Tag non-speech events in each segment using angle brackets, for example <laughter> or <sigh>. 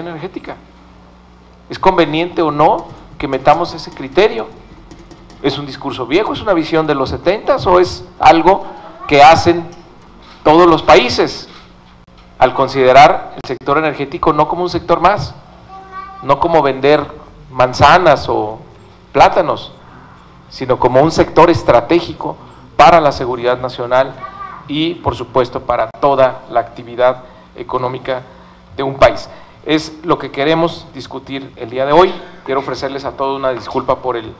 energética. ¿Es conveniente o no que metamos ese criterio? ¿Es un discurso viejo? ¿Es una visión de los 70 o es algo que hacen todos los países al considerar el sector energético no como un sector más, no como vender manzanas o plátanos, sino como un sector estratégico para la seguridad nacional y, por supuesto, para toda la actividad económica de un país. Es lo que queremos discutir el día de hoy. Quiero ofrecerles a todos una disculpa por el,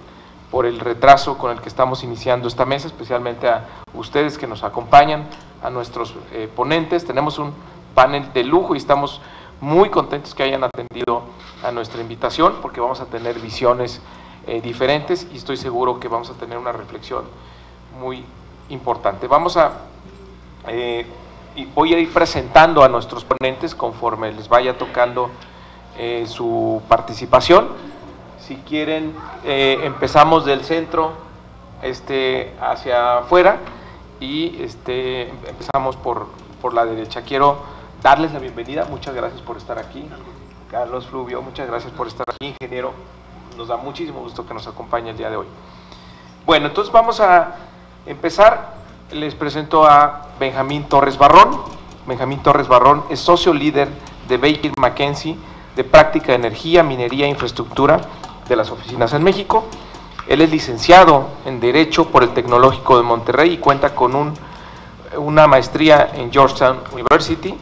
por el retraso con el que estamos iniciando esta mesa, especialmente a ustedes que nos acompañan, a nuestros eh, ponentes. Tenemos un panel de lujo y estamos muy contentos que hayan atendido a nuestra invitación porque vamos a tener visiones eh, diferentes y estoy seguro que vamos a tener una reflexión muy importante. Vamos a, eh, y voy a ir presentando a nuestros ponentes conforme les vaya tocando eh, su participación. Si quieren, empezamos del centro este, hacia afuera y este, empezamos por, por la derecha. Quiero darles la bienvenida, muchas gracias por estar aquí. Carlos Fluvio, muchas gracias por estar aquí, ingeniero nos da muchísimo gusto que nos acompañe el día de hoy. Bueno, entonces vamos a empezar. Les presento a Benjamín Torres Barrón. Benjamín Torres Barrón es socio líder de Baker McKenzie de práctica de energía, minería e infraestructura de las oficinas en México. Él es licenciado en Derecho por el Tecnológico de Monterrey y cuenta con un, una maestría en Georgetown University,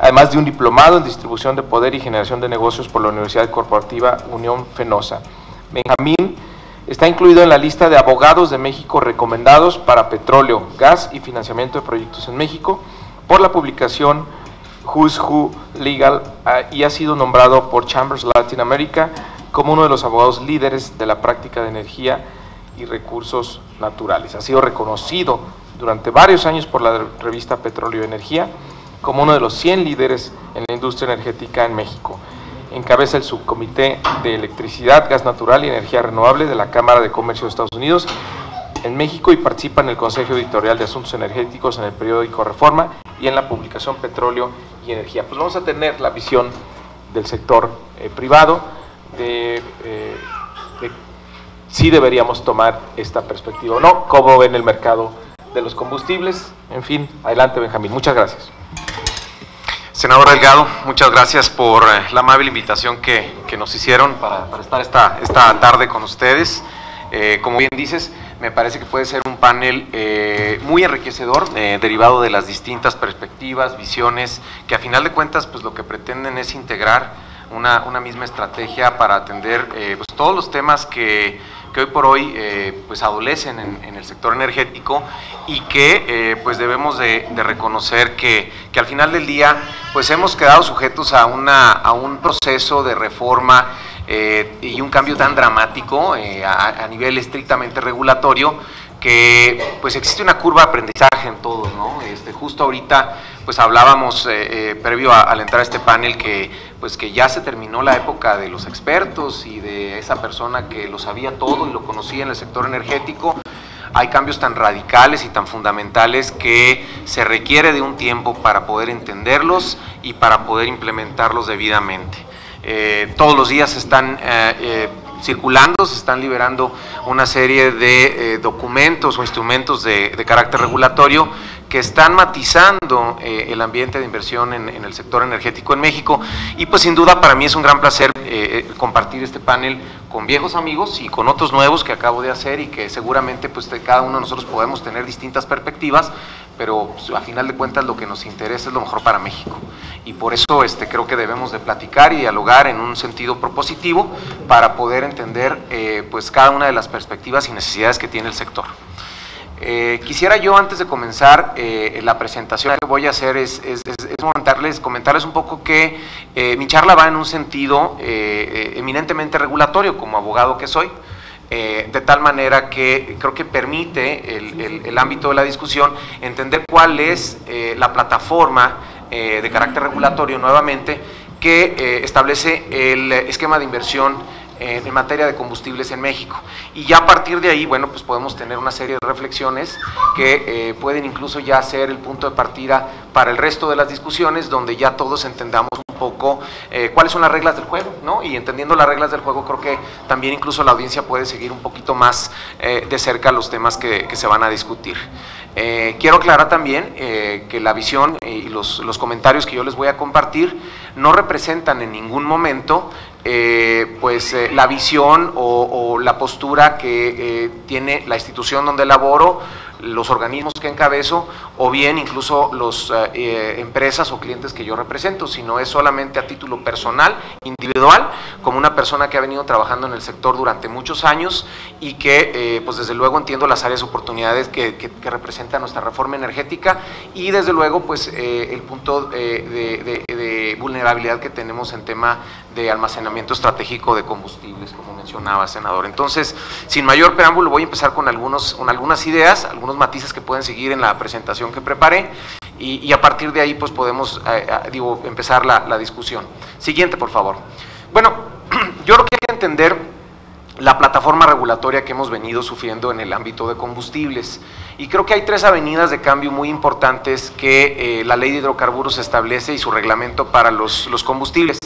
además de un diplomado en distribución de poder y generación de negocios por la Universidad Corporativa Unión Fenosa. Benjamín está incluido en la lista de abogados de México recomendados para petróleo, gas y financiamiento de proyectos en México por la publicación Who's Who Legal ah, y ha sido nombrado por Chambers Latin America como uno de los abogados líderes de la práctica de energía y recursos naturales. Ha sido reconocido durante varios años por la revista Petróleo y Energía como uno de los 100 líderes en la industria energética en México. Encabeza el subcomité de electricidad, gas natural y energía renovable de la Cámara de Comercio de Estados Unidos en México y participa en el Consejo Editorial de Asuntos Energéticos en el periódico Reforma y en la publicación Petróleo y Energía. Pues vamos a tener la visión del sector eh, privado de, eh, de si deberíamos tomar esta perspectiva o no, cómo ven el mercado de los combustibles. En fin, adelante Benjamín, muchas gracias. Senador Delgado, muchas gracias por eh, la amable invitación que, nos hicieron para, estar esta, esta, tarde con ustedes. Eh, como bien dices, me parece que puede ser un panel eh, muy enriquecedor, derivado de las distintas perspectivas, visiones, que a final de cuentas pues lo que pretenden es integrar una, misma estrategia para atender pues, todos los temas que que hoy por hoy eh, pues adolecen en, el sector energético y que eh, pues debemos de, reconocer que, al final del día pues hemos quedado sujetos a, una, a un proceso de reforma eh, y un cambio tan dramático a, nivel estrictamente regulatorio que pues existe una curva de aprendizaje en todos, ¿no? Este, justo ahorita pues hablábamos previo al entrar a este panel que pues que ya se terminó la época de los expertos y de esa persona que lo sabía todo y lo conocía en el sector energético. Hay cambios tan radicales y tan fundamentales que se requiere de un tiempo para poder entenderlos y para poder implementarlos debidamente. Eh, todos los días están eh, eh, circulando, se están liberando una serie de documentos o instrumentos de, carácter regulatorio que están matizando eh, el ambiente de inversión en, el sector energético en México. Y pues sin duda para mí es un gran placer eh, eh, compartir este panel con viejos amigos y con otros nuevos que acabo de hacer y que seguramente pues cada uno de nosotros podemos tener distintas perspectivas, pero a final de cuentas lo que nos interesa es lo mejor para México. Y por eso este, creo que debemos de platicar y dialogar en un sentido propositivo para poder entender pues cada una de las perspectivas y necesidades que tiene el sector. Eh, quisiera yo, antes de comenzar eh, la presentación que voy a hacer, es, comentarles, comentarles, un poco que eh, mi charla va en un sentido eminentemente regulatorio, como abogado que soy, de tal manera que creo que permite el, el ámbito de la discusión entender cuál es la plataforma de carácter regulatorio nuevamente que establece el esquema de inversión en materia de combustibles en México. Y ya a partir de ahí, bueno, pues podemos tener una serie de reflexiones que eh, pueden incluso ya ser el punto de partida para el resto de las discusiones, donde ya todos entendamos un poco eh, cuáles son las reglas del juego, ¿no? Y entendiendo las reglas del juego, creo que también incluso la audiencia puede seguir un poquito más eh, de cerca los temas que, que se van a discutir. Eh, quiero aclarar también eh, que la visión y los, los, comentarios que yo les voy a compartir no representan en ningún momento eh, pues la visión o, la postura que tiene la institución donde laboro los organismos que encabezo o bien incluso las eh, empresas o clientes que yo represento, sino es solamente a título personal, individual, como una persona que ha venido trabajando en el sector durante muchos años y que eh, pues desde luego entiendo las áreas de oportunidades que, que, representa nuestra reforma energética y desde luego pues eh, el punto de vulnerabilidad que tenemos en tema de almacenamiento estratégico de combustibles, como mencionaba, senador. Entonces, sin mayor preámbulo, voy a empezar con, algunos, con algunas ideas, algunos matices que pueden seguir en la presentación que preparé y, y a partir de ahí pues podemos, eh, eh, digo, empezar la, la discusión. Siguiente, por favor. Bueno, <clears throat> yo creo que hay que entender la plataforma regulatoria que hemos venido sufriendo en el ámbito de combustibles. Y creo que hay tres avenidas de cambio muy importantes que eh, la ley de hidrocarburos establece y su reglamento para los, los combustibles.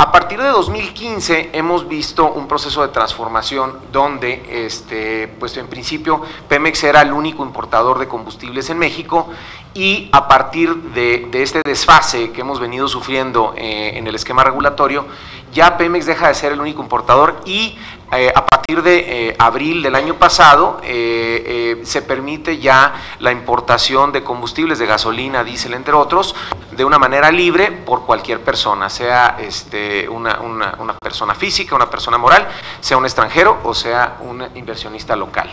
A partir de 2015 hemos visto un proceso de transformación donde, este, pues en principio, Pemex era el único importador de combustibles en México y a partir de, este desfase que hemos venido sufriendo eh, en el esquema regulatorio, ya Pemex deja de ser el único importador y eh, a partir de eh, abril del año pasado se permite ya la importación de combustibles de gasolina, diésel, entre otros, de una manera libre por cualquier persona, sea este, una, una, persona física, una persona moral, sea un extranjero o sea un inversionista local.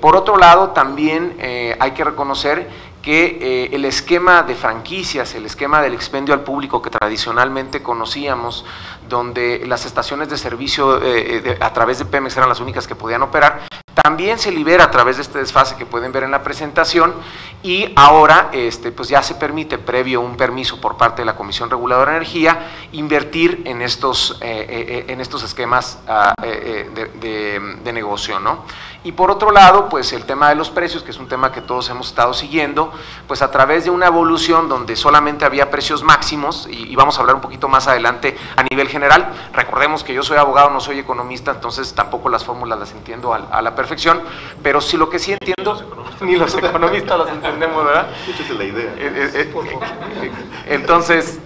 Por otro lado, también hay que reconocer que eh, el esquema de franquicias, el esquema del expendio al público que tradicionalmente conocíamos, donde las estaciones de servicio eh, de, a través de Pemex eran las únicas que podían operar, también se libera a través de este desfase que pueden ver en la presentación y ahora este, pues ya se permite, previo un permiso por parte de la Comisión Reguladora de Energía, invertir en estos, eh, eh, en estos esquemas de, de, de, negocio. ¿no? Y por otro lado, pues el tema de los precios, que es un tema que todos hemos estado siguiendo, pues a través de una evolución donde solamente había precios máximos, y, y vamos a hablar un poquito más adelante a nivel general, recordemos que yo soy abogado, no soy economista, entonces tampoco las fórmulas las entiendo a, a la perfección, pero sí lo que sí entiendo, <laughs> ni los economistas las entendemos, ¿verdad? Esa es la idea. Eh, eh, eh, entonces,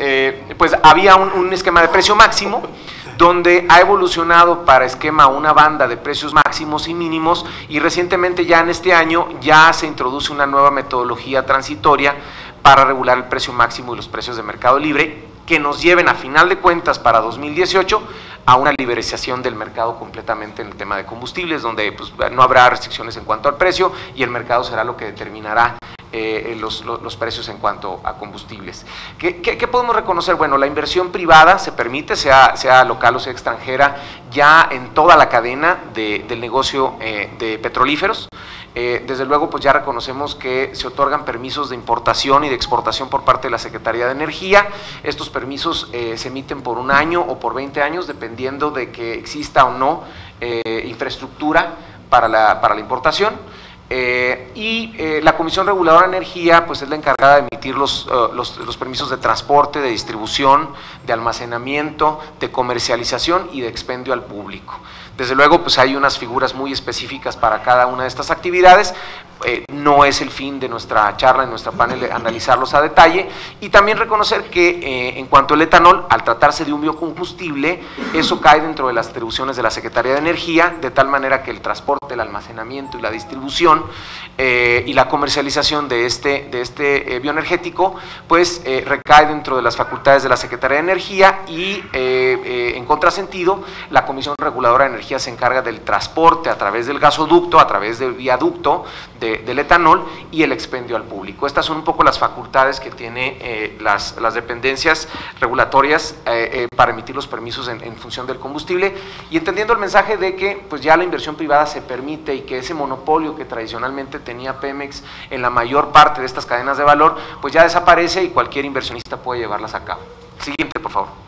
pues había un, un esquema de precio máximo, donde ha evolucionado para esquema una banda de precios máximos y mínimos y recientemente ya en este año ya se introduce una nueva metodología transitoria para regular el precio máximo y los precios de mercado libre que nos lleven a final de cuentas para 2018 a una liberalización del mercado completamente en el tema de combustibles, donde pues, no habrá restricciones en cuanto al precio y el mercado será lo que determinará eh, los, los, precios en cuanto a combustibles. ¿Qué, ¿Qué, podemos reconocer? Bueno, la inversión privada se permite, sea, sea local o sea extranjera, ya en toda la cadena de, del negocio eh, de petrolíferos. Eh, desde luego, pues ya reconocemos que se otorgan permisos de importación y de exportación por parte de la Secretaría de Energía. Estos permisos se emiten por un año o por 20 años, dependiendo de que exista o no infraestructura para la, para la importación. Eh, y eh, la Comisión Reguladora de Energía pues es la encargada de emitir los, uh, los, los, permisos de transporte, de distribución, de almacenamiento, de comercialización y de expendio al público. Desde luego pues hay unas figuras muy específicas para cada una de estas actividades, eh, no es el fin de nuestra charla, en nuestra panel, analizarlos a detalle. Y también reconocer que eh, en cuanto al etanol, al tratarse de un biocombustible, eso cae dentro de las atribuciones de la Secretaría de Energía, de tal manera que el transporte, el almacenamiento y la distribución eh, y la comercialización de este, de este bioenergético, pues recae dentro de las facultades de la Secretaría de Energía y en contrasentido, la Comisión Reguladora de Energía se encarga del transporte a través del gasoducto, a través del viaducto de, del etanol y el expendio al público. Estas son un poco las facultades que tiene las, las, dependencias regulatorias para emitir los permisos en, en, función del combustible y entendiendo el mensaje de que pues ya la inversión privada se permite y que ese monopolio que tradicionalmente tenía Pemex en la mayor parte de estas cadenas de valor, pues ya desaparece y cualquier inversionista puede llevarlas a cabo. Siguiente, por favor.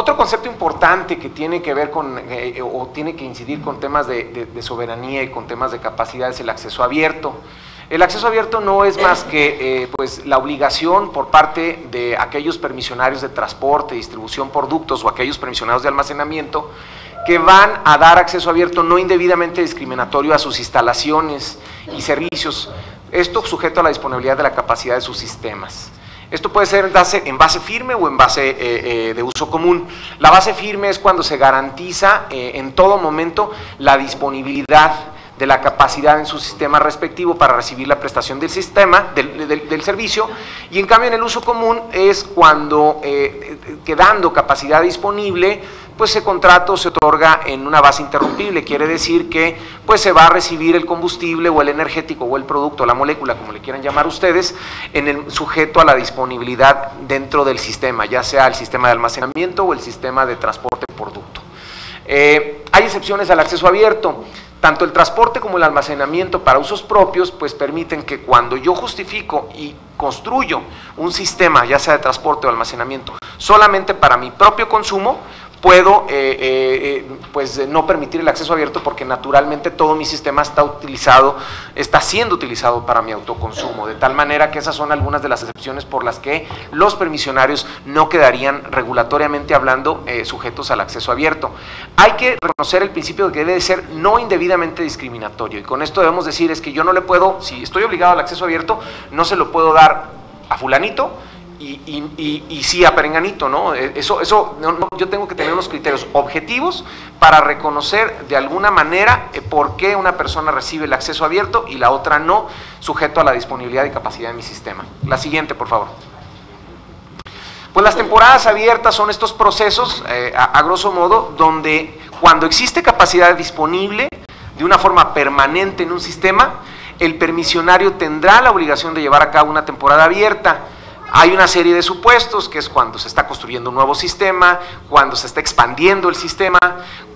Otro concepto importante que tiene que ver con, eh, o tiene que incidir con temas de, soberanía y con temas de capacidad es el acceso abierto. El acceso abierto no es más que eh, pues, la obligación por parte de aquellos permisionarios de transporte, distribución, productos o aquellos permisionados de almacenamiento que van a dar acceso abierto no indebidamente discriminatorio a sus instalaciones y servicios, esto sujeto a la disponibilidad de la capacidad de sus sistemas. Esto puede ser en base, firme o en base eh, eh, de uso común. La base firme es cuando se garantiza eh, en todo momento la disponibilidad de la capacidad en su sistema respectivo para recibir la prestación del sistema, del, servicio, y en cambio en el uso común es cuando, quedando capacidad disponible, pues ese contrato se otorga en una base interrumpible, quiere decir que pues se va a recibir el combustible o el energético o el producto, la molécula, como le quieran llamar ustedes, en el sujeto a la disponibilidad dentro del sistema, ya sea el sistema de almacenamiento o el sistema de transporte por ducto. Eh, hay excepciones al acceso abierto. Tanto el transporte como el almacenamiento para usos propios, pues permiten que cuando yo justifico y construyo un sistema, ya sea de transporte o almacenamiento, solamente para mi propio consumo, puedo eh, eh, eh, pues no permitir el acceso abierto porque naturalmente todo mi sistema está utilizado, está siendo utilizado para mi autoconsumo, de tal manera que esas son algunas de las excepciones por las que los permisionarios no quedarían regulatoriamente hablando sujetos al acceso abierto. Hay que reconocer el principio de que debe de ser no indebidamente discriminatorio y con esto debemos decir es que yo no le puedo, si estoy obligado al acceso abierto, no se lo puedo dar a fulanito y, y, sí a Perenganito, ¿no? Eh, eso, eso yo tengo que tener unos criterios objetivos para reconocer de alguna manera eh, por qué una persona recibe el acceso abierto y la otra no, sujeto a la disponibilidad y capacidad de mi sistema. La siguiente, por favor. Pues las temporadas abiertas son estos procesos, eh, a grosso modo, donde cuando existe capacidad disponible de una forma permanente en un sistema, el permisionario tendrá la obligación de llevar a cabo una temporada abierta hay una serie de supuestos, que es cuando se está construyendo un nuevo sistema, cuando se está expandiendo el sistema,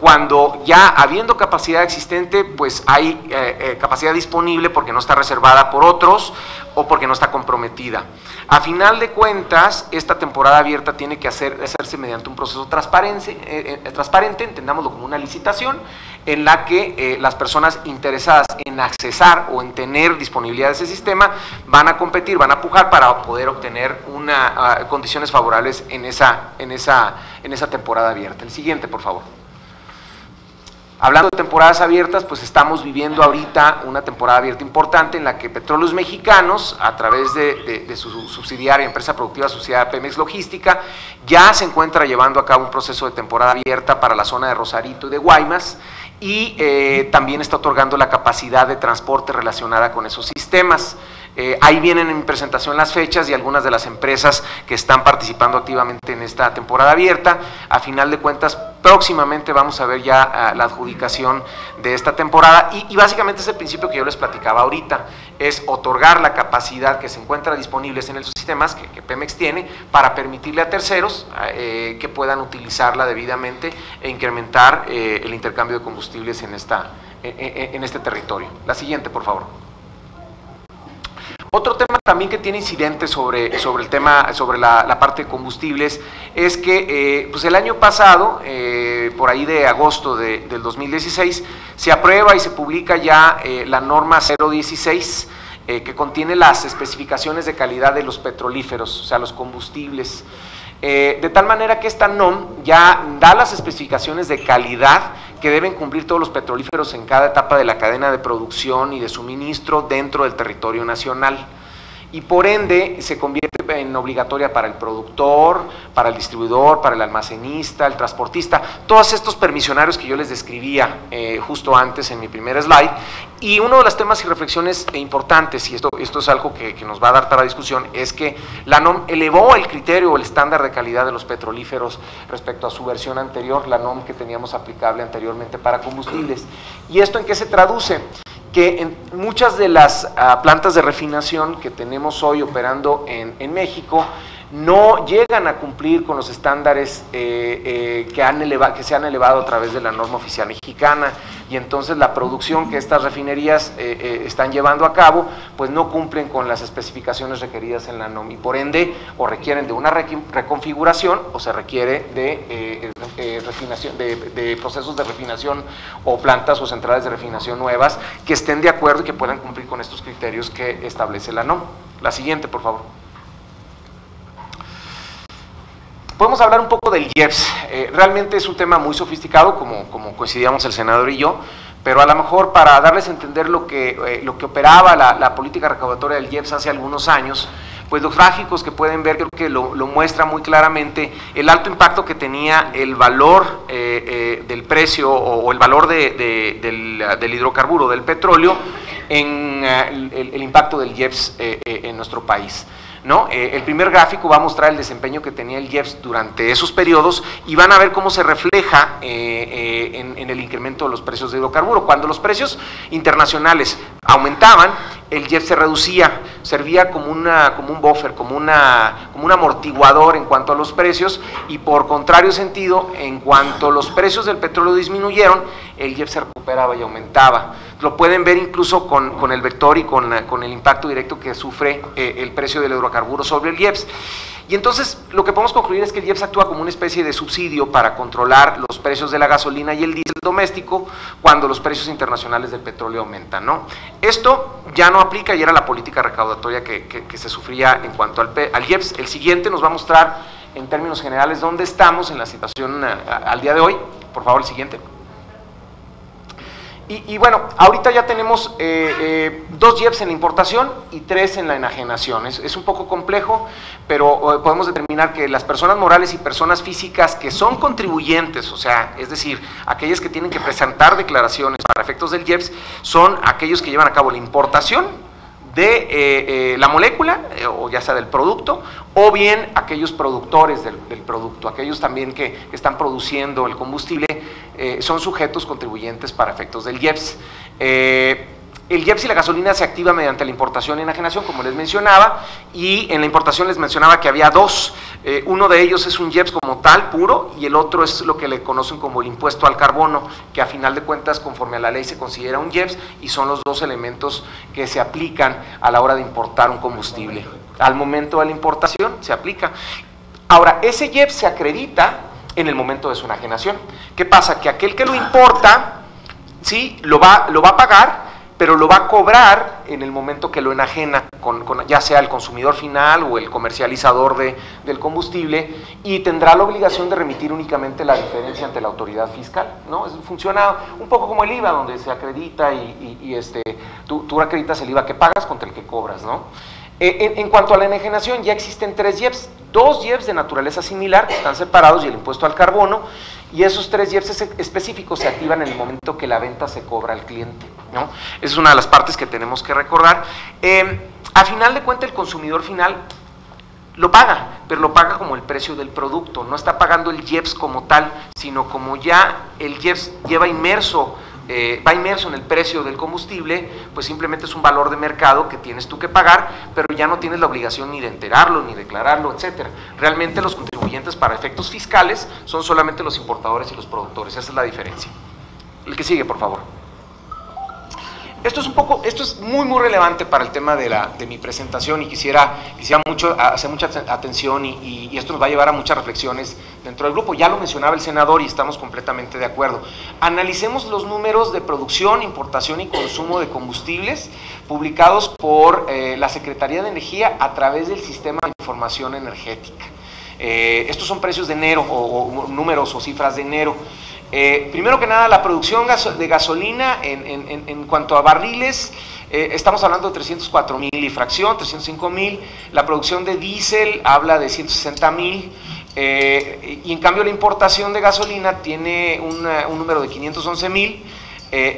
cuando ya habiendo capacidad existente, pues hay eh, eh, capacidad disponible porque no está reservada por otros o porque no está comprometida. A final de cuentas, esta temporada abierta tiene que hacerse mediante un proceso transparente, eh, transparente, entendámoslo como una licitación, en la que eh, las personas interesadas en accesar o en tener disponibilidad de ese sistema van a competir, van a pujar para poder obtener una, ah, condiciones favorables en esa, en, esa, en esa temporada abierta. El siguiente, por favor. Hablando de temporadas abiertas, pues estamos viviendo ahorita una temporada abierta importante en la que Petróleos Mexicanos, a través de, su subsidiaria, empresa productiva asociada Pemex Logística, ya se encuentra llevando a cabo un proceso de temporada abierta para la zona de Rosarito y de Guaymas y eh, también está otorgando la capacidad de transporte relacionada con esos sistemas. Eh, ahí vienen en mi presentación las fechas y algunas de las empresas que están participando activamente en esta temporada abierta. A final de cuentas, próximamente vamos a ver ya ah, la adjudicación de esta temporada y, básicamente es el principio que yo les platicaba ahorita, es otorgar la capacidad que se encuentra disponibles en esos sistemas que, Pemex tiene para permitirle a terceros ah, eh, que puedan utilizarla debidamente e incrementar eh, el intercambio de combustibles en, esta, en este territorio. La siguiente, por favor. Otro tema también que tiene incidentes sobre, sobre el tema, sobre la, parte de combustibles, es que eh, pues el año pasado, eh, por ahí de agosto del 2016, se aprueba y se publica ya eh, la norma 016, que contiene las especificaciones de calidad de los petrolíferos, o sea, los combustibles. de tal manera que esta NOM ya da las especificaciones de calidad que deben cumplir todos los petrolíferos en cada etapa de la cadena de producción y de suministro dentro del territorio nacional. Y por ende se convierte obligatoria para el productor, para el distribuidor, para el almacenista, el transportista, todos estos permisionarios que yo les describía eh, justo antes en mi primer slide. Y uno de los temas y reflexiones importantes, y esto, esto es algo que, que nos va a dar para discusión, es que la NOM elevó el criterio o el estándar de calidad de los petrolíferos respecto a su versión anterior, la NOM que teníamos aplicable anteriormente para combustibles. ¿Y esto en qué se traduce? Que en muchas de las ah, plantas de refinación que tenemos hoy operando en, México, no llegan a cumplir con los estándares eh, eh, que, han se han elevado a través de la norma oficial mexicana y entonces la producción que estas refinerías eh, están llevando a cabo pues no cumplen con las especificaciones requeridas en la NOM y por ende o requieren de una reconfiguración o se requiere de, refinación, de, procesos de refinación o plantas o centrales de refinación nuevas que estén de acuerdo y que puedan cumplir con estos criterios que establece la NOM. La siguiente, por favor. Podemos hablar un poco del IEPS. Eh, realmente es un tema muy sofisticado, como, como, coincidíamos el senador y yo, pero a lo mejor para darles a entender lo que, eh, lo que operaba la, política recaudatoria del IEPS hace algunos años, pues los gráficos que pueden ver creo que lo, lo muestra muy claramente el alto impacto que tenía el valor eh, del precio o, el valor de, del, hidrocarburo, del petróleo, en el, impacto del IEPS en nuestro país. ¿No? Eh, el primer gráfico va a mostrar el desempeño que tenía el IEPS durante esos periodos y van a ver cómo se refleja eh, eh, en, el incremento de los precios de hidrocarburo. Cuando los precios internacionales aumentaban, el IEPS se reducía, servía como, una, un buffer, como, como un amortiguador en cuanto a los precios y por contrario sentido, en cuanto los precios del petróleo disminuyeron, el IEPS se recuperaba y aumentaba. Lo pueden ver incluso con, el vector y con, el impacto directo que sufre eh, el precio del hidrocarburo sobre el IEPS. Y entonces lo que podemos concluir es que el IEPS actúa como una especie de subsidio para controlar los precios de la gasolina y el diésel doméstico cuando los precios internacionales del petróleo aumentan. ¿no? Esto ya no aplica y era la política recaudatoria que, se sufría en cuanto al, al IEPS. El siguiente nos va a mostrar en términos generales dónde estamos en la situación eh, al día de hoy. Por favor, el siguiente. Y, bueno, ahorita ya tenemos eh, eh, dos IEPS en la importación y tres en la enajenación. Es, un poco complejo, pero eh, podemos determinar que las personas morales y personas físicas que son contribuyentes, o sea, es decir, aquellas que tienen que presentar declaraciones para efectos del IEPS, son aquellos que llevan a cabo la importación de la molécula, o ya sea del producto, o bien aquellos productores del, producto, aquellos también que, están produciendo el combustible, eh, son sujetos contribuyentes para efectos del IEPS. Eh, el IEPS y la gasolina se activa mediante la importación y enajenación, como les mencionaba, y en la importación les mencionaba que había dos. Eh, uno de ellos es un IEPS como tal, puro, y el otro es lo que le conocen como el impuesto al carbono, que a final de cuentas, conforme a la ley, se considera un IEPS y son los dos elementos que se aplican a la hora de importar un combustible. Al momento de la importación se aplica. Ahora, ese IEPS se acredita en el momento de su enajenación. ¿Qué pasa? Que aquel que lo importa, ¿sí? Lo va, lo va a pagar, pero lo va a cobrar en el momento que lo enajena, ya sea el consumidor final o el comercializador de, del combustible, y tendrá la obligación de remitir únicamente la diferencia ante la autoridad fiscal. ¿no? funciona un poco como el IVA, donde se acredita y, este, tú, tú, acreditas el IVA que pagas contra el que cobras. ¿no? Eh, en, cuanto a la enajenación, ya existen tres IEPS, dos IEPS de naturaleza similar, que están separados y el impuesto al carbono, y esos tres IEPS específicos se activan en el momento que la venta se cobra al cliente. ¿no? Esa es una de las partes que tenemos que recordar. Eh, a final de cuentas, el consumidor final lo paga, pero lo paga como el precio del producto, no está pagando el IEPS como tal, sino como ya el IEPS lleva inmerso eh, va inmerso en el precio del combustible, pues simplemente es un valor de mercado que tienes tú que pagar, pero ya no tienes la obligación ni de enterarlo, ni declararlo, etcétera. Realmente los contribuyentes para efectos fiscales son solamente los importadores y los productores, esa es la diferencia. El que sigue, por favor. Esto es un poco, esto es muy muy relevante para el tema de, la, de mi presentación y quisiera, quisiera mucho, hacer mucha atención y, esto nos va a llevar a muchas reflexiones dentro del grupo. Ya lo mencionaba el senador y estamos completamente de acuerdo. Analicemos los números de producción, importación y consumo de combustibles publicados por eh, la Secretaría de Energía a través del Sistema de Información Energética. Eh, estos son precios de enero o números o cifras de enero. Eh, primero que nada, la producción de gasolina en, cuanto a barriles, eh, estamos hablando de 304 mil y fracción, 305 mil. La producción de diésel habla de 160 mil. Eh, y en cambio la importación de gasolina tiene un número de 511 mil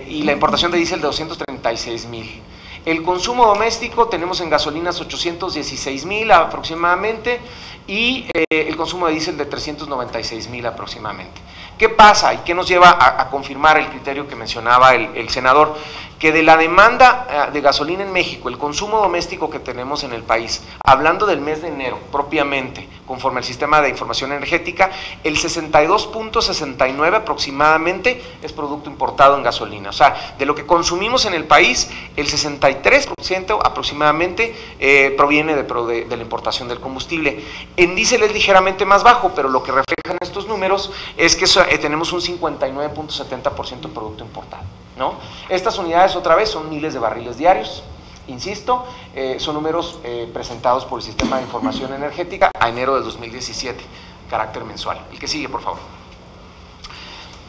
y la importación de diésel de 236 mil. El consumo doméstico tenemos en gasolinas 816 mil aproximadamente y el consumo de diésel de 396 mil aproximadamente. ¿Qué pasa y qué nos lleva a, confirmar el criterio que mencionaba el, senador? Que de la demanda eh, de gasolina en México, el consumo doméstico que tenemos en el país, hablando del mes de enero propiamente, conforme al sistema de información energética, el 62.69 aproximadamente es producto importado en gasolina. O sea, de lo que consumimos en el país, el 63% aproximadamente eh, proviene de, la importación del combustible. En diésel es ligeramente más bajo, pero lo que reflejan estos números es que eh, tenemos un 59.70% de producto importado. ¿no? Estas unidades otra vez son miles de barriles diarios. Insisto, eh, son números eh, presentados por el Sistema de Información Energética a enero de 2017, carácter mensual. El que sigue, por favor.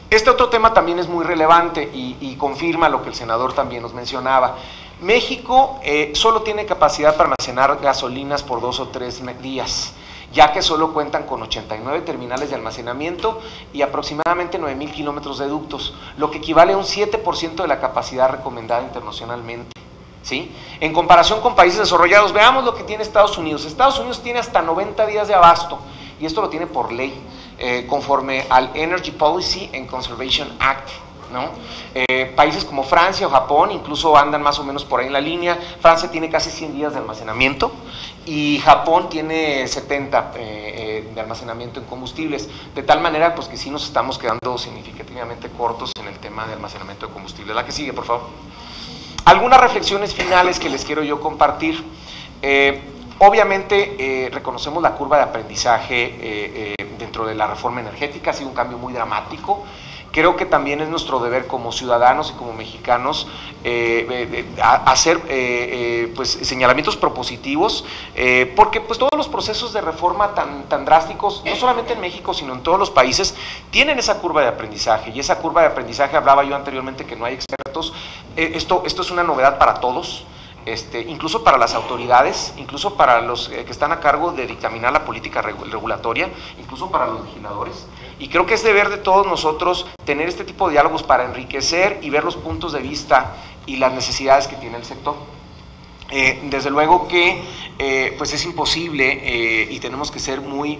Este otro tema también es muy relevante y, confirma lo que el senador también nos mencionaba. México eh, solo tiene capacidad para almacenar gasolinas por dos o tres días ya que solo cuentan con 89 terminales de almacenamiento y aproximadamente 9.000 kilómetros de ductos, lo que equivale a un 7% de la capacidad recomendada internacionalmente. En comparación con países desarrollados, veamos lo que tiene Estados Unidos. Estados Unidos tiene hasta 90 días de abasto y esto lo tiene por ley, eh, conforme al Energy Policy and Conservation Act. Eh, países como Francia o Japón incluso andan más o menos por ahí en la línea. Francia tiene casi 100 días de almacenamiento y Japón tiene 70 eh, de almacenamiento en combustibles. De tal manera pues que sí nos estamos quedando significativamente cortos en el tema de almacenamiento de combustible. La que sigue, por favor. Algunas reflexiones finales que les quiero yo compartir. Eh, obviamente eh, reconocemos la curva de aprendizaje eh, dentro de la reforma energética, ha sido un cambio muy dramático. Creo que también es nuestro deber como ciudadanos y como mexicanos eh, hacer eh, eh, pues, señalamientos propositivos, porque pues, todos los procesos de reforma tan, tan drásticos, no solamente en México, sino en todos los países, tienen esa curva de aprendizaje. Y esa curva de aprendizaje, hablaba yo anteriormente que no hay expertos, esto, esto es una novedad para todos. Este, incluso para las autoridades, incluso para los que están a cargo de dictaminar la política regulatoria, incluso para los legisladores. Y creo que es deber de todos nosotros tener este tipo de diálogos para enriquecer y ver los puntos de vista y las necesidades que tiene el sector. Eh, desde luego que eh, pues es imposible eh, y tenemos que ser muy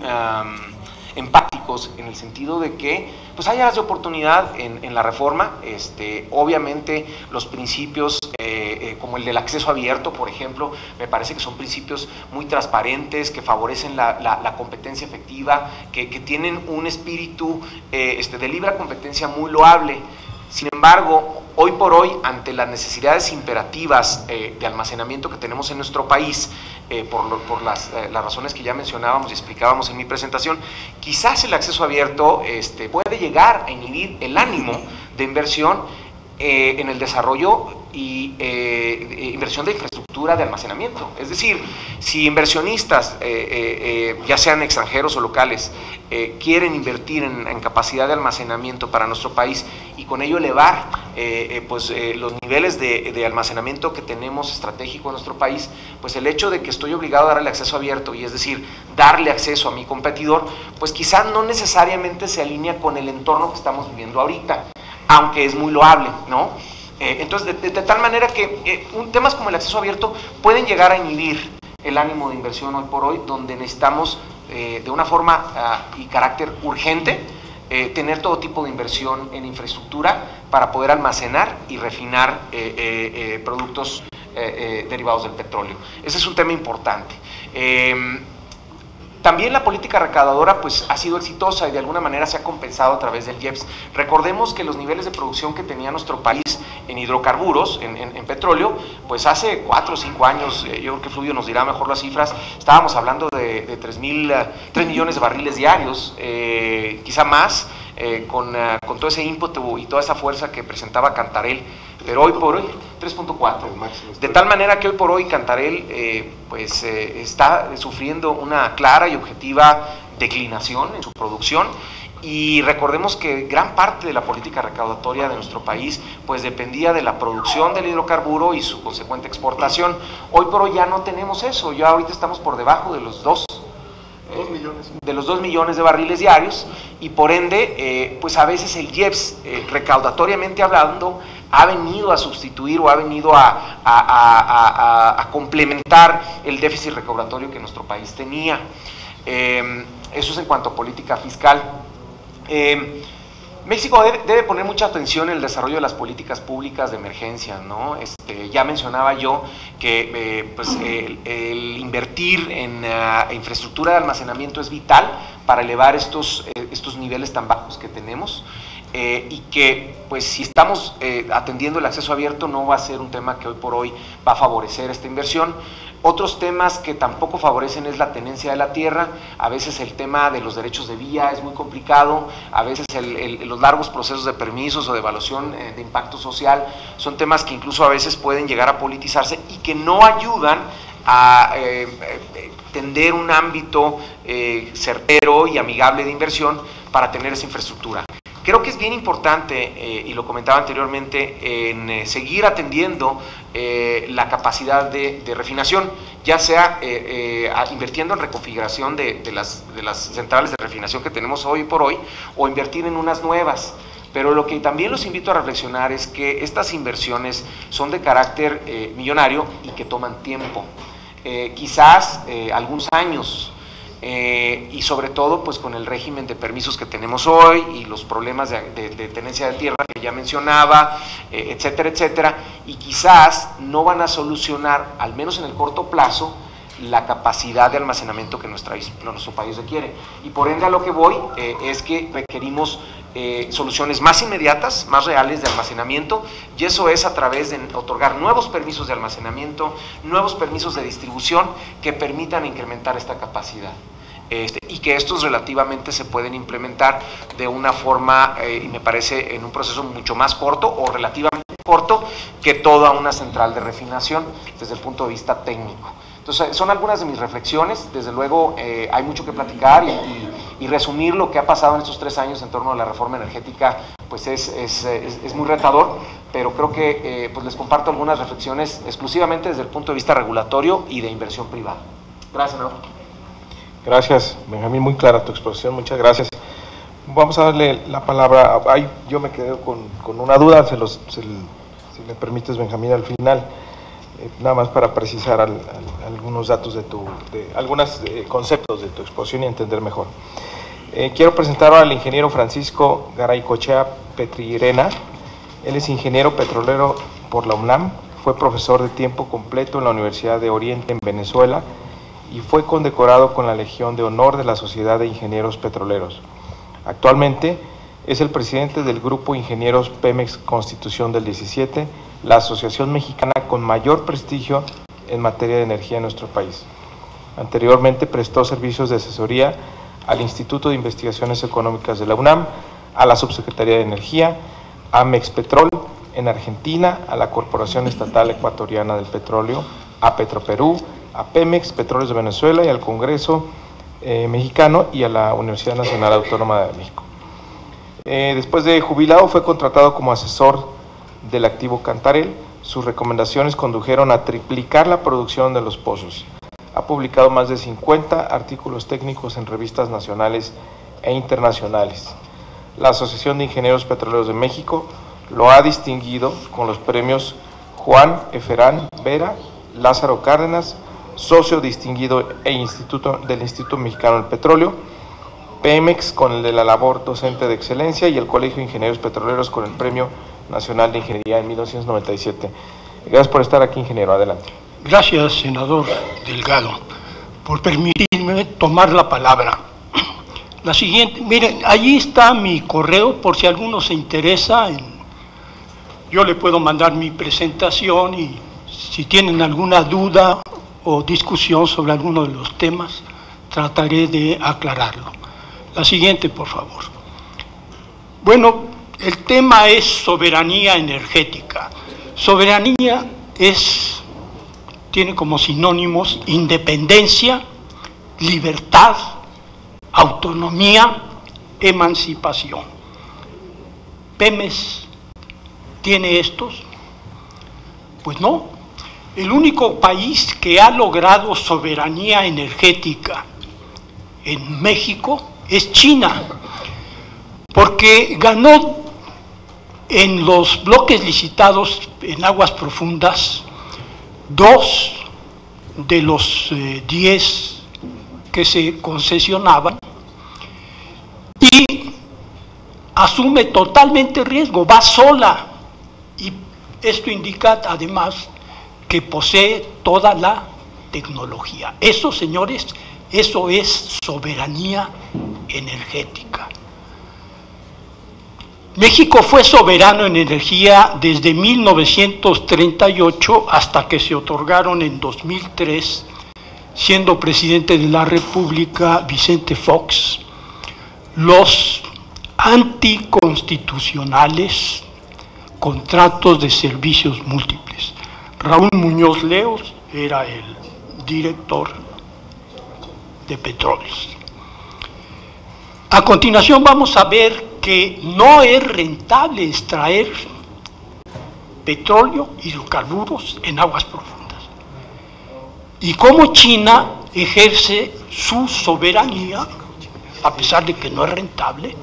empáticos en el sentido de que pues hay áreas de oportunidad en, la reforma, este, obviamente los principios eh, eh, como el del acceso abierto, por ejemplo, me parece que son principios muy transparentes, que favorecen la, competencia efectiva, que, tienen un espíritu eh, este, de libre competencia muy loable. Sin embargo, hoy por hoy, ante las necesidades imperativas de almacenamiento que tenemos en nuestro país, por, las, razones que ya mencionábamos y explicábamos en mi presentación, quizás el acceso abierto este, puede llegar a inhibir el ánimo de inversión en el desarrollo y eh, inversión de infraestructura de almacenamiento. Es decir, si inversionistas, eh, eh, ya sean extranjeros o locales, quieren invertir en, capacidad de almacenamiento para nuestro país y con ello elevar pues, los niveles de, de, almacenamiento que tenemos estratégico en nuestro país, pues el hecho de que estoy obligado a darle acceso abierto, y es decir, darle acceso a mi competidor, pues quizá no necesariamente se alinea con el entorno que estamos viviendo ahorita, aunque es muy loable, ¿no? Eh, entonces, de, tal manera que eh, un, temas como el acceso abierto pueden llegar a inhibir el ánimo de inversión hoy por hoy, donde necesitamos eh, de una forma ah, y carácter urgente tener todo tipo de inversión en infraestructura para poder almacenar y refinar productos derivados del petróleo. Ese es un tema importante. También la política recaudadora pues, ha sido exitosa y de alguna manera se ha compensado a través del IEPS. Recordemos que los niveles de producción que tenía nuestro país en hidrocarburos, en, petróleo, pues hace cuatro o cinco años, eh, yo creo que Fluido nos dirá mejor las cifras, estábamos hablando de, de 3, mil, 3 millones de barriles diarios, eh, quizá más, eh, con, con, todo ese ímpetu y toda esa fuerza que presentaba Cantarel. Pero hoy por hoy, 3.4. De tal manera que hoy por hoy Cantarel eh, pues, eh, está sufriendo una clara y objetiva declinación en su producción y recordemos que gran parte de la política recaudatoria de nuestro país pues dependía de la producción del hidrocarburo y su consecuente exportación. Hoy por hoy ya no tenemos eso, ya ahorita estamos por debajo de los dos de los 2 millones de barriles diarios y por ende, pues a veces el IEPS, recaudatoriamente hablando, ha venido a sustituir o ha venido a, complementar el déficit recaudatorio que nuestro país tenía. Em, eso es en cuanto a política fiscal. México debe, poner mucha atención en el desarrollo de las políticas públicas de emergencia, ¿no? Este, ya mencionaba yo que eh, pues, el, invertir en uh, infraestructura de almacenamiento es vital para elevar estos, eh, estos niveles tan bajos que tenemos. Eh, y que pues si estamos eh, atendiendo el acceso abierto no va a ser un tema que hoy por hoy va a favorecer esta inversión. Otros temas que tampoco favorecen es la tenencia de la tierra, a veces el tema de los derechos de vía es muy complicado, a veces los largos procesos de permisos o de evaluación eh, de impacto social son temas que incluso a veces pueden llegar a politizarse y que no ayudan a tender un ámbito certero y amigable de inversión para tener esa infraestructura. Creo que es bien importante, eh, y lo comentaba anteriormente, en eh, seguir atendiendo eh, la capacidad de, refinación, ya sea invirtiendo en reconfiguración de, las, de las centrales de refinación que tenemos hoy por hoy, o invertir en unas nuevas. Pero lo que también los invito a reflexionar es que estas inversiones son de carácter millonario y que toman tiempo. quizás algunos años eh, y sobre todo pues con el régimen de permisos que tenemos hoy y los problemas de, tenencia de tierra que ya mencionaba, eh, etcétera, etcétera, y quizás no van a solucionar, al menos en el corto plazo, la capacidad de almacenamiento que nuestro país requiere. Y por ende a lo que voy eh, es que requerimos soluciones más inmediatas, más reales de almacenamiento, y eso es a través de otorgar nuevos permisos de almacenamiento, nuevos permisos de distribución que permitan incrementar esta capacidad. Este, y que estos relativamente se pueden implementar de una forma, eh, y me parece, en un proceso mucho más corto o relativamente corto que toda una central de refinación desde el punto de vista técnico. Entonces, son algunas de mis reflexiones. Desde luego, eh, hay mucho que platicar y, resumir lo que ha pasado en estos tres años en torno a la reforma energética, pues es, es, es, muy retador, pero creo que eh, pues les comparto algunas reflexiones exclusivamente desde el punto de vista regulatorio y de inversión privada. Gracias, ¿no? Gracias, Benjamín, muy clara tu exposición, muchas gracias. Vamos a darle la palabra, ay, yo me quedé con, una duda, se los, si me permites, Benjamín, al final, eh, nada más para precisar algunos datos de tu, de, algunos eh, conceptos de tu exposición y entender mejor. Eh, quiero presentar al ingeniero Francisco Garay Cochea Petrirena. Él es ingeniero petrolero por la UNAM, fue profesor de tiempo completo en la Universidad de Oriente en Venezuela y fue condecorado con la Legión de Honor de la Sociedad de Ingenieros Petroleros. Actualmente es el presidente del Grupo Ingenieros Pemex Constitución del 17, la asociación mexicana con mayor prestigio en materia de energía en nuestro país. Anteriormente prestó servicios de asesoría al Instituto de Investigaciones Económicas de la UNAM, a la Subsecretaría de Energía, a Mexpetrol en Argentina, a la Corporación Estatal Ecuatoriana del Petróleo, a Petroperú, a Pemex, Petróleos de Venezuela y al Congreso eh, mexicano y a la Universidad Nacional Autónoma de México. Eh, después de jubilado fue contratado como asesor del activo Cantarel. Sus recomendaciones condujeron a triplicar la producción de los pozos. Ha publicado más de 50 artículos técnicos en revistas nacionales e internacionales. La Asociación de Ingenieros Petroleros de México lo ha distinguido con los premios Juan Eferán Vera, Lázaro Cárdenas, socio distinguido e instituto del Instituto Mexicano del Petróleo, Pemex con el de la labor docente de excelencia y el Colegio de Ingenieros Petroleros con el Premio Nacional de Ingeniería en 1997. Gracias por estar aquí, ingeniero. Adelante. Gracias, senador Delgado, por permitirme tomar la palabra. La siguiente, miren, allí está mi correo por si alguno se interesa. yo le puedo mandar mi presentación y si tienen alguna duda o discusión sobre alguno de los temas, trataré de aclararlo. La siguiente, por favor. Bueno, el tema es soberanía energética. Soberanía es, tiene como sinónimos independencia, libertad, autonomía, emancipación. ¿Pemes tiene estos? Pues no, el único país que ha logrado soberanía energética en México es China, porque ganó en los bloques licitados en aguas profundas dos de los eh, diez que se concesionaban y asume totalmente riesgo, va sola. Y esto indica además que posee toda la tecnología. Eso, señores, eso es soberanía energética. México fue soberano en energía desde 1938 hasta que se otorgaron en 2003, siendo presidente de la República Vicente Fox, los anticonstitucionales contratos de servicios múltiples. Raúl Muñoz Leos era el director de petróleos. A continuación vamos a ver que no es rentable extraer petróleo, hidrocarburos en aguas profundas. Y cómo China ejerce su soberanía, a pesar de que no es rentable,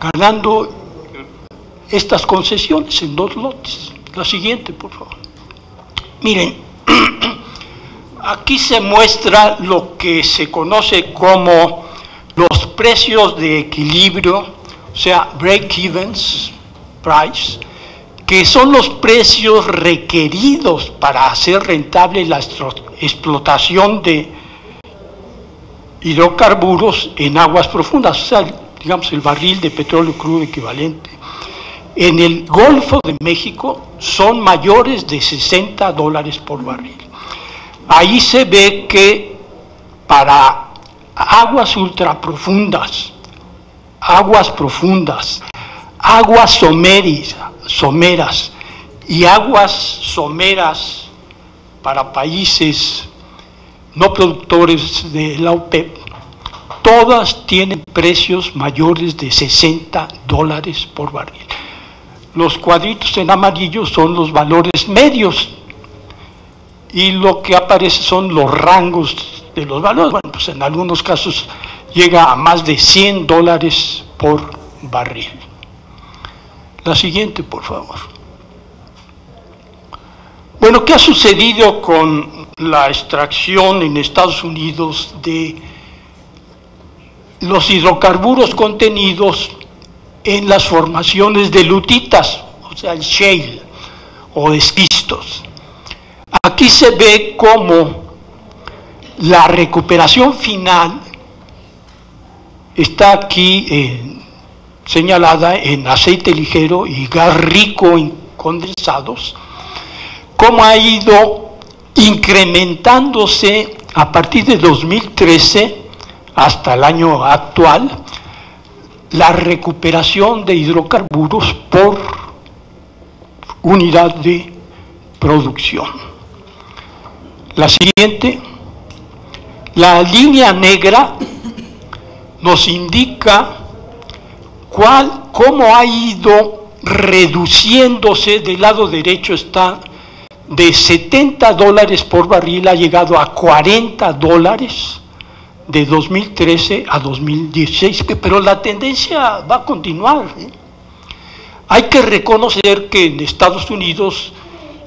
ganando estas concesiones en dos lotes. La siguiente, por favor. Miren, <clears throat> aquí se muestra lo que se conoce como los precios de equilibrio, o sea, break-evens price, que son los precios requeridos para hacer rentable la explotación de hidrocarburos en aguas profundas, o sea, digamos el barril de petróleo crudo equivalente. En el Golfo de México son mayores de 60 dólares por barril. Ahí se ve que para aguas ultraprofundas, aguas profundas, aguas someras y aguas someras para países no productores de la OPEP, todas tienen precios mayores de 60 dólares por barril. Los cuadritos en amarillo son los valores medios y lo que aparece son los rangos de los valores. Bueno, pues en algunos casos llega a más de 100 dólares por barril. La siguiente, por favor. Bueno, ¿qué ha sucedido con la extracción en Estados Unidos de los hidrocarburos contenidos en las formaciones de lutitas, o sea, el shale o esquistos? Aquí se ve cómo la recuperación final está aquí eh, señalada en aceite ligero y gas rico en condensados, cómo ha ido incrementándose a partir de 2013 hasta el año actual la recuperación de hidrocarburos por unidad de producción. La siguiente la línea negra nos indica cuál, cómo ha ido reduciéndose, del lado derecho está de 70 dólares por barril, ha llegado a 40 dólares de 2013 a 2016, pero la tendencia va a continuar. ¿eh? Hay que reconocer que en Estados Unidos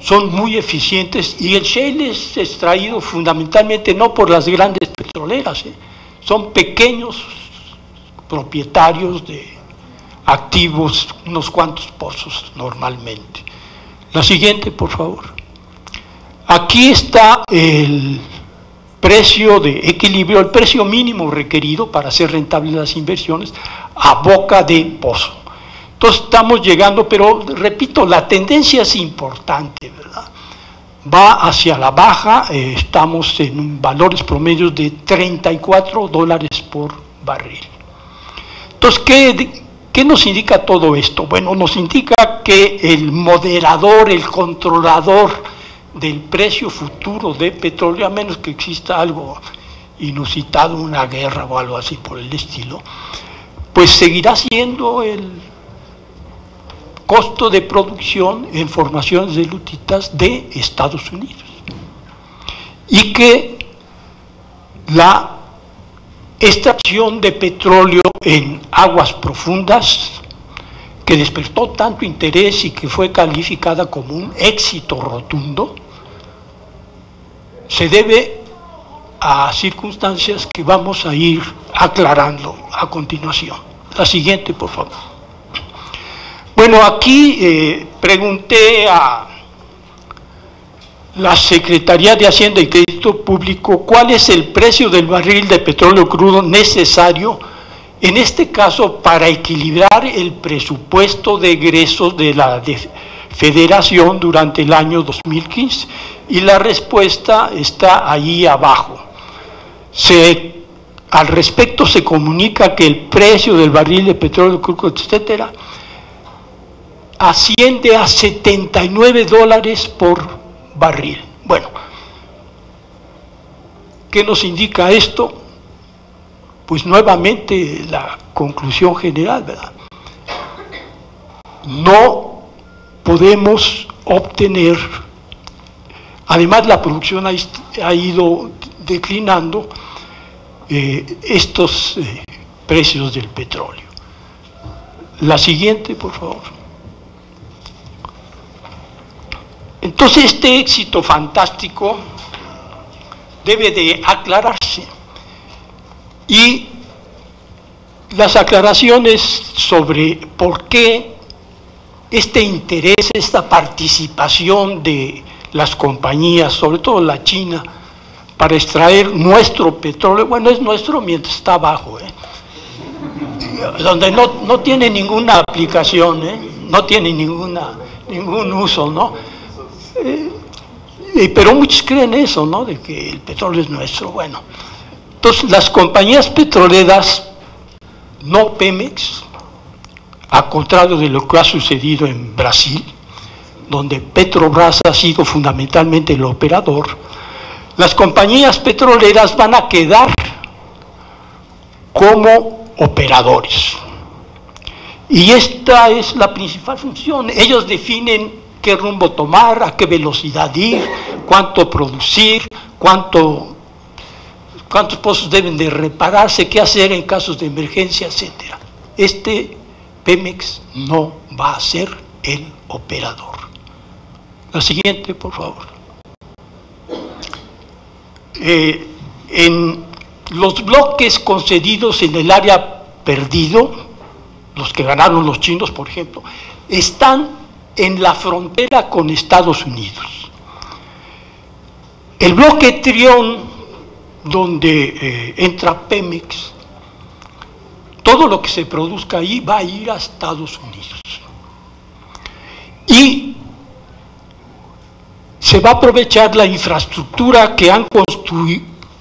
son muy eficientes y el shale es extraído fundamentalmente no por las grandes petroleras, ¿eh? son pequeños propietarios de activos, unos cuantos pozos normalmente. La siguiente, por favor. Aquí está el precio de equilibrio, el precio mínimo requerido para hacer rentables las inversiones a boca de pozo. Entonces estamos llegando, pero repito, la tendencia es importante, ¿verdad? Va hacia la baja, eh, estamos en valores promedios de 34 dólares por barril. Entonces, ¿qué, ¿qué nos indica todo esto? Bueno, nos indica que el moderador, el controlador del precio futuro de petróleo, a menos que exista algo inusitado, una guerra o algo así por el estilo, pues seguirá siendo el costo de producción en formaciones de lutitas de Estados Unidos. Y que la extracción de petróleo en aguas profundas, que despertó tanto interés y que fue calificada como un éxito rotundo, se debe a circunstancias que vamos a ir aclarando a continuación. La siguiente, por favor. Bueno, aquí eh, pregunté a la Secretaría de Hacienda y Crédito Público cuál es el precio del barril de petróleo crudo necesario, en este caso, para equilibrar el presupuesto de egresos de la Federación durante el año 2015. Y la respuesta está ahí abajo. Al respecto se comunica que el precio del barril de petróleo crudo, etcétera, asciende a 79 dólares por barril. Bueno, ¿qué nos indica esto? Pues nuevamente la conclusión general, ¿verdad? No podemos obtener, además la producción ha, ido declinando, eh, estos eh, precios del petróleo. La siguiente, por favor. Entonces este éxito fantástico debe de aclararse y las aclaraciones sobre por qué este interés, esta participación de las compañías, sobre todo la China, para extraer nuestro petróleo, bueno, es nuestro mientras está abajo, ¿eh? donde no, tiene ninguna aplicación, ¿eh? no tiene ninguna, ningún uso, ¿no? Pero muchos creen eso, ¿no? De que el petróleo es nuestro. Bueno, entonces las compañías petroleras, no Pemex, a contrario de lo que ha sucedido en Brasil, donde Petrobras ha sido fundamentalmente el operador, las compañías petroleras van a quedar como operadores. Y esta es la principal función. Ellos definen qué rumbo tomar, a qué velocidad ir, cuánto producir, cuánto, cuántos pozos deben de repararse, qué hacer en casos de emergencia, etcétera. Este Pemex no va a ser el operador. La siguiente, por favor. Eh, en los bloques concedidos en el área perdido, los que ganaron los chinos, por ejemplo, están en la frontera con Estados Unidos. El bloque Trión, donde eh, entra Pemex, todo lo que se produzca ahí va a ir a Estados Unidos. Y se va a aprovechar la infraestructura que han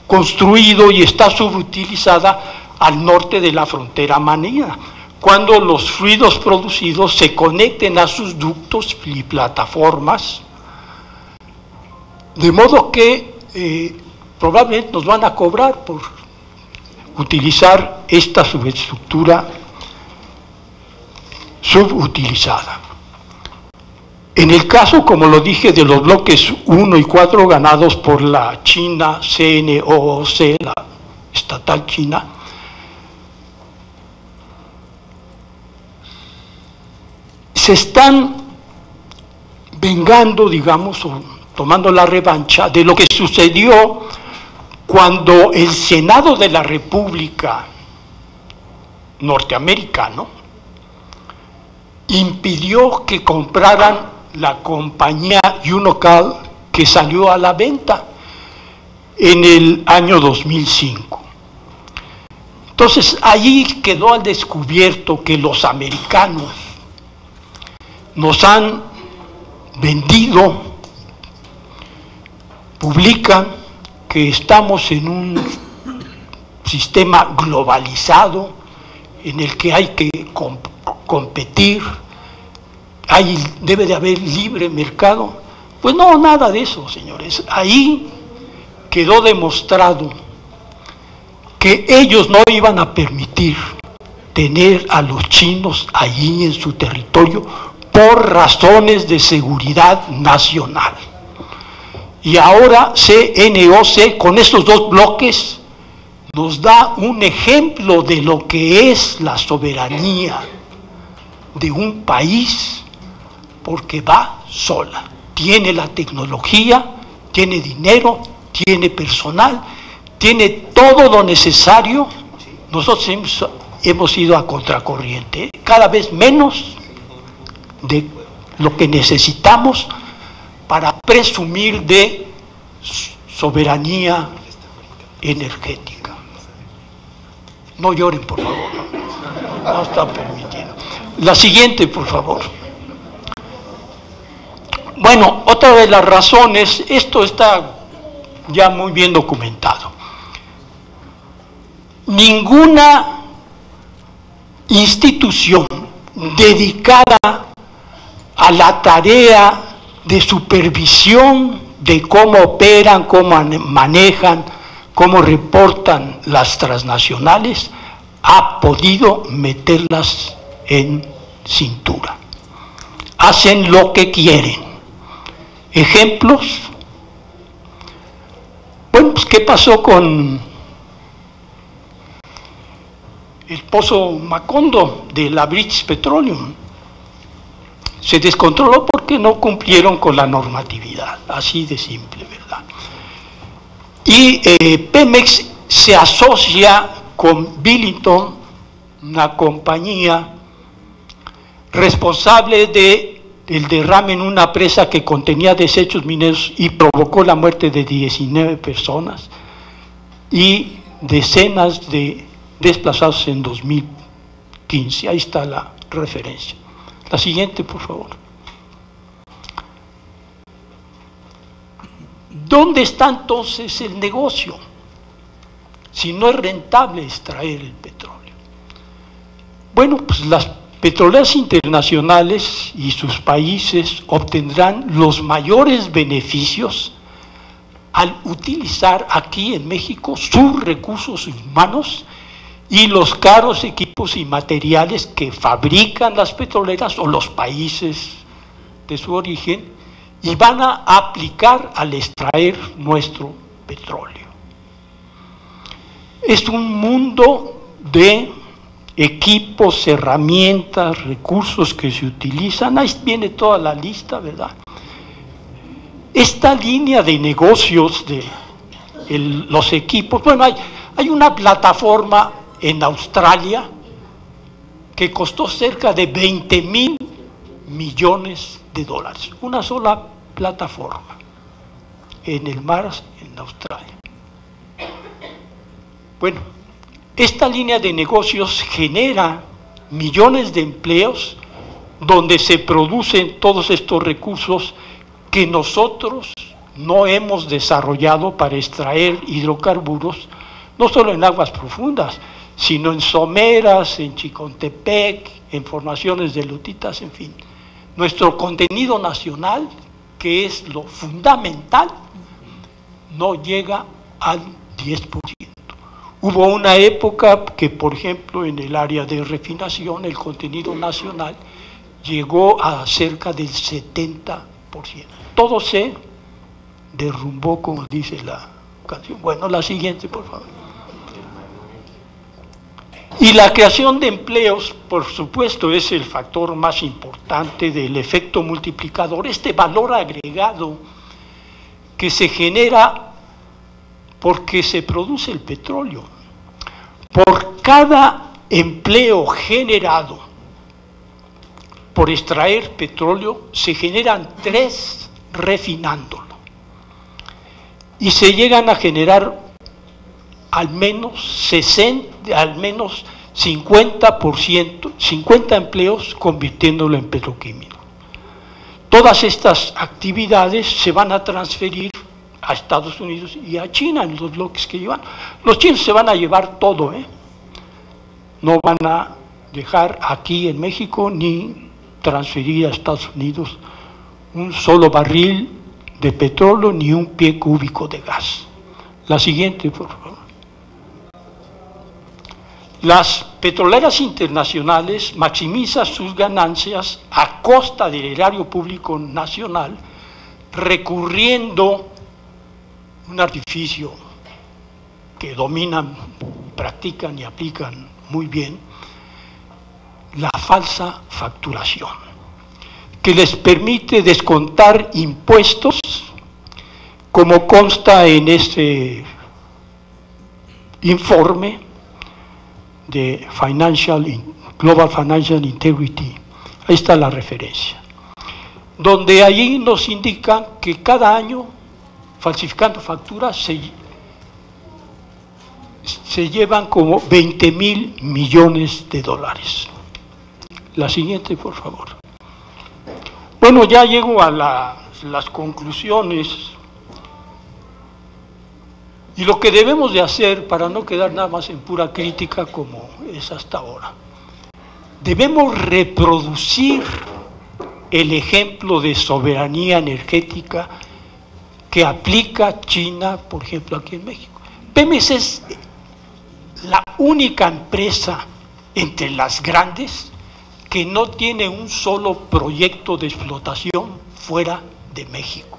construido y está subutilizada al norte de la frontera manía cuando los fluidos producidos se conecten a sus ductos y plataformas, de modo que eh, probablemente nos van a cobrar por utilizar esta subestructura subutilizada. En el caso, como lo dije, de los bloques 1 y 4 ganados por la China CNOOC, la estatal china, se están vengando, digamos, o tomando la revancha de lo que sucedió cuando el Senado de la República norteamericano impidió que compraran la compañía Unocal que salió a la venta en el año 2005. Entonces allí quedó al descubierto que los americanos nos han vendido, publican que estamos en un sistema globalizado en el que hay que competir, hay, debe de haber libre mercado. Pues no, nada de eso, señores. Ahí quedó demostrado que ellos no iban a permitir tener a los chinos allí en su territorio por razones de seguridad nacional. Y ahora CNOC con estos dos bloques nos da un ejemplo de lo que es la soberanía de un país porque va sola. Tiene la tecnología, tiene dinero, tiene personal, tiene todo lo necesario. Nosotros hemos ido a contracorriente, cada vez menos de lo que necesitamos para presumir de soberanía energética. No lloren, por favor. No está permitido. La siguiente, por favor. Bueno, otra de las razones, esto está ya muy bien documentado. Ninguna institución dedicada a la tarea de supervisión de cómo operan, cómo manejan, cómo reportan las transnacionales, ha podido meterlas en cintura. Hacen lo que quieren. Ejemplos. Bueno, pues ¿qué pasó con el pozo Macondo de la British Petroleum? Se descontroló porque no cumplieron con la normatividad, así de simple, ¿verdad? Y eh, Pemex se asocia con Billington, una compañía responsable de el derrame en una presa que contenía desechos mineros y provocó la muerte de 19 personas y decenas de desplazados en 2015. Ahí está la referencia. La siguiente, por favor. ¿Dónde está entonces el negocio? Si no es rentable extraer el petróleo. Bueno, pues las petroleras internacionales y sus países obtendrán los mayores beneficios al utilizar aquí en México sus recursos humanos y los caros equipos y materiales que fabrican las petroleras o los países de su origen y van a aplicar al extraer nuestro petróleo. Es un mundo de equipos, herramientas, recursos que se utilizan. Ahí viene toda la lista, ¿verdad? Esta línea de negocios de los equipos, bueno, hay, hay una plataforma en Australia que costó cerca de 20 mil millones de dólares. Una sola plataforma en el mar en Australia. Bueno, esta línea de negocios genera millones de empleos donde se producen todos estos recursos que nosotros no hemos desarrollado para extraer hidrocarburos, no solo en aguas profundas, sino en someras, en Chicontepec, en formaciones de lutitas, en fin. Nuestro contenido nacional, que es lo fundamental, no llega al 10%. Hubo una época que, por ejemplo, en el área de refinación, el contenido nacional llegó a cerca del 70%. Todo se derrumbó, como dice la canción. Bueno, la siguiente, por favor. Y la creación de empleos, por supuesto, es el factor más importante del efecto multiplicador, este valor agregado que se genera porque se produce el petróleo. Por cada empleo generado por extraer petróleo, se generan tres refinándolo. Y se llegan a generar al menos 60, al menos 50%, 50 empleos convirtiéndolo en petroquímico. Todas estas actividades se van a transferir a Estados Unidos y a China en los bloques que llevan. Los chinos se van a llevar todo, ¿eh? No van a dejar aquí en México ni transferir a Estados Unidos un solo barril de petróleo ni un pie cúbico de gas. La siguiente, por favor. Las petroleras internacionales maximizan sus ganancias a costa del erario público nacional recurriendo un artificio que dominan, practican y aplican muy bien, la falsa facturación, que les permite descontar impuestos, como consta en este informe, de Financial, Global Financial Integrity. Ahí está la referencia. Donde allí nos indican que cada año, falsificando facturas, se, se llevan como 20 mil millones de dólares. La siguiente, por favor. Bueno, ya llego a las conclusiones y lo que debemos de hacer para no quedar nada más en pura crítica como es hasta ahora. Debemos reproducir el ejemplo de soberanía energética que aplica China, por ejemplo, aquí en México. Pemex es la única empresa entre las grandes que no tiene un solo proyecto de explotación fuera de México.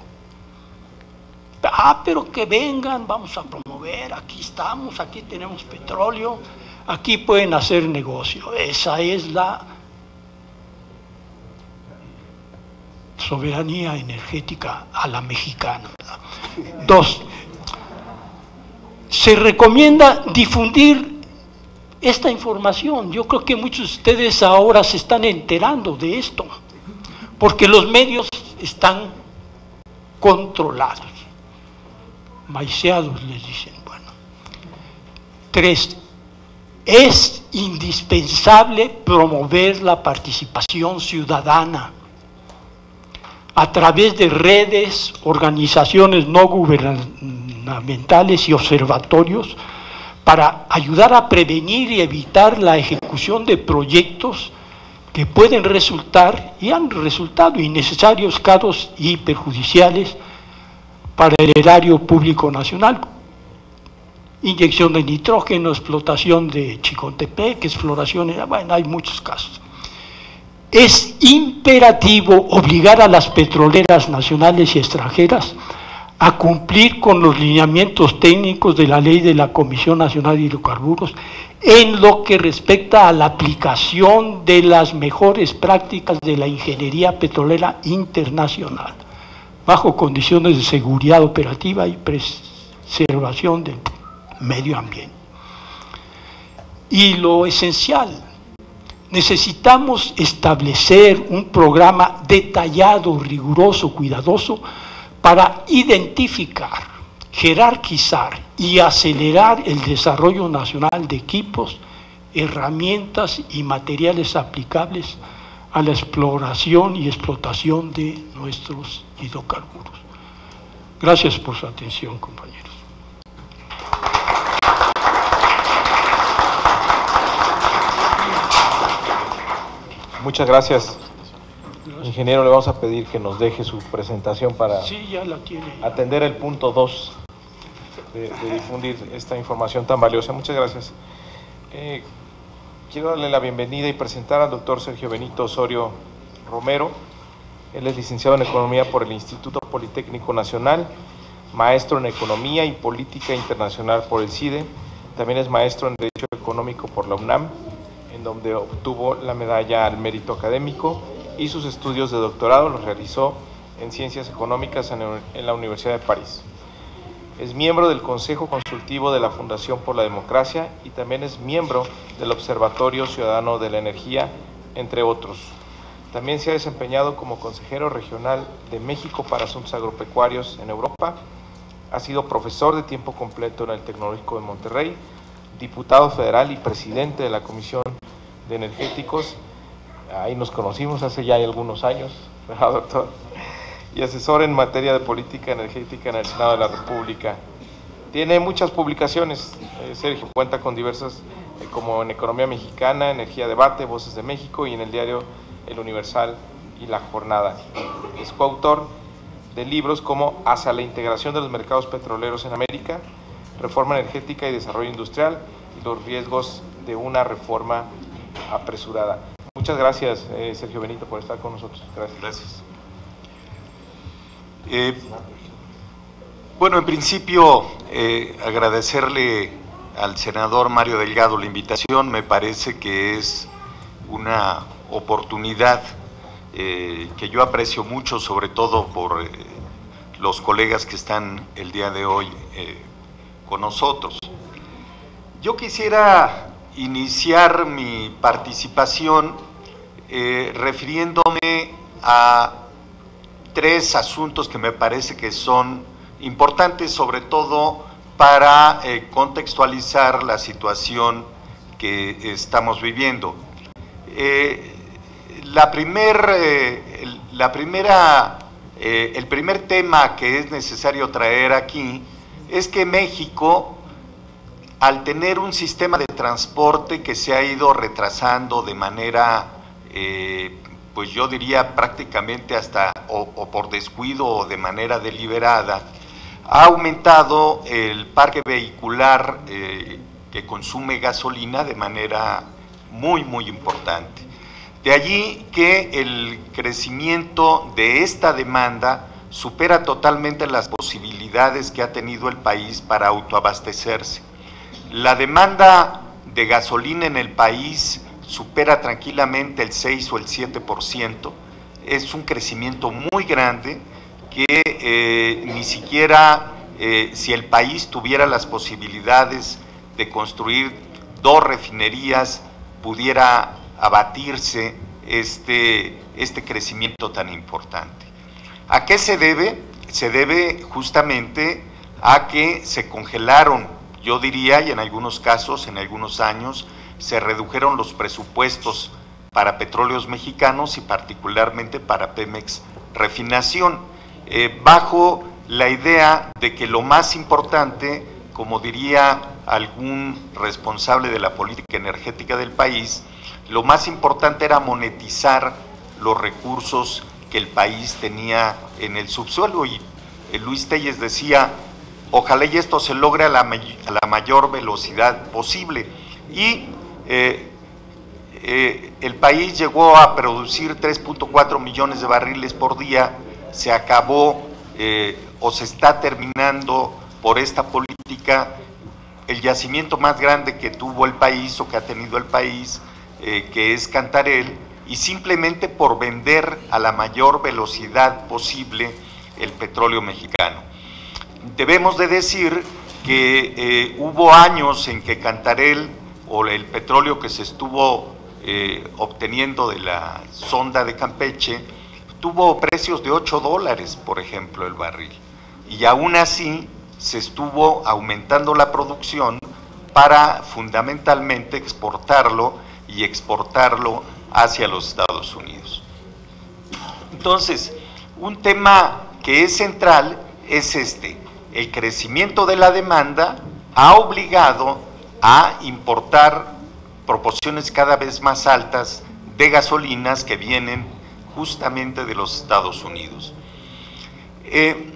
Ah, pero que vengan, vamos a promover, aquí estamos, aquí tenemos petróleo, aquí pueden hacer negocio. Esa es la soberanía energética a la mexicana. Dos, se recomienda difundir esta información. Yo creo que muchos de ustedes ahora se están enterando de esto, porque los medios están controlados maiceados, les dicen. Bueno. Tres, es indispensable promover la participación ciudadana a través de redes, organizaciones no gubernamentales y observatorios para ayudar a prevenir y evitar la ejecución de proyectos que pueden resultar y han resultado innecesarios, caros y perjudiciales para el erario público nacional. Inyección de nitrógeno, explotación de Chicontepec, exploración, bueno, hay muchos casos. Es imperativo obligar a las petroleras nacionales y extranjeras a cumplir con los lineamientos técnicos de la ley de la Comisión Nacional de Hidrocarburos en lo que respecta a la aplicación de las mejores prácticas de la ingeniería petrolera internacional bajo condiciones de seguridad operativa y preservación del medio ambiente. Y lo esencial, necesitamos establecer un programa detallado, riguroso, cuidadoso para identificar, jerarquizar y acelerar el desarrollo nacional de equipos, herramientas y materiales aplicables a la exploración y explotación de nuestros hidrocarburos. Gracias por su atención, compañeros. Muchas gracias. Ingeniero, le vamos a pedir que nos deje su presentación para atender el punto 2 de, difundir esta información tan valiosa. Muchas gracias. Eh, quiero darle la bienvenida y presentar al doctor Sergio Benito Osorio Romero. Él es licenciado en Economía por el Instituto Politécnico Nacional, maestro en Economía y Política Internacional por el CIDE, también es maestro en Derecho Económico por la UNAM, en donde obtuvo la medalla al mérito académico y sus estudios de doctorado los realizó en Ciencias Económicas en la Universidad de París. Es miembro del Consejo Consultivo de la Fundación por la Democracia y también es miembro del Observatorio Ciudadano de la Energía, entre otros. También se ha desempeñado como consejero regional de México para Asuntos Agropecuarios en Europa. Ha sido profesor de tiempo completo en el Tecnológico de Monterrey, diputado federal y presidente de la Comisión de Energéticos. Ahí nos conocimos hace ya algunos años, <laughs> ¿verdad, doctor? Y asesor en materia de política energética en el Senado de la República. Tiene muchas publicaciones. Eh, Sergio cuenta con diversas, eh, como en Economía Mexicana, Energía Debate, Voces de México y en el diario el Universal y La Jornada. Es coautor de libros como Hacia la integración de los mercados petroleros en América, Reforma energética y desarrollo industrial y los riesgos de una reforma apresurada. Muchas gracias, eh, Sergio Benito, por estar con nosotros. Gracias. Gracias. Eh, bueno, en principio, eh, agradecerle al senador Mario Delgado la invitación. Me parece que es una oportunidad eh, que yo aprecio mucho, sobre todo por eh, los colegas que están el día de hoy eh, con nosotros. Yo quisiera iniciar mi participación refiriéndome a tres asuntos que me parece que son importantes, sobre todo para contextualizar la situación que estamos viviendo. La, primer, la primera, el primer tema que es necesario traer aquí es que México, al tener un sistema de transporte que se ha ido retrasando de manera eh, pues yo diría prácticamente hasta o, por descuido o de manera deliberada, ha aumentado el parque vehicular eh, que consume gasolina de manera muy, muy importante. De allí que el crecimiento de esta demanda supera totalmente las posibilidades que ha tenido el país para autoabastecerse. La demanda de gasolina en el país supera tranquilamente el 6 o el 7%, es un crecimiento muy grande que eh, ni siquiera eh, si el país tuviera las posibilidades de construir dos refinerías pudiera abatirse este, este crecimiento tan importante. ¿A qué se debe? Se debe justamente a que se congelaron, yo diría, y en algunos casos, en algunos años, se redujeron los presupuestos para petróleos mexicanos y particularmente para Pemex Refinación, eh, bajo la idea de que lo más importante, como diría algún responsable de la política energética del país, lo más importante era monetizar los recursos que el país tenía en el subsuelo y eh, Luis Telles decía, ojalá y esto se logre a la, mayor velocidad posible. Y eh, eh, el país llegó a producir 3.4 millones de barriles por día, se acabó o se está terminando por esta política el yacimiento más grande que tuvo el país o que ha tenido el país, que es Cantarel, y simplemente por vender a la mayor velocidad posible el petróleo mexicano. Debemos de decir que hubo años en que Cantarel o el petróleo que se estuvo eh, obteniendo de la sonda de Campeche tuvo precios de 8 dólares, por ejemplo, el barril. Y aún así se estuvo aumentando la producción para fundamentalmente exportarlo y exportarlo hacia los Estados Unidos. Entonces, un tema que es central es este, el crecimiento de la demanda ha obligado a importar proporciones cada vez más altas de gasolinas que vienen justamente de los Estados Unidos. Eh,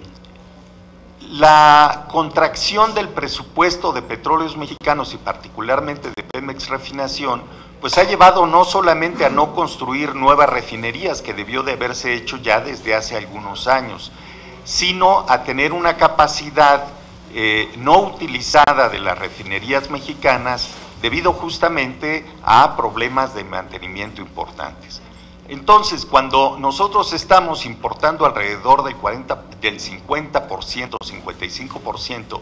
la contracción del presupuesto de petróleos mexicanos y particularmente de Pemex Refinación, pues ha llevado no solamente a no construir nuevas refinerías, que debió de haberse hecho ya desde hace algunos años, sino a tener una capacidad eh, no utilizada de las refinerías mexicanas debido justamente a problemas de mantenimiento importantes. Entonces, cuando nosotros estamos importando alrededor del, 40, del 50%, 55%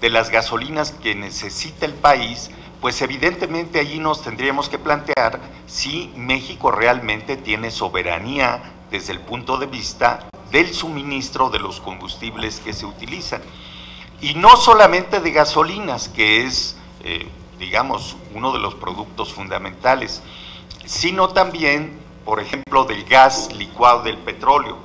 de las gasolinas que necesita el país, pues evidentemente allí nos tendríamos que plantear si México realmente tiene soberanía desde el punto de vista del suministro de los combustibles que se utilizan. Y no solamente de gasolinas, que es, eh, digamos, uno de los productos fundamentales, sino también, por ejemplo, del gas licuado del petróleo,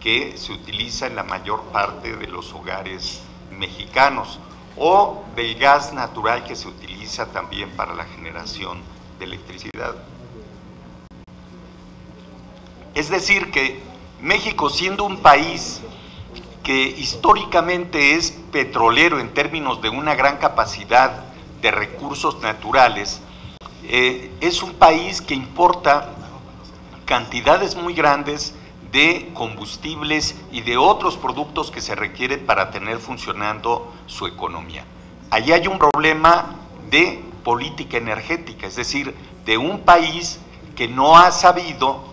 que se utiliza en la mayor parte de los hogares mexicanos, o del gas natural que se utiliza también para la generación de electricidad. Es decir, que México siendo un país que históricamente es petrolero en términos de una gran capacidad de recursos naturales, eh, es un país que importa cantidades muy grandes de combustibles y de otros productos que se requieren para tener funcionando su economía. Allí hay un problema de política energética, es decir, de un país que no ha sabido,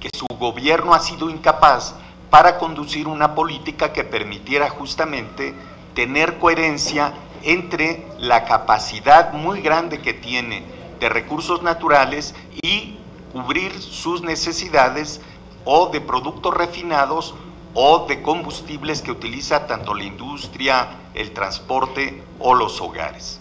que su gobierno ha sido incapaz para conducir una política que permitiera justamente tener coherencia entre la capacidad muy grande que tiene de recursos naturales y cubrir sus necesidades o de productos refinados o de combustibles que utiliza tanto la industria, el transporte o los hogares.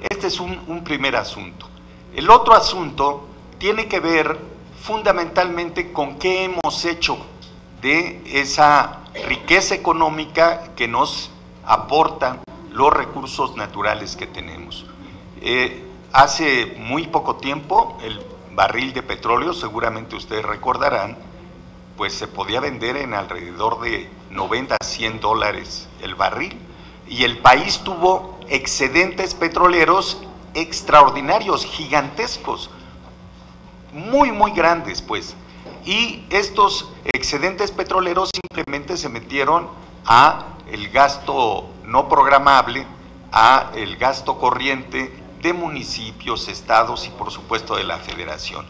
Este es un, primer asunto. El otro asunto tiene que ver fundamentalmente con qué hemos hecho de esa riqueza económica que nos aportan los recursos naturales que tenemos. Eh, hace muy poco tiempo el barril de petróleo, seguramente ustedes recordarán, pues se podía vender en alrededor de 90 a 100 dólares el barril y el país tuvo excedentes petroleros extraordinarios, gigantescos, muy, muy grandes, pues. Y estos excedentes petroleros simplemente se metieron a el gasto no programable, a el gasto corriente de municipios, estados y por supuesto de la federación.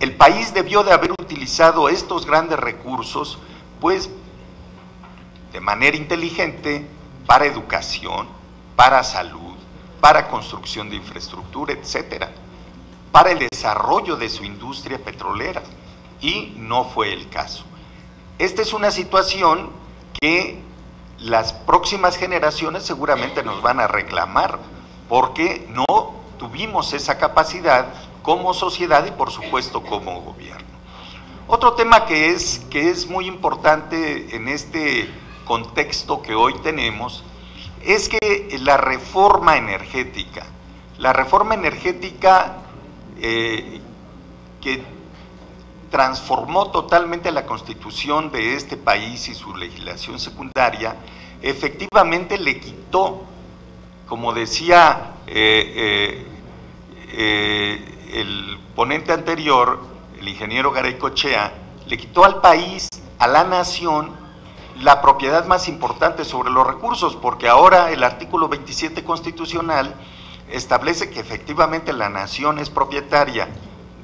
El país debió de haber utilizado estos grandes recursos, pues, de manera inteligente para educación, para salud, para construcción de infraestructura, etcétera, para el desarrollo de su industria petrolera. Y no fue el caso. Esta es una situación que las próximas generaciones seguramente nos van a reclamar, porque no tuvimos esa capacidad como sociedad y por supuesto como gobierno. Otro tema que es, que es muy importante en este contexto que hoy tenemos es que la reforma energética, la reforma energética eh, que transformó totalmente la constitución de este país y su legislación secundaria, efectivamente le quitó, como decía eh, eh, el ponente anterior, el ingeniero Garay Cochea, le quitó al país, a la nación, la propiedad más importante sobre los recursos, porque ahora el artículo 27 constitucional establece que efectivamente la nación es propietaria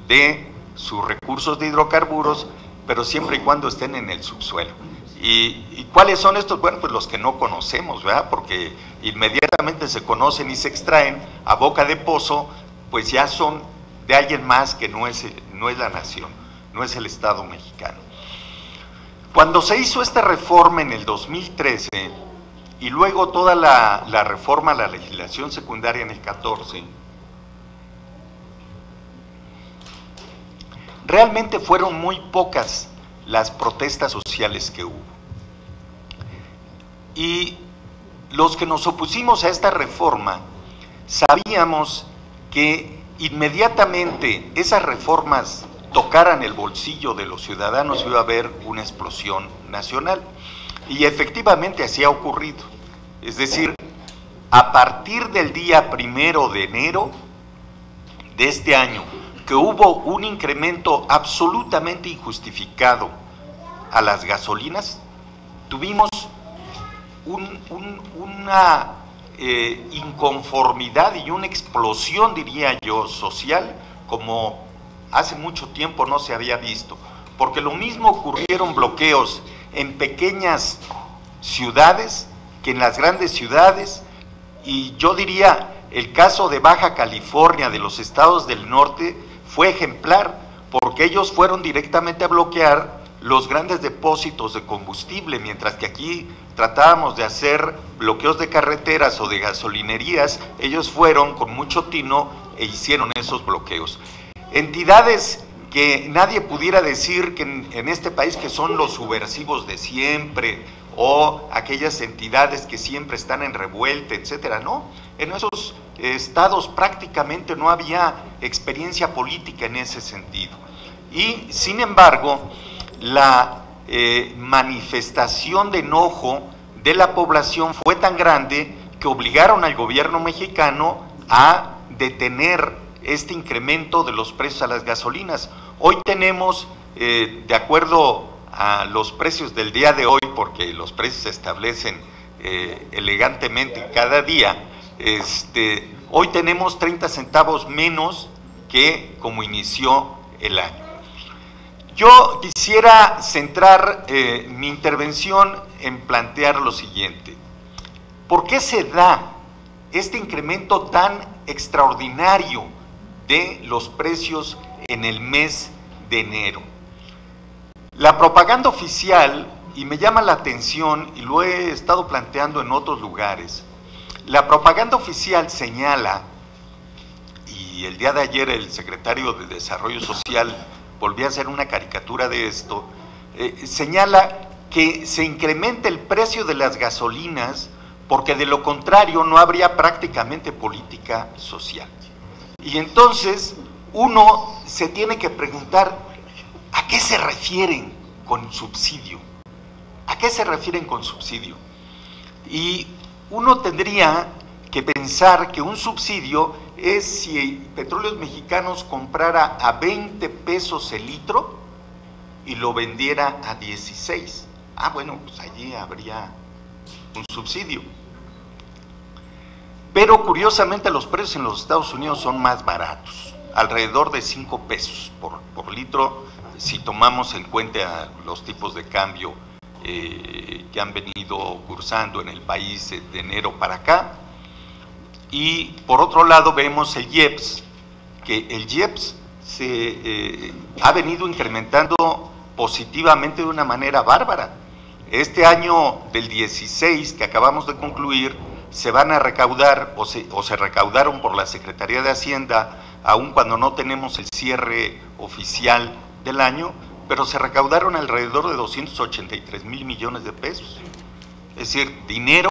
de sus recursos de hidrocarburos, pero siempre y cuando estén en el subsuelo. ¿Y, cuáles son estos? Bueno, pues los que no conocemos, ¿verdad? Porque inmediatamente se conocen y se extraen a boca de pozo, pues ya son de alguien más que no es, no es la nación, no es el Estado mexicano. Cuando se hizo esta reforma en el 2013 y luego toda la, reforma a la legislación secundaria en el 14, realmente fueron muy pocas las protestas sociales que hubo. Y los que nos opusimos a esta reforma sabíamos que inmediatamente esas reformas tocaran el bolsillo de los ciudadanos iba a haber una explosión nacional. Y efectivamente así ha ocurrido. Es decir, a partir del día primero de enero de este año, que hubo un incremento absolutamente injustificado a las gasolinas, tuvimos una eh, inconformidad y una explosión, diría yo, social, como hace mucho tiempo no se había visto. Porque lo mismo ocurrieron bloqueos en pequeñas ciudades que en las grandes ciudades, y yo diría, el caso de Baja California, de los estados del norte, fue ejemplar porque ellos fueron directamente a bloquear los grandes depósitos de combustible, mientras que aquí tratábamos de hacer bloqueos de carreteras o de gasolinerías, ellos fueron con mucho tino e hicieron esos bloqueos. Entidades que nadie pudiera decir que en, este país que son los subversivos de siempre o aquellas entidades que siempre están en revuelta, etcétera, no. En esos estados prácticamente no había experiencia política en ese sentido. Y sin embargo, la eh, manifestación de enojo de la población fue tan grande que obligaron al gobierno mexicano a detener este incremento de los precios a las gasolinas. Hoy tenemos, eh, de acuerdo a los precios del día de hoy, porque los precios se establecen eh, elegantemente cada día, este, hoy tenemos 30 centavos menos que como inició el año. Yo quisiera centrar eh, mi intervención en plantear lo siguiente. ¿Por qué se da este incremento tan extraordinario de los precios en el mes de enero? La propaganda oficial, y me llama la atención, y lo he estado planteando en otros lugares, la propaganda oficial señala, y el día de ayer el secretario de Desarrollo Social volvió a hacer una caricatura de esto, eh, señala que se incremente el precio de las gasolinas porque de lo contrario no habría prácticamente política social. Y entonces uno se tiene que preguntar, ¿a qué se refieren con subsidio? ¿A qué se refieren con subsidio? Y uno tendría que pensar que un subsidio es si Petróleos Mexicanos comprara a 20 pesos el litro y lo vendiera a 16. Ah, bueno, pues allí habría un subsidio. Pero curiosamente los precios en los Estados Unidos son más baratos, alrededor de 5 pesos por, por, litro, si tomamos en cuenta los tipos de cambio eh, que han venido cursando en el país de enero para acá. Y por otro lado vemos el IEPS, que el IEPS se eh, ha venido incrementando positivamente de una manera bárbara. Este año del 16 que acabamos de concluir, se van a recaudar o se, o se recaudaron por la Secretaría de Hacienda, aun cuando no tenemos el cierre oficial del año, pero se recaudaron alrededor de 283 mil millones de pesos. Es decir, dinero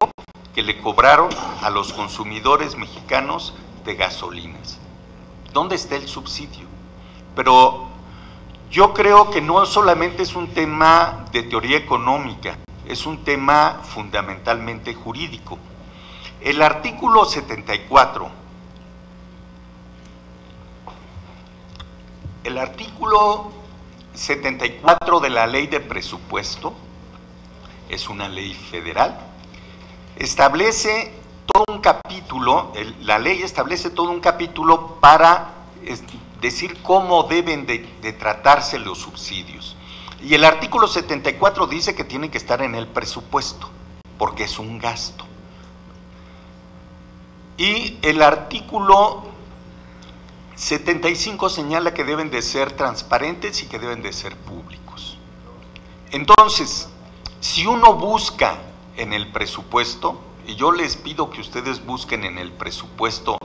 que le cobraron a los consumidores mexicanos de gasolinas. ¿Dónde está el subsidio? Pero yo creo que no solamente es un tema de teoría económica, es un tema fundamentalmente jurídico. El artículo 74, el artículo 74 de la ley de presupuesto, es una ley federal, establece todo un capítulo, la ley establece todo un capítulo para decir cómo deben de, de tratarse los subsidios. Y el artículo 74 dice que tiene que estar en el presupuesto, porque es un gasto. Y el artículo 75 señala que deben de ser transparentes y que deben de ser públicos. Entonces, si uno busca en el presupuesto, y yo les pido que ustedes busquen en el presupuesto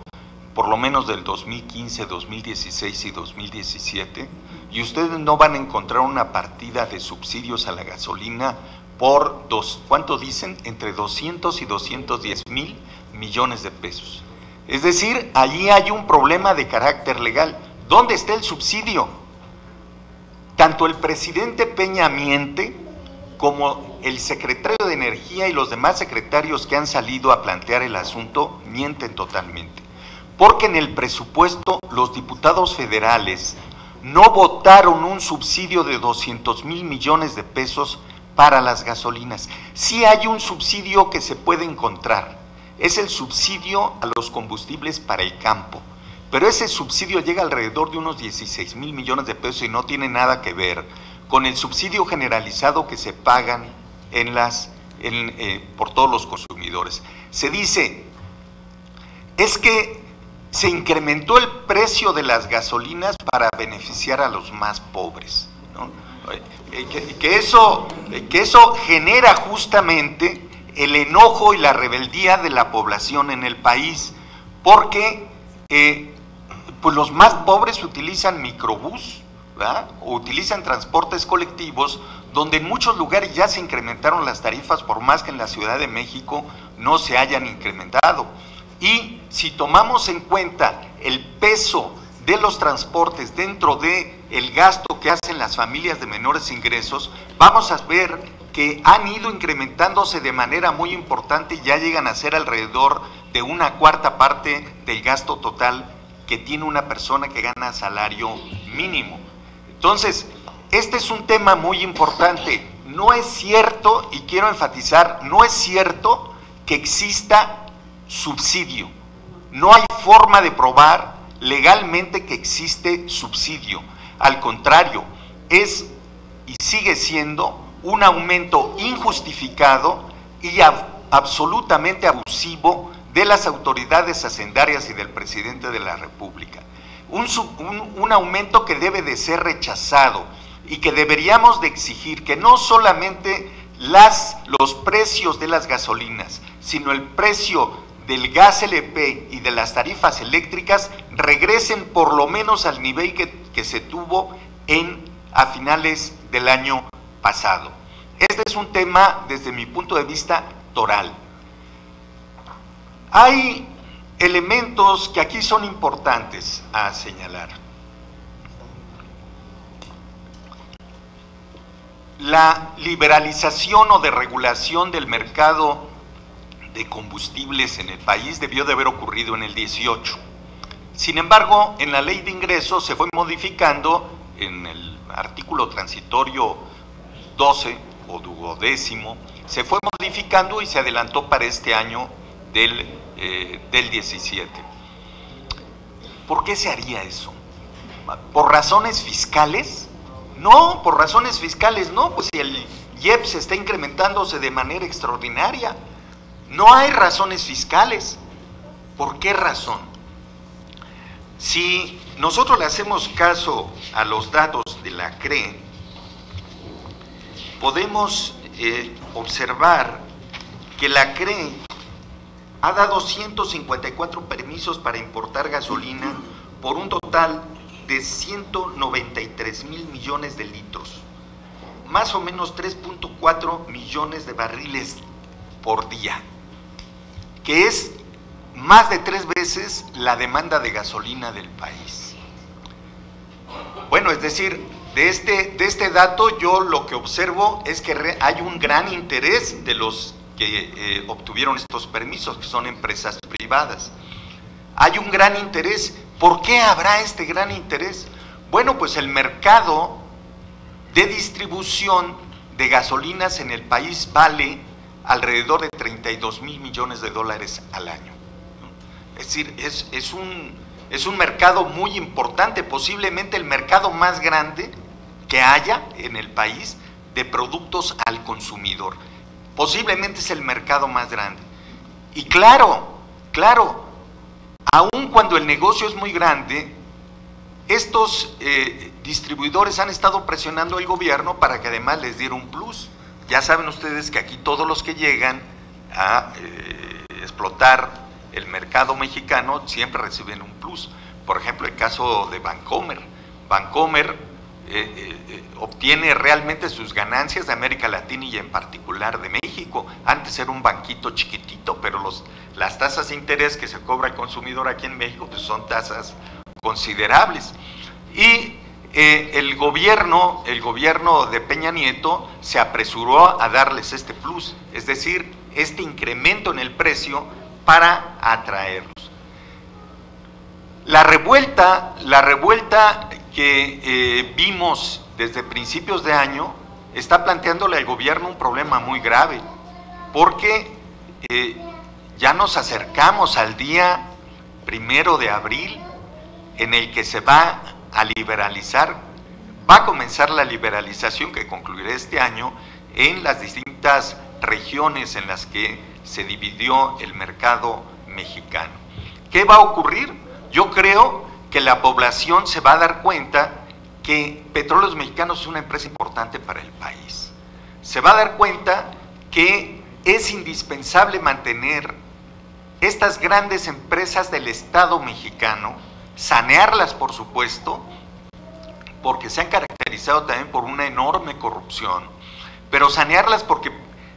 por lo menos del 2015, 2016 y 2017, y ustedes no van a encontrar una partida de subsidios a la gasolina por dos, ¿cuánto dicen? Entre 200 y 210 mil millones de pesos. Es decir, allí hay un problema de carácter legal. ¿Dónde está el subsidio? Tanto el presidente Peña miente como el secretario de Energía y los demás secretarios que han salido a plantear el asunto mienten totalmente. Porque en el presupuesto los diputados federales no votaron un subsidio de 200 mil millones de pesos para las gasolinas. Sí hay un subsidio que se puede encontrar, es el subsidio a los combustibles para el campo. Pero ese subsidio llega alrededor de unos 16 mil millones de pesos y no tiene nada que ver con el subsidio generalizado que se pagan en las, eh, por todos los consumidores. Se dice, es que se incrementó el precio de las gasolinas para beneficiar a los más pobres. Eh, que, eso, que eso genera justamente el enojo y la rebeldía de la población en el país, porque eh, pues los más pobres utilizan microbús o utilizan transportes colectivos, donde en muchos lugares ya se incrementaron las tarifas, por más que en la Ciudad de México no se hayan incrementado. Y si tomamos en cuenta el peso de los transportes dentro de gasto que hacen las familias de menores ingresos, vamos a ver que han ido incrementándose de manera muy importante y ya llegan a ser alrededor de una cuarta parte del gasto total que tiene una persona que gana salario mínimo. Entonces, este es un tema muy importante. No es cierto, y quiero enfatizar, no es cierto que exista subsidio. No hay forma de probar legalmente que existe subsidio. Al contrario, es y sigue siendo un aumento injustificado y absolutamente abusivo de las autoridades hacendarias y del presidente de la República. Un, aumento que debe de ser rechazado y que deberíamos de exigir que no solamente las, los precios de las gasolinas, sino el precio del gas LP y de las tarifas eléctricas regresen por lo menos al nivel que, que se tuvo en, a finales del año pasado. Este es un tema, desde mi punto de vista, toral. Hay elementos que aquí son importantes a señalar. La liberalización o deregulación del mercado de combustibles en el país debió de haber ocurrido en el 18. Sin embargo, en la ley de ingresos se fue modificando en el artículo transitorio 12 o duodécimo, se fue modificando y se adelantó para este año del, eh, del 17. ¿Por qué se haría eso? ¿Por razones fiscales? No, por razones fiscales no, pues si el IEPS está incrementándose de manera extraordinaria, no hay razones fiscales. ¿Por qué razón? Si nosotros le hacemos caso a los datos de la CRE, podemos eh, observar que la CRE ha dado 154 permisos para importar gasolina por un total de 193 mil millones de litros, más o menos 3.4 millones de barriles por día, que es más de tres veces la demanda de gasolina del país. Bueno, es decir, de este, de este dato yo lo que observo es que hay un gran interés de los que eh, obtuvieron estos permisos, que son empresas privadas. Hay un gran interés. ¿Por qué habrá este gran interés? Bueno, pues el mercado de distribución de gasolinas en el país vale alrededor de 32 mil millones de dólares al año. Es decir, es, es, un, es un mercado muy importante, posiblemente el mercado más grande que haya en el país de productos al consumidor. Posiblemente es el mercado más grande. Y claro, claro, aun cuando el negocio es muy grande, estos eh, distribuidores han estado presionando al gobierno para que además les diera un plus. Ya saben ustedes que aquí todos los que llegan a eh, explotar el mercado mexicano siempre reciben un plus. Por ejemplo, el caso de Vancomer. Vancomer eh, eh, eh, obtiene realmente sus ganancias de América Latina y en particular de México. Antes era un banquito chiquitito, pero las tasas de interés que se cobra el consumidor aquí en México pues son tasas considerables. Y el gobierno, el gobierno de Peña Nieto se apresuró a darles este plus, es decir, este incremento en el precio para atraerlos. La revuelta, la revuelta que eh, vimos desde principios de año está planteándole al gobierno un problema muy grave, porque eh, ya nos acercamos al día primero de abril en el que se va a liberalizar, va a comenzar la liberalización que concluirá este año en las distintas regiones en las que se dividió el mercado mexicano. ¿Qué va a ocurrir? Yo creo que la población se va a dar cuenta que Petróleos Mexicanos es una empresa importante para el país. Se va a dar cuenta que es indispensable mantener estas grandes empresas del Estado mexicano, sanearlas por supuesto, porque se han caracterizado también por una enorme corrupción, pero sanearlas porque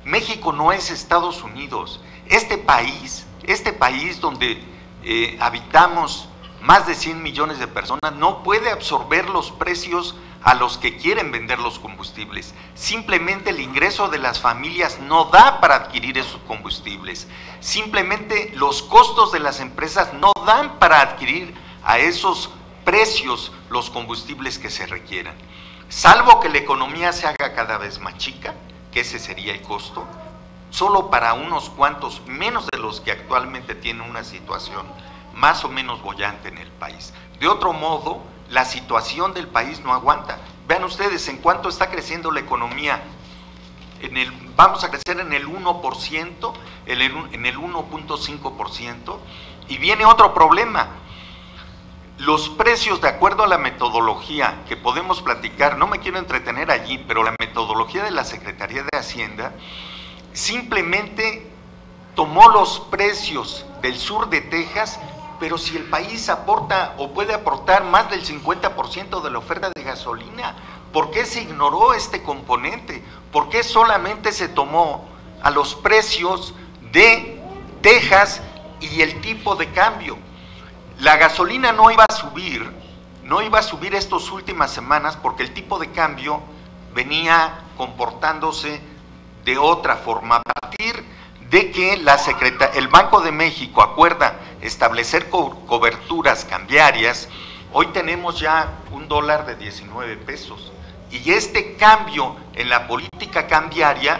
México no es Estados Unidos. Este país, este país donde eh, habitamos más de 100 millones de personas, no puede absorber los precios a los que quieren vender los combustibles. Simplemente el ingreso de las familias no da para adquirir esos combustibles. Simplemente los costos de las empresas no dan para adquirir a esos precios los combustibles que se requieran. Salvo que la economía se haga cada vez más chica, que ese sería el costo, solo para unos cuantos, menos de los que actualmente tienen una situación más o menos bollante en el país. De otro modo, la situación del país no aguanta. Vean ustedes en cuánto está creciendo la economía en el, vamos a crecer en el 1%, en el, en el 1.5%, y viene otro problema. Los precios, de acuerdo a la metodología que podemos platicar, no me quiero entretener allí, pero la metodología de la Secretaría de Hacienda simplemente tomó los precios del sur de Texas, pero si el país aporta o puede aportar más del 50% de la oferta de gasolina, ¿por qué se ignoró este componente? ¿Por qué solamente se tomó a los precios de Texas y el tipo de cambio? La gasolina no iba a subir, no iba a subir estas últimas semanas porque el tipo de cambio venía comportándose de otra forma. A partir de que la el Banco de México acuerda establecer coberturas cambiarias, hoy tenemos ya un dólar de 19 pesos. Y este cambio en la política cambiaria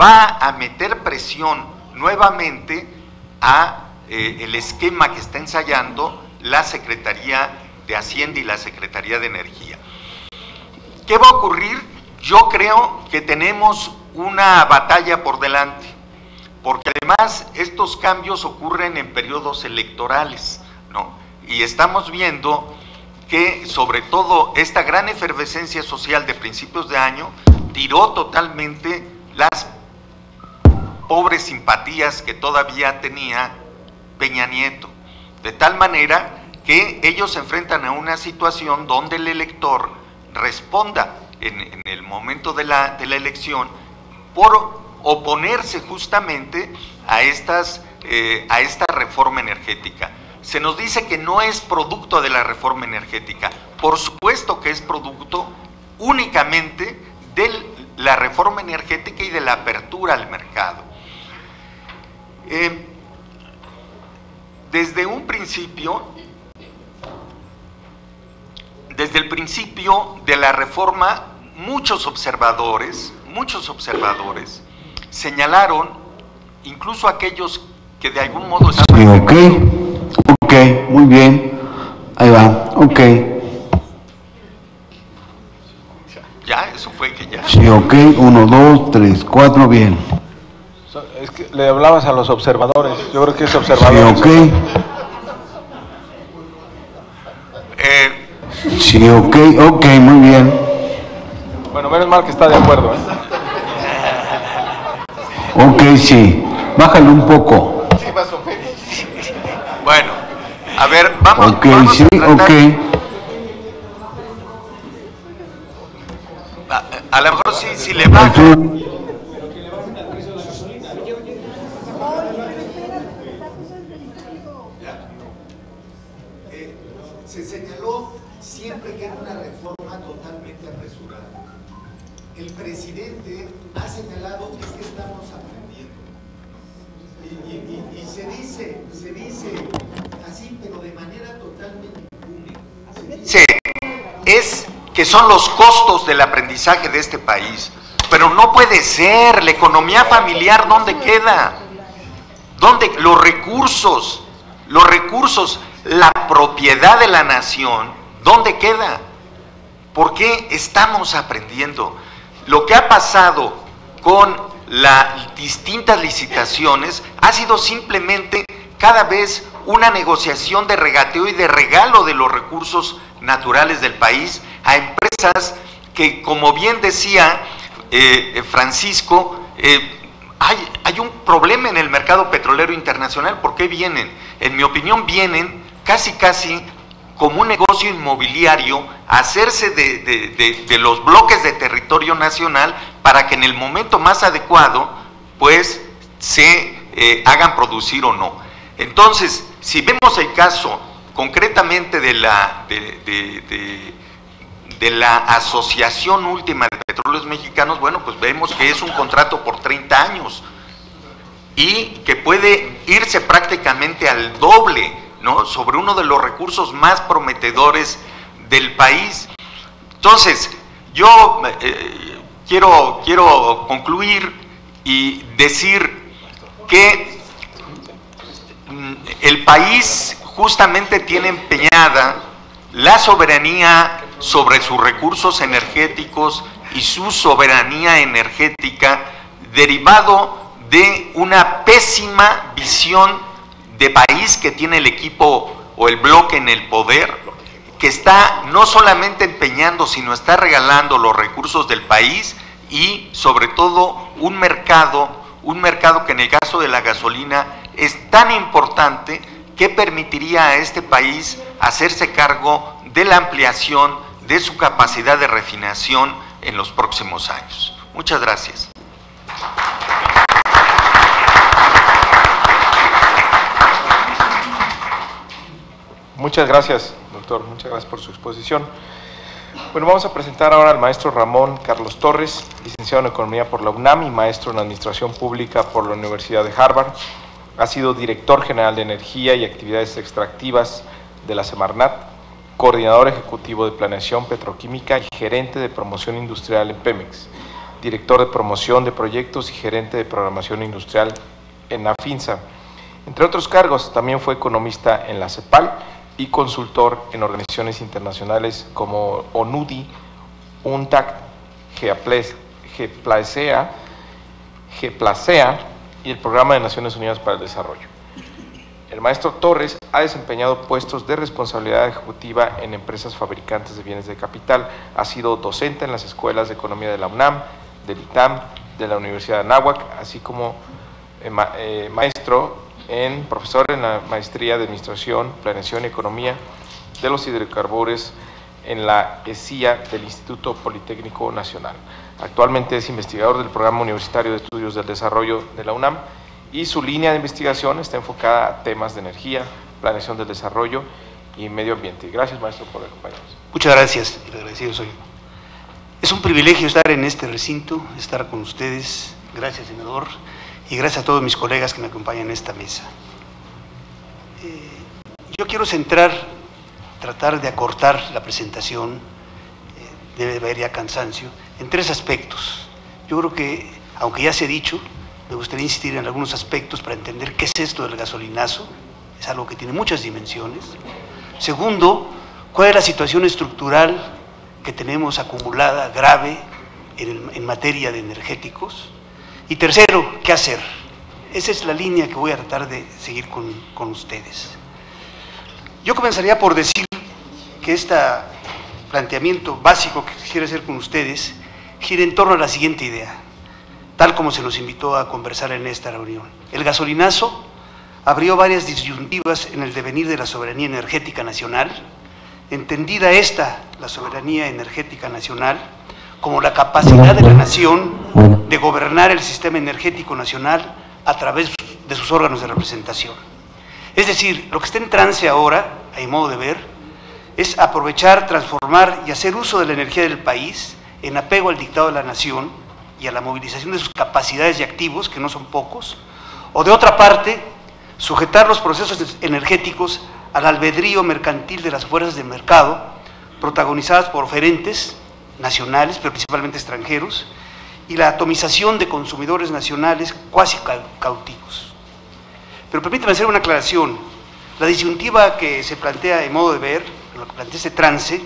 va a meter presión nuevamente a eh, el esquema que está ensayando la Secretaría de Hacienda y la Secretaría de Energía. ¿Qué va a ocurrir? Yo creo que tenemos una batalla por delante porque además estos cambios ocurren en periodos electorales, ¿no? Y estamos viendo que sobre todo esta gran efervescencia social de principios de año tiró totalmente las pobres simpatías que todavía tenía Peña Nieto, de tal manera que ellos se enfrentan a una situación donde el elector responda en, el momento de la, de la elección por oponerse justamente a, estas, eh, a esta reforma energética. Se nos dice que no es producto de la reforma energética. Por supuesto que es producto únicamente de la reforma energética y de la apertura al mercado. Eh, desde un principio, desde el principio de la reforma, muchos observadores, muchos observadores señalaron, incluso aquellos que de algún modo estaban... Sí, ok, ok, muy bien, ahí va, ok. Ya, eso fue que ya. Sí, ok, uno, dos, tres, cuatro, bien. Es que le hablabas a los observadores, yo creo que es observador. Sí, ok. Eh, sí, ok, ok, muy bien. Bueno, menos mal que está de acuerdo. ¿eh? Ok, sí. Bájalo un poco. Sí, más o menos. Bueno, a ver, vamos. Ok, vamos sí, a ok. A, a, lo mejor sí, si le baja. Presidente ha señalado es que estamos y, se dice, se dice así, pero de manera totalmente impune. Sí, es que son los costos del aprendizaje de este país. Pero no puede ser, la economía familiar, ¿dónde queda? ¿Dónde? Los recursos, los recursos, la propiedad de la nación, ¿dónde queda? ¿Por qué estamos aprendiendo? Lo que ha pasado con las distintas licitaciones ha sido simplemente cada vez una negociación de regateo y de regalo de los recursos naturales del país a empresas que, como bien decía eh, Francisco, eh, hay, hay, un problema en el mercado petrolero internacional. ¿Por qué vienen? En mi opinión, vienen casi, casi como un negocio inmobiliario hacerse de, de los bloques de territorio nacional para que en el momento más adecuado, pues, se eh, hagan producir o no. Entonces, si vemos el caso concretamente de la, de, de la Asociación Última de Petróleos Mexicanos, bueno, pues vemos que es un contrato por 30 años y que puede irse prácticamente al doble, ¿no? Sobre uno de los recursos más prometedores del país. Entonces, yo eh, quiero, quiero concluir y decir que mm, el país justamente tiene empeñada la soberanía sobre sus recursos energéticos y su soberanía energética derivado de una pésima visión de país que tiene el equipo o el bloque en el poder, que está no solamente empeñando, sino está regalando los recursos del país y sobre todo un mercado, un mercado que en el caso de la gasolina es tan importante que permitiría a este país hacerse cargo de la ampliación de su capacidad de refinación en los próximos años. Muchas gracias. Muchas gracias, doctor. Muchas gracias por su exposición. Bueno, vamos a presentar ahora al maestro Ramón Carlos Torres, licenciado en Economía por la UNAM y maestro en Administración Pública por la Universidad de Harvard. Ha sido director general de Energía y Actividades Extractivas de la Semarnat, coordinador ejecutivo de Planeación Petroquímica y gerente de promoción industrial en Pemex, director de promoción de proyectos y gerente de programación industrial en AFINSA. Entre otros cargos, también fue economista en la CEPAL y consultor en organizaciones internacionales como ONUDI, UNTAC, GEPLACEA, GEPLACEA y el Programa de Naciones Unidas para el Desarrollo. El maestro Torres ha desempeñado puestos de responsabilidad ejecutiva en empresas fabricantes de bienes de capital, ha sido docente en las escuelas de economía de la UNAM, del ITAM, de la Universidad de Anáhuac, así como eh, eh, maestro en profesor en la maestría de Administración, Planeación y Economía de los Hidrocarburos en la ESIA del Instituto Politécnico Nacional. Actualmente es investigador del Programa Universitario de Estudios del Desarrollo de la UNAM y su línea de investigación está enfocada a temas de energía, planeación del desarrollo y medio ambiente. Gracias, maestro, por acompañarnos. Muchas gracias, y agradecido soy. Es un privilegio estar en este recinto, estar con ustedes. Gracias, senador y gracias a todos mis colegas que me acompañan en esta mesa. Eh, yo quiero centrar, tratar de acortar la presentación, eh, debe haber ya cansancio, en tres aspectos. Yo creo que, aunque ya se ha dicho, me gustaría insistir en algunos aspectos para entender qué es esto del gasolinazo, es algo que tiene muchas dimensiones. Segundo, cuál es la situación estructural que tenemos acumulada, grave, en, en materia de energéticos. Y tercero, ¿qué hacer? Esa es la línea que voy a tratar de seguir con, con ustedes. Yo comenzaría por decir que este planteamiento básico que quisiera hacer con ustedes gira en torno a la siguiente idea, tal como se nos invitó a conversar en esta reunión. El gasolinazo abrió varias disyuntivas en el devenir de la soberanía energética nacional, entendida esta, la soberanía energética nacional, como la capacidad de la nación de gobernar el sistema energético nacional a través de sus órganos de representación. Es decir, lo que está en trance ahora, a mi modo de ver, es aprovechar, transformar y hacer uso de la energía del país en apego al dictado de la nación y a la movilización de sus capacidades y activos, que no son pocos, o de otra parte, sujetar los procesos energéticos al albedrío mercantil de las fuerzas del mercado, protagonizadas por oferentes nacionales, pero principalmente extranjeros, y la atomización de consumidores nacionales cuasi cautivos. Pero permítame hacer una aclaración. La disyuntiva que se plantea de modo de ver, lo que plantea este trance,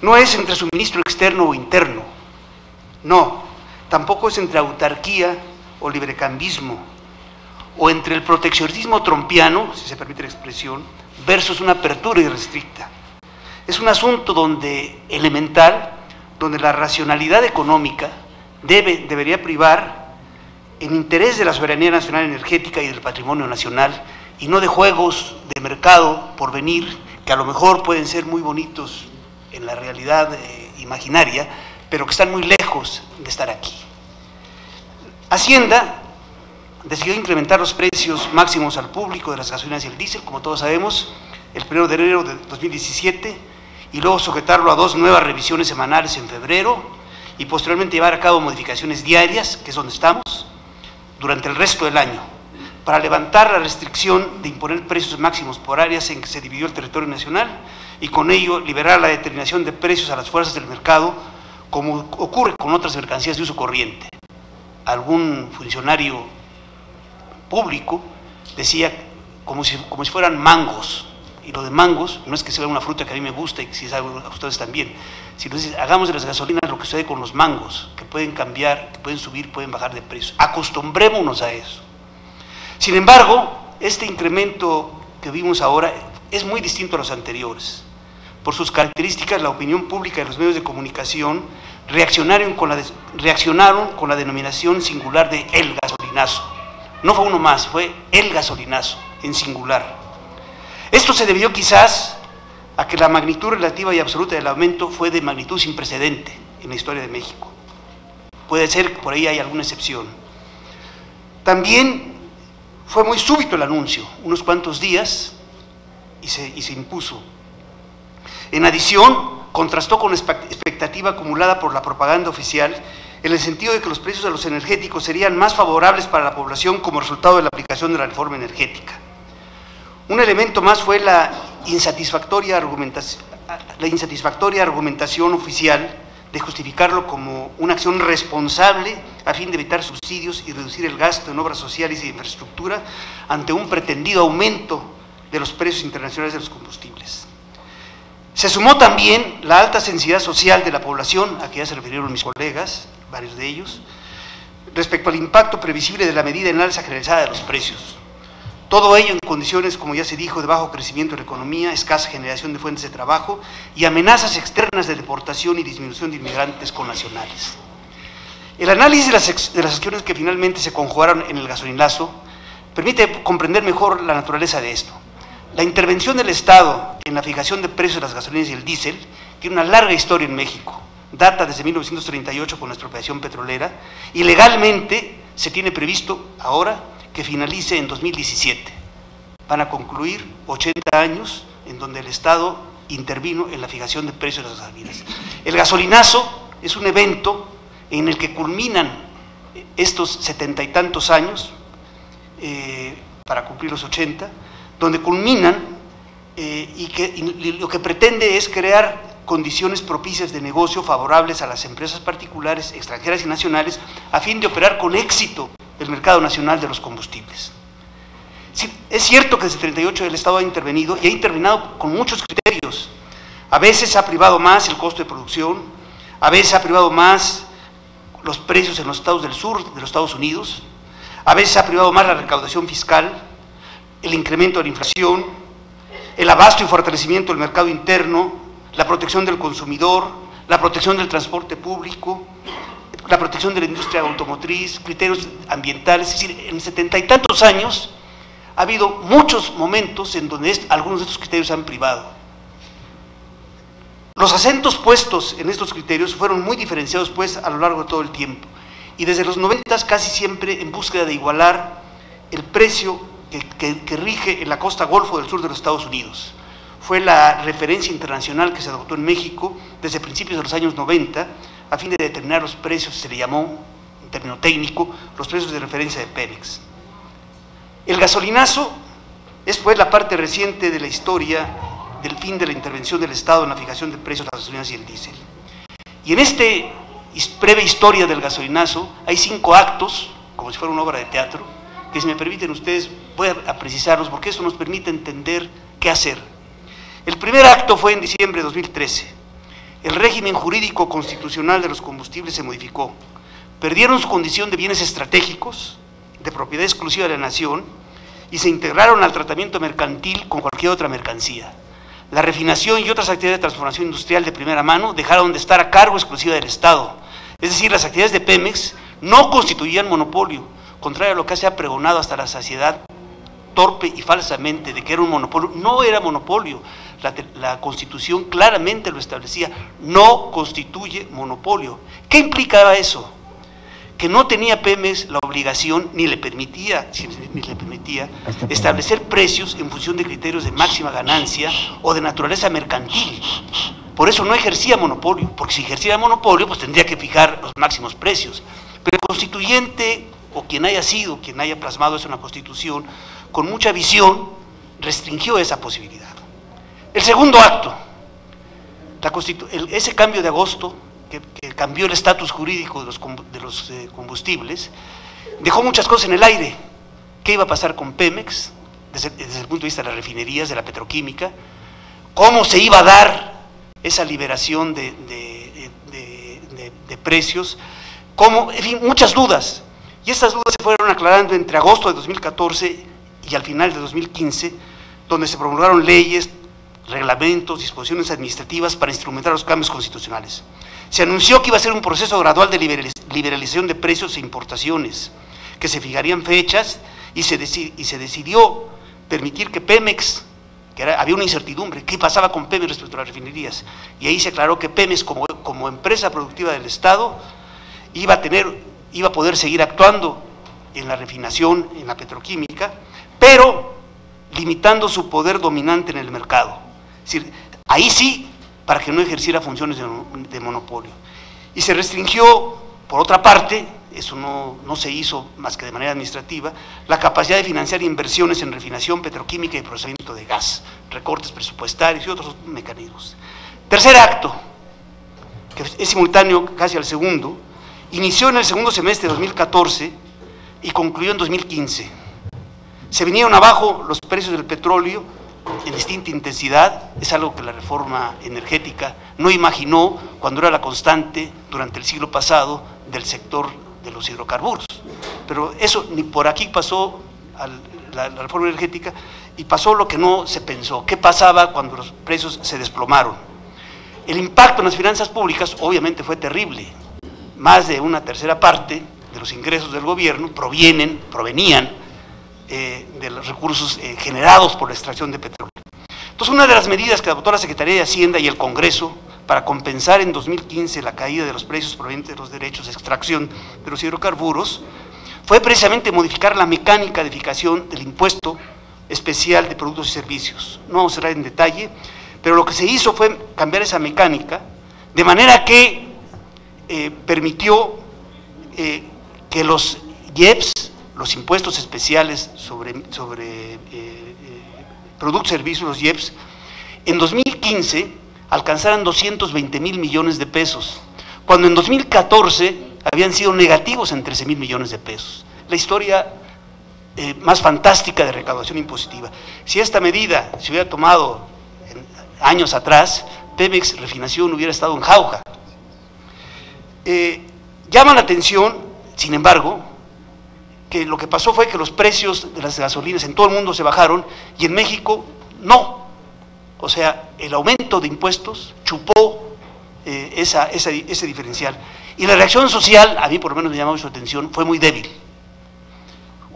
no es entre suministro externo o interno. No, tampoco es entre autarquía o librecambismo, o entre el proteccionismo trompiano, si se permite la expresión, versus una apertura irrestricta. Es un asunto donde elemental, donde la racionalidad económica debe, debería privar en interés de la soberanía nacional energética y del patrimonio nacional y no de juegos de mercado por venir que a lo mejor pueden ser muy bonitos en la realidad eh, imaginaria, pero que están muy lejos de estar aquí. Hacienda decidió incrementar los precios máximos al público de las gasolinas y el diésel, como todos sabemos, el 1 de enero de 2017, y luego sujetarlo a dos nuevas revisiones semanales en febrero, y posteriormente llevar a cabo modificaciones diarias, que es donde estamos, durante el resto del año, para levantar la restricción de imponer precios máximos por áreas en que se dividió el territorio nacional y con ello liberar la determinación de precios a las fuerzas del mercado, como ocurre con otras mercancías de uso corriente. Algún funcionario público decía como si, como si fueran mangos, y lo de mangos, no es que sea una fruta que a mí me gusta y que si es algo a ustedes también, sino es, hagamos de las gasolinas lo que sucede con los mangos, que pueden cambiar, que pueden subir, pueden bajar de precio. Acostumbrémonos a eso. Sin embargo, este incremento que vimos ahora es muy distinto a los anteriores. Por sus características, la opinión pública y los medios de comunicación reaccionaron con la, reaccionaron con la denominación singular de el gasolinazo. No fue uno más, fue el gasolinazo en singular. Esto se debió quizás a que la magnitud relativa y absoluta del aumento fue de magnitud sin precedente en la historia de México. Puede ser que por ahí hay alguna excepción. También fue muy súbito el anuncio, unos cuantos días, y se, y se impuso. En adición, contrastó con la expectativa acumulada por la propaganda oficial en el sentido de que los precios de los energéticos serían más favorables para la población como resultado de la aplicación de la reforma energética. Un elemento más fue la insatisfactoria argumentación, la oficial de justificarlo como una acción responsable a fin de evitar subsidios y reducir el gasto en obras sociales y infraestructura ante un pretendido aumento de los precios internacionales de los combustibles. Se sumó también la alta sensibilidad social de la población, a que ya se refirieron mis colegas, varios de ellos, respecto al impacto previsible de la medida en alza generalizada de los precios. Todo ello en condiciones, como ya se dijo, de bajo crecimiento de la economía, escasa generación de fuentes de trabajo y amenazas externas de deportación y disminución de inmigrantes connacionales. El análisis de las, de las acciones que finalmente se conjugaron en el gasolinazo permite comprender mejor la naturaleza de esto. La intervención del Estado en la fijación de precios de las gasolinas y el diésel tiene una larga historia en México. Data desde 1938 con la expropiación petrolera y legalmente se tiene previsto ahora que finalice en 2017. Van a concluir 80 años en donde el Estado intervino en la fijación de precios de las gasolinas. El gasolinazo es un evento en el que culminan estos setenta y tantos años eh, para cumplir los 80 donde culminan eh, y que lo que pretende es crear condiciones propicias de negocio favorables a las empresas particulares, extranjeras y nacionales, a fin de operar con éxito el mercado nacional de los combustibles. es cierto que desde 38 el Estado ha intervenido y ha intervenido con muchos criterios. A veces ha privado más el costo de producción, a veces ha privado más los precios en los estados del sur de los Estados Unidos, a veces ha privado más la recaudación fiscal, el incremento de la inflación, el abasto y fortalecimiento del mercado interno, la protección del consumidor, la protección del transporte público, la protección de la industria automotriz, criterios ambientales, es decir, en setenta y tantos años ha habido muchos momentos en donde algunos de estos criterios han privado. Los acentos puestos en estos criterios fueron muy diferenciados pues a lo largo de todo el tiempo y desde los noventas casi siempre en búsqueda de igualar el precio que, rige en la costa Golfo del sur de los Estados Unidos. Fue la referencia internacional que se adoptó en México desde principios de los años 90 a fin de determinar los precios, se le llamó, en término técnico, los precios de referencia de Pemex. El gasolinazo es pues la parte reciente de la historia del fin de la intervención del Estado en la fijación de precios de las gasolinas y el diésel. Y en esta breve historia del gasolinazo hay cinco actos, como si fuera una obra de teatro, que si me permiten ustedes, voy a precisarlos porque eso nos permite entender qué hacer. El primer acto fue en diciembre de 2013. El régimen jurídico constitucional de los combustibles se modificó. Perdieron su condición de bienes estratégicos, de propiedad exclusiva de la nación, y se integraron al tratamiento mercantil con cualquier otra mercancía. La refinación y otras actividades de transformación industrial de primera mano dejaron de estar a cargo exclusiva del Estado. Es decir, las actividades de Pemex no constituían monopolio, contrario a lo que se ha pregonado hasta la saciedad torpe y falsamente de que era un monopolio, no era monopolio. La, Constitución claramente lo establecía, no constituye monopolio. ¿Qué implicaba eso? Que no tenía Pemex la obligación, ni le permitía, ni le permitía establecer precios en función de criterios de máxima ganancia o de naturaleza mercantil. Por eso no ejercía monopolio, porque si ejercía monopolio, pues tendría que fijar los máximos precios. Pero el constituyente o quien haya sido, quien haya plasmado eso en la Constitución, con mucha visión, restringió esa posibilidad. El segundo acto, ese cambio de agosto, que, cambió el estatus jurídico de los, eh, combustibles, dejó muchas cosas en el aire. ¿Qué iba a pasar con Pemex? desde, el punto de vista de las refinerías, de la petroquímica, cómo se iba a dar esa liberación de, de precios, cómo, en fin, muchas dudas. Y estas dudas se fueron aclarando entre agosto de 2014 y al final de 2015, donde se promulgaron leyes, reglamentos, disposiciones administrativas para instrumentar los cambios constitucionales. Se anunció que iba a ser un proceso gradual de liberaliz- liberalización de precios e importaciones, que se fijarían fechas y se, y se decidió permitir que Pemex, que era- había una incertidumbre, ¿qué pasaba con Pemex respecto a las refinerías? Y ahí se aclaró que Pemex como, como empresa productiva del Estado iba a tener, iba a poder seguir actuando en la refinación, en la petroquímica, pero limitando su poder dominante en el mercado. Es decir, ahí sí, para que no ejerciera funciones de, de monopolio. Y se restringió, por otra parte, eso no, no se hizo más que de manera administrativa, la capacidad de financiar inversiones en refinación petroquímica y procesamiento de gas, recortes presupuestarios y otros mecanismos. Tercer acto, que es simultáneo casi al segundo, inició en el segundo semestre de 2014 y concluyó en 2015. Se vinieron abajo los precios del petróleo en distinta intensidad, es algo que la reforma energética no imaginó cuando era la constante durante el siglo pasado del sector de los hidrocarburos. Pero eso ni por aquí pasó la, la reforma energética y pasó lo que no se pensó. ¿Qué pasaba cuando los precios se desplomaron? El impacto en las finanzas públicas obviamente fue terrible. Más de una tercera parte de los ingresos del gobierno provienen, provenían eh, de los recursos eh, generados por la extracción de petróleo. Entonces, una de las medidas que adoptó la Secretaría de Hacienda y el Congreso para compensar en 2015 la caída de los precios provenientes de los derechos de extracción de los hidrocarburos fue precisamente modificar la mecánica de fijación del impuesto especial de productos y servicios. No vamos a entrar en detalle, pero lo que se hizo fue cambiar esa mecánica de manera que eh, permitió que los IEPS, los impuestos especiales sobre, sobre eh, eh, productos servicios, los IEPS, en 2015 alcanzaran 220 mil millones de pesos, cuando en 2014 habían sido negativos en 13 mil millones de pesos. La historia eh, más fantástica de recaudación impositiva. Si esta medida se hubiera tomado años atrás, Pemex Refinación hubiera estado en jauja. Eh, llama la atención, sin embargo, que lo que pasó fue que los precios de las gasolinas en todo el mundo se bajaron y en México no. O sea, el aumento de impuestos chupó eh, esa- esa- ese diferencial. Y la reacción social, a mí por lo menos me llamó su atención, fue muy débil.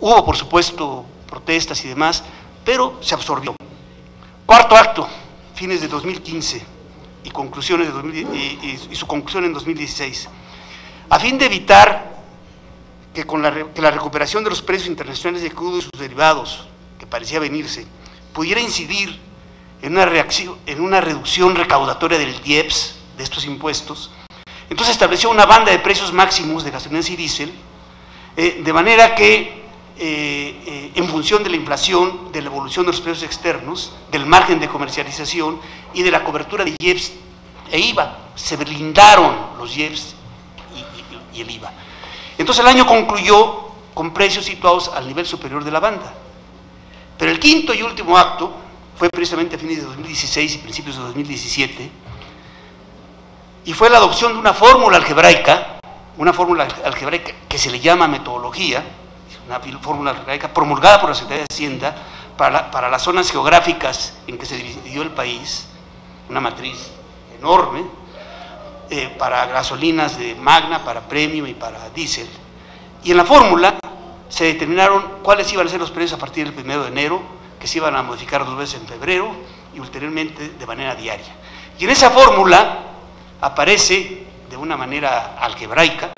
Hubo, por supuesto, protestas y demás, pero se absorbió. Cuarto acto, fines de 2015 y, conclusiones de 2000 y, su conclusión en 2016. A fin de evitar que con la, recuperación de los precios internacionales de crudo y sus derivados, que parecía venirse, pudiera incidir en una, reacción, en una reducción recaudatoria del IEPS, de estos impuestos, entonces estableció una banda de precios máximos de gasolinas y diésel, eh, de manera que eh, eh, en función de la inflación, de la evolución de los precios externos, del margen de comercialización y de la cobertura de IEPS e IVA, se blindaron los IEPS y el IVA. Entonces el año concluyó con precios situados al nivel superior de la banda. Pero el quinto y último acto fue precisamente a fines de 2016 y principios de 2017, y fue la adopción de una fórmula algebraica, una fórmula algebraica que se le llama metodología, una fórmula algebraica promulgada por la Secretaría de Hacienda para, para las zonas geográficas en que se dividió el país, una matriz enorme, eh, para gasolinas de Magna, para Premium y para Diesel. Y en la fórmula se determinaron cuáles iban a ser los precios a partir del 1 de enero, que se iban a modificar dos veces en febrero y ulteriormente de manera diaria. Y en esa fórmula aparece de una manera algebraica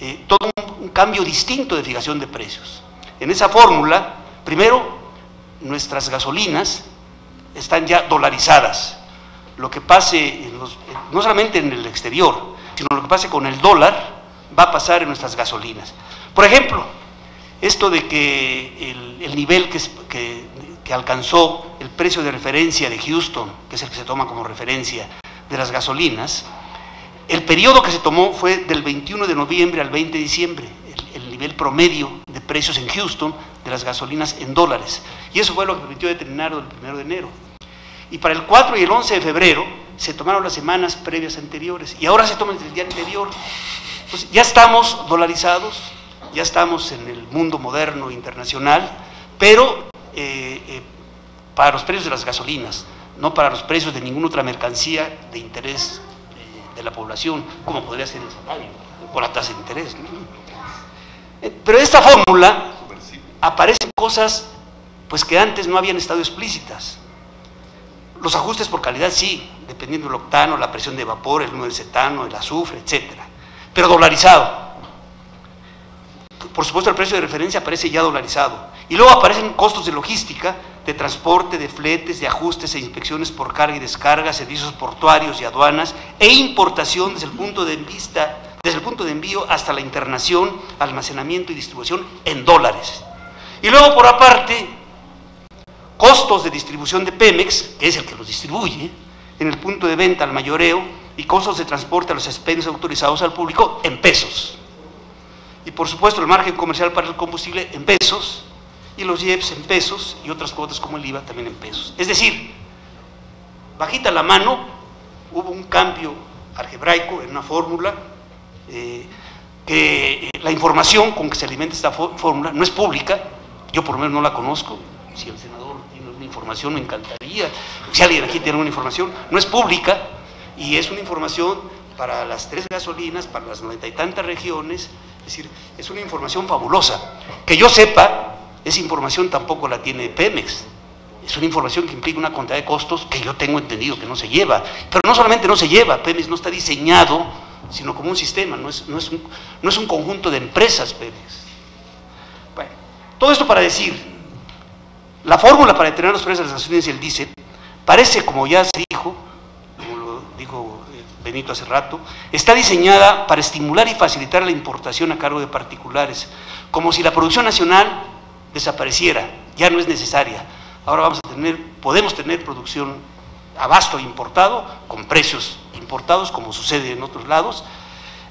eh, todo un, un cambio distinto de fijación de precios. En esa fórmula, primero, nuestras gasolinas están ya dolarizadas. Lo que pase, no solamente en el exterior, sino lo que pase con el dólar, va a pasar en nuestras gasolinas. Por ejemplo, esto de que el, el nivel que, alcanzó el precio de referencia de Houston, que es el que se toma como referencia de las gasolinas, el periodo que se tomó fue del 21 de noviembre al 20 de diciembre. El, el nivel promedio de precios en Houston de las gasolinas en dólares. Y eso fue lo que permitió determinar el primero de enero. Y para el 4 y el 11 de febrero se tomaron las semanas previas anteriores y ahora se toman el día anterior. Entonces, ya estamos dolarizados, ya estamos en el mundo moderno internacional, pero eh, eh, para los precios de las gasolinas, no para los precios de ninguna otra mercancía de interés eh, de la población, como podría ser el salario o la tasa de interés. ¿no? Pero esta fórmula aparecen cosas pues que antes no habían estado explícitas. Los ajustes por calidad sí, dependiendo del octano, la presión de vapor, el número de cetano, el azufre, etcétera, pero dolarizado. Por supuesto el precio de referencia aparece ya dolarizado. Y luego aparecen costos de logística, de transporte, de fletes, de ajustes e inspecciones por carga y descarga, servicios portuarios y aduanas, e importación desde el punto de vista, desde el punto de envío hasta la internación, almacenamiento y distribución en dólares. Y luego por aparte, costos de distribución de Pemex, que es el que los distribuye, en el punto de venta al mayoreo, y costos de transporte a los expendios autorizados al público en pesos. Y por supuesto el margen comercial para el combustible en pesos, y los IEPS en pesos, y otras cuotas como el IVA también en pesos. Es decir, bajita la mano, hubo un cambio algebraico en una fórmula, eh, que eh, la información con que se alimenta esta fórmula no es pública, yo por lo menos no la conozco, si el senador información me encantaría, si alguien aquí tiene alguna información, no es pública y es una información para las tres gasolinas, para las noventa y tantas regiones, es decir, es una información fabulosa. Que yo sepa, esa información tampoco la tiene Pemex, es una información que implica una cantidad de costos que yo tengo entendido que no se lleva, pero no solamente no se lleva, Pemex no está diseñado, sino como un sistema, no es, no es, no es un conjunto de empresas Pemex. Bueno, todo esto para decir, la fórmula para determinar los precios de las gasolinas y el diésel parece, como ya se dijo, como lo dijo eh, Benito hace rato, está diseñada para estimular y facilitar la importación a cargo de particulares, como si la producción nacional desapareciera, ya no es necesaria. Ahora vamos a tener, podemos tener producción abasto importado con precios importados, como sucede en otros lados,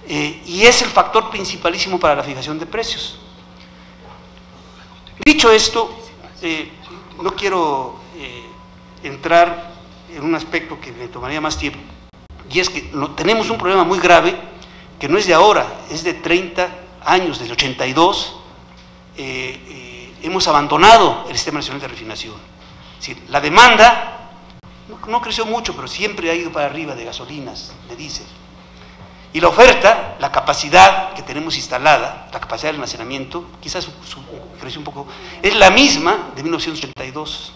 eh, y es el factor principalísimo para la fijación de precios. Dicho esto, eh, no quiero eh, entrar en un aspecto que me tomaría más tiempo, y es que no, tenemos un problema muy grave que no es de ahora, es de 30 años, desde 82, hemos abandonado el Sistema Nacional de Refinación. Decir, la demanda no, creció mucho, pero siempre ha ido para arriba de gasolinas, de diésel. Y la oferta, la capacidad que tenemos instalada, la capacidad de almacenamiento, quizás su, creció un poco, es la misma de 1982.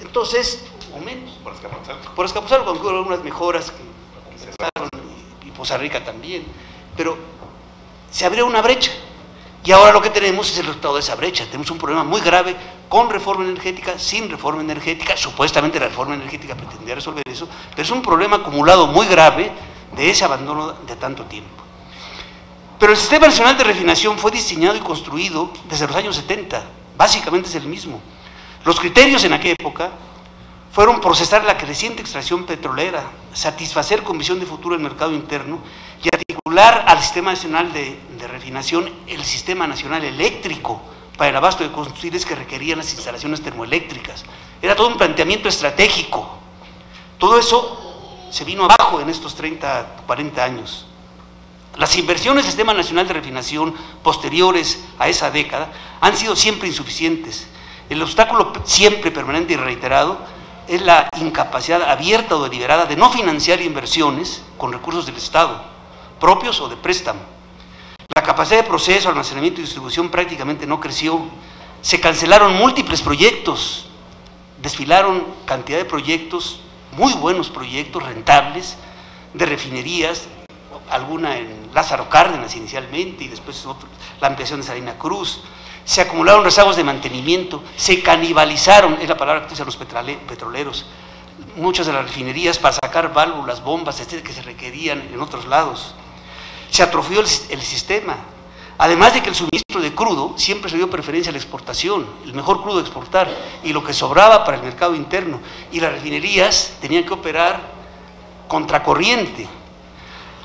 Entonces, o menos. Por Escapuzalco. Por Escapuzalco, aunque hubo algunas mejoras que, que se pasaron, y, y Poza Rica también. Pero se abrió una brecha. Y ahora lo que tenemos es el resultado de esa brecha. Tenemos un problema muy grave con reforma energética, sin reforma energética. Supuestamente la reforma energética pretendía resolver eso, pero es un problema acumulado muy grave de ese abandono de tanto tiempo. Pero el Sistema Nacional de Refinación fue diseñado y construido desde los años 70. Básicamente es el mismo. Los criterios en aquella época fueron procesar la creciente extracción petrolera, satisfacer con visión de futuro el mercado interno y articular al Sistema Nacional de, Refinación el Sistema Nacional Eléctrico para el abasto de combustibles que requerían las instalaciones termoeléctricas. Era todo un planteamiento estratégico. Todo eso se vino abajo en estos 30, 40 años. Las inversiones del Sistema Nacional de Refinación posteriores a esa década han sido siempre insuficientes. El obstáculo siempre permanente y reiterado es la incapacidad abierta o deliberada de no financiar inversiones con recursos del Estado, propios o de préstamo. La capacidad de proceso, almacenamiento y distribución prácticamente no creció. Se cancelaron múltiples proyectos, desfilaron cantidad de proyectos, muy buenos proyectos, rentables, de refinerías, alguna en Lázaro Cárdenas inicialmente y después la ampliación de Salina Cruz, se acumularon rezagos de mantenimiento, se canibalizaron, es la palabra que utilizan los petroleros, muchas de las refinerías para sacar válvulas, bombas, etcétera, que se requerían en otros lados. Se atrofió el, el, sistema. Además de que el suministro de crudo siempre se dio preferencia a la exportación, el mejor crudo exportar, y lo que sobraba para el mercado interno. Y las refinerías tenían que operar contracorriente.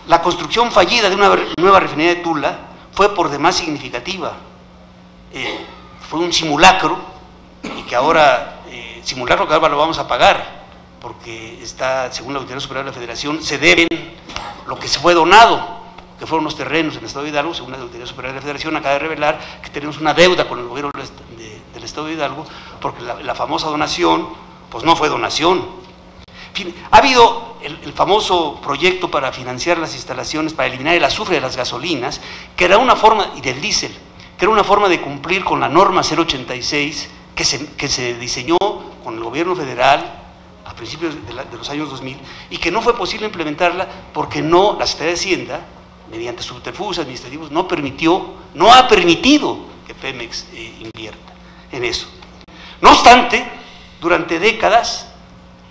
La construcción fallida de una nueva refinería de Tula fue por demás significativa eh, fue un simulacro y que ahora, eh, simulacro que ahora lo vamos a pagar, porque está, según la Auditoría Superior de la Federación, se deben lo que se fue donado, que fueron los terrenos en el Estado de Hidalgo, según la Auditoría Superior de la Federación, acaba de revelar que tenemos una deuda con el gobierno del, est- de- del Estado de Hidalgo, porque la famosa donación, pues no fue donación. Ha habido el, famoso proyecto para financiar las instalaciones, para eliminar el azufre de las gasolinas, que era una forma, y del diésel, que era una forma de cumplir con la norma 086 que se, que se diseñó con el gobierno federal a principios de los años 2000 y que no fue posible implementarla porque no, la Secretaría de Hacienda, mediante subterfugios administrativos, no permitió, no ha permitido que Pemex eh, invierta en eso. No obstante, durante décadas,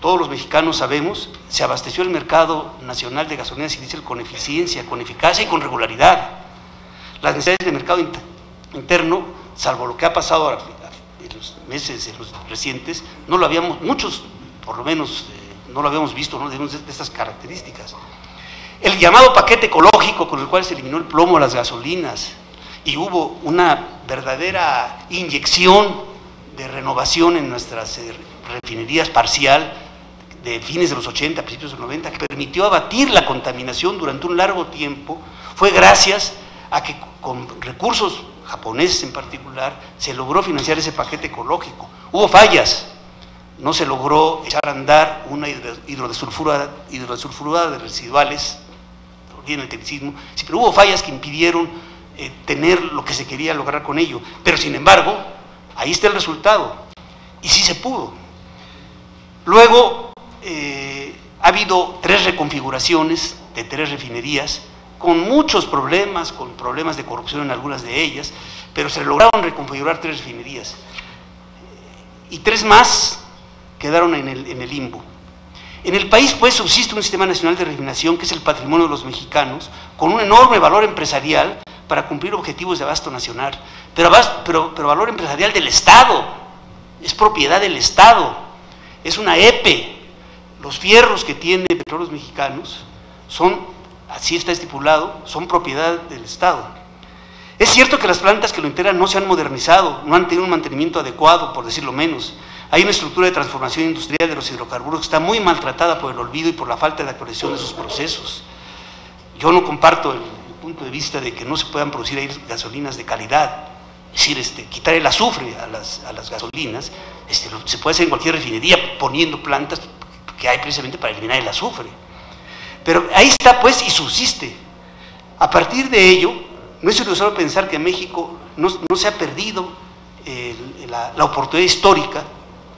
todos los mexicanos sabemos, se abasteció el mercado nacional de gasolinas y diésel con eficiencia, con eficacia y con regularidad. Las necesidades del mercado inter- interno, salvo lo que ha pasado ahora en los meses recientes, no lo habíamos, muchos por lo menos eh, no lo habíamos visto, de estas características. El llamado paquete ecológico con el cual se eliminó el plomo a las gasolinas y hubo una verdadera inyección de renovación en nuestras eh, refinerías parcial de fines de los 80, principios de los 90, que permitió abatir la contaminación durante un largo tiempo, fue gracias a que con recursos japoneses en particular se logró financiar ese paquete ecológico. Hubo fallas, no se logró echar a andar una hidro- hidrodesulfurada, de residuales, olviden el tecnicismo, sí, pero hubo fallas que impidieron eh, tener lo que se quería lograr con ello. Pero sin embargo, ahí está el resultado. Y sí se pudo. Luego, eh, ha habido tres reconfiguraciones de tres refinerías, con muchos problemas, con problemas de corrupción en algunas de ellas, pero se lograron reconfigurar tres refinerías. Y tres más quedaron en el, en el limbo. En el país, pues, subsiste un sistema nacional de refinación que es el patrimonio de los mexicanos, con un enorme valor empresarial para cumplir objetivos de abasto nacional, pero valor empresarial del Estado, es propiedad del Estado, es una EPE. Los fierros que tiene Petróleos Mexicanos son, así está estipulado, son propiedad del Estado. Es cierto que las plantas que lo integran no se han modernizado, no han tenido un mantenimiento adecuado, por decirlo menos. Hay una estructura de transformación industrial de los hidrocarburos que está muy maltratada por el olvido y por la falta de actualización de sus procesos. Yo no comparto el, punto de vista de que no se puedan producir gasolinas de calidad. Es decir, este, quitar el azufre a las, gasolinas, este, se puede hacer en cualquier refinería poniendo plantas que hay precisamente para eliminar el azufre. Pero ahí está pues y subsiste. A partir de ello, no es ilusorio pensar que México no, no se ha perdido la, la oportunidad histórica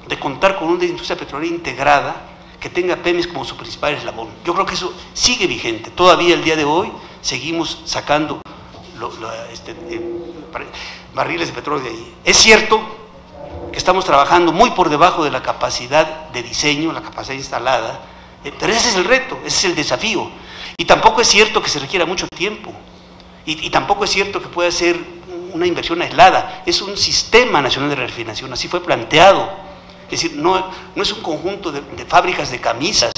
de contar con una industria petrolera integrada que tenga Pemex como su principal eslabón. Yo creo que eso sigue vigente. Todavía el día de hoy seguimos sacando este, eh, barriles de petróleo de ahí. Es cierto estamos trabajando muy por debajo de la capacidad de diseño, la capacidad instalada, eh, pero ese es el reto, ese es el desafío. Y tampoco es cierto que se requiera mucho tiempo. Y, tampoco es cierto que pueda ser una inversión aislada. Es un sistema nacional de refinación, así fue planteado. Es decir, no, no es un conjunto de fábricas de camisas,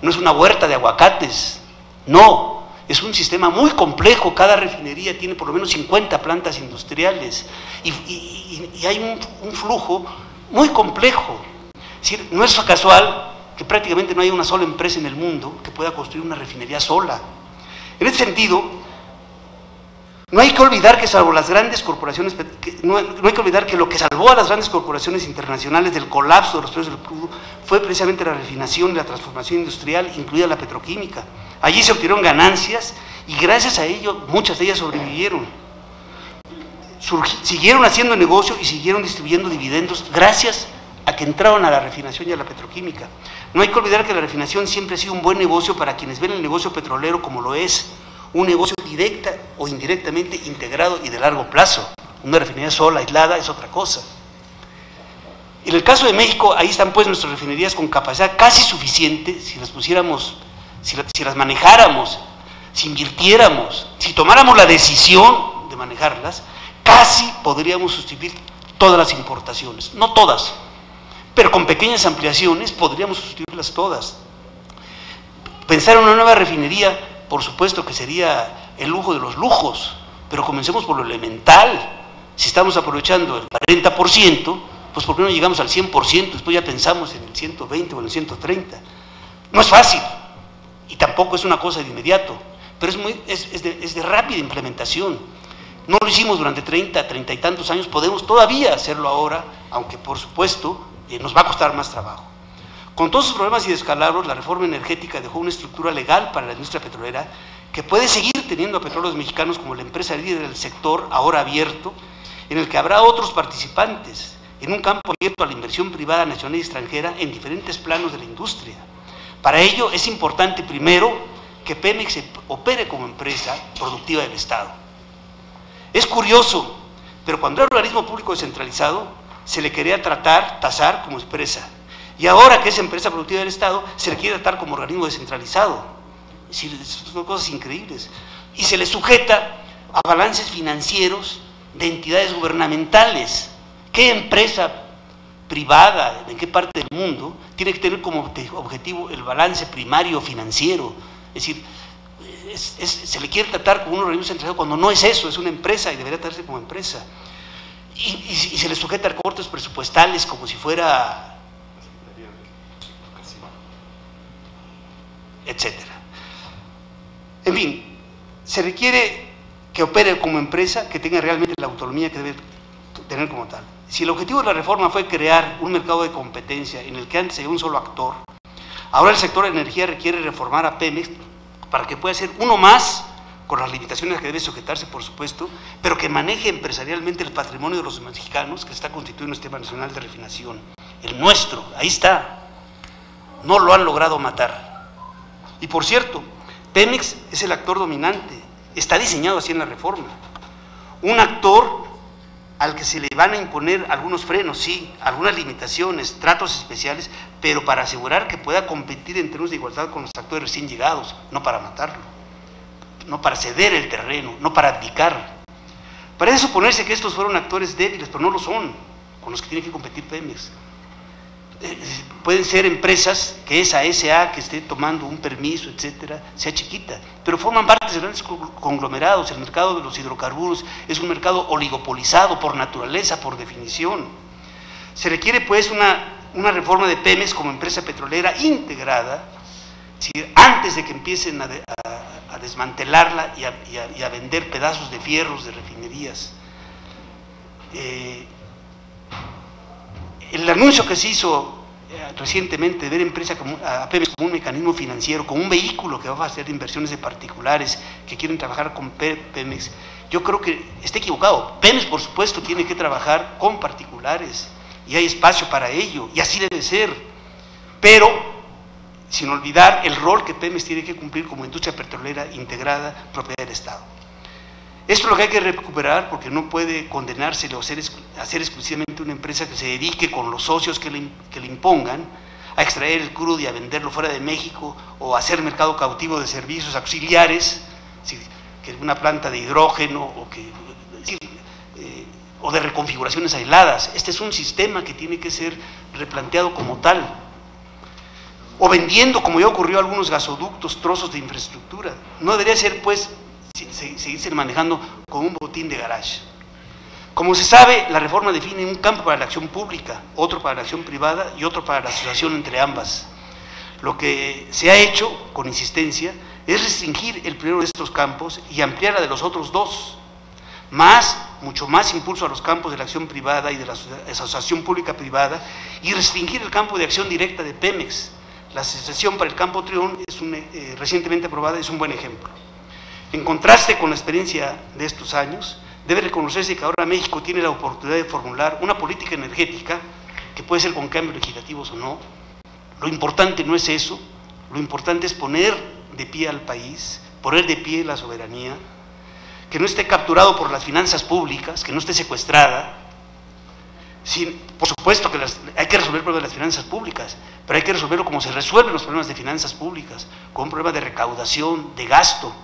no es una huerta de aguacates, no. Es un sistema muy complejo, cada refinería tiene por lo menos 50 plantas industriales y, hay un, flujo muy complejo. Es decir, no es casual que prácticamente no haya una sola empresa en el mundo que pueda construir una refinería sola. En ese sentido, no hay que olvidar que salvo las grandes corporaciones, no, no hay que olvidar que lo que salvó a las grandes corporaciones internacionales del colapso de los precios del crudo fue precisamente la refinación y la transformación industrial, incluida la petroquímica. Allí se obtuvieron ganancias y gracias a ello muchas de ellas sobrevivieron. Siguieron haciendo negocio y siguieron distribuyendo dividendos gracias a que entraron a la refinación y a la petroquímica. No hay que olvidar que la refinación siempre ha sido un buen negocio para quienes ven el negocio petrolero como lo es, un negocio directa o indirectamente integrado y de largo plazo. Una refinería sola, aislada, es otra cosa. En el caso de México, ahí están pues nuestras refinerías con capacidad casi suficiente si las pusiéramos, si, la- si las manejáramos, si invirtiéramos, si tomáramos la decisión de manejarlas, casi podríamos sustituir todas las importaciones. No todas, pero con pequeñas ampliaciones podríamos sustituirlas todas. Pensar en una nueva refinería, por supuesto que sería el lujo de los lujos, pero comencemos por lo elemental. Si estamos aprovechando el 40%, pues ¿por qué no llegamos al 100%? Después ya pensamos en el 120 o en el 130. No es fácil y tampoco es una cosa de inmediato, pero es, muy, de rápida implementación. No lo hicimos durante 30, 30 y tantos años, podemos todavía hacerlo ahora, aunque por supuesto eh, nos va a costar más trabajo. Con todos sus problemas y descalabros, la reforma energética dejó una estructura legal para la industria petrolera que puede seguir teniendo a petróleos mexicanos como la empresa líder del sector, ahora abierto, en el que habrá otros participantes, en un campo abierto a la inversión privada nacional y extranjera en diferentes planos de la industria. Para ello es importante primero que Pemex opere como empresa productiva del Estado. Es curioso, pero cuando era organismo público descentralizado, se le quería tratar, tasar como empresa. Y ahora que es empresa productiva del Estado, se le quiere tratar como organismo descentralizado. Es son cosas increíbles. Y se le sujeta a balances financieros de entidades gubernamentales. ¿Qué empresa privada, en qué parte del mundo, tiene que tener como objetivo el balance primario financiero? Es decir, se le quiere tratar como un organismo centralizado cuando no es eso, es una empresa y debería tratarse como empresa. Y, y se le sujeta a recortes presupuestales como si fuera etcétera. En fin, se requiere que opere como empresa, que tenga realmente la autonomía que debe tener como tal. Si el objetivo de la reforma fue crear un mercado de competencia en el que antes había un solo actor, ahora el sector de energía requiere reformar a Pemex para que pueda ser uno más, con las limitaciones que debe sujetarse, por supuesto, pero que maneje empresarialmente el patrimonio de los mexicanos que está constituyendo el sistema nacional de refinación. El nuestro, ahí está. No lo han logrado matar. Y por cierto, Pemex es el actor dominante, está diseñado así en la reforma. Un actor al que se le van a imponer algunos frenos, sí, algunas limitaciones, tratos especiales, pero para asegurar que pueda competir en términos de igualdad con los actores recién llegados, no para matarlo, no para ceder el terreno, no para abdicar. Parece suponerse que estos fueron actores débiles, pero no lo son, con los que tiene que competir Pemex pueden ser empresas que esa SA que esté tomando un permiso, etcétera, sea chiquita, pero forman parte de grandes conglomerados. El mercado de los hidrocarburos es un mercado oligopolizado por naturaleza, por definición. Se requiere pues una, una reforma de Pemex como empresa petrolera integrada, antes de que empiecen a, desmantelarla y a, vender pedazos de fierros de refinerías. Eh, el anuncio que se hizo eh, recientemente de ver empresa como, a Pemex como un mecanismo financiero, como un vehículo que va a hacer inversiones de particulares que quieren trabajar con Pemex, yo creo que está equivocado. Pemex, por supuesto, tiene que trabajar con particulares y hay espacio para ello, y así debe ser. Pero sin olvidar el rol que Pemex tiene que cumplir como industria petrolera integrada, propiedad del Estado. Esto es lo que hay que recuperar porque no puede condenarse ser, hacer exclusivamente una empresa que se dedique con los socios que le, impongan a extraer el crudo y a venderlo fuera de México o a hacer mercado cautivo de servicios auxiliares, que una planta de hidrógeno o, que, eh, o de reconfiguraciones aisladas. Este es un sistema que tiene que ser replanteado como tal. O vendiendo, como ya ocurrió, algunos gasoductos, trozos de infraestructura. No debería ser, pues, seguirse manejando con un botín de garage. Como se sabe, la reforma define un campo para la acción pública, otro para la acción privada y otro para la asociación entre ambas. Lo que se ha hecho con insistencia es restringir el primero de estos campos y ampliar la de los otros dos. Más, mucho más impulso a los campos de la acción privada y de la asociación pública privada y restringir el campo de acción directa de Pemex. La asociación para el campo Trión, es eh, recientemente aprobada, es un buen ejemplo. En contraste con la experiencia de estos años, debe reconocerse que ahora México tiene la oportunidad de formular una política energética que puede ser con cambios legislativos o no. Lo importante no es eso, lo importante es poner de pie al país, poner de pie la soberanía, que no esté capturado por las finanzas públicas, que no esté secuestrada. por supuesto que hay que resolver el problema de las finanzas públicas, pero hay que resolverlo como se resuelven los problemas de finanzas públicas, con un problema de recaudación, de gasto,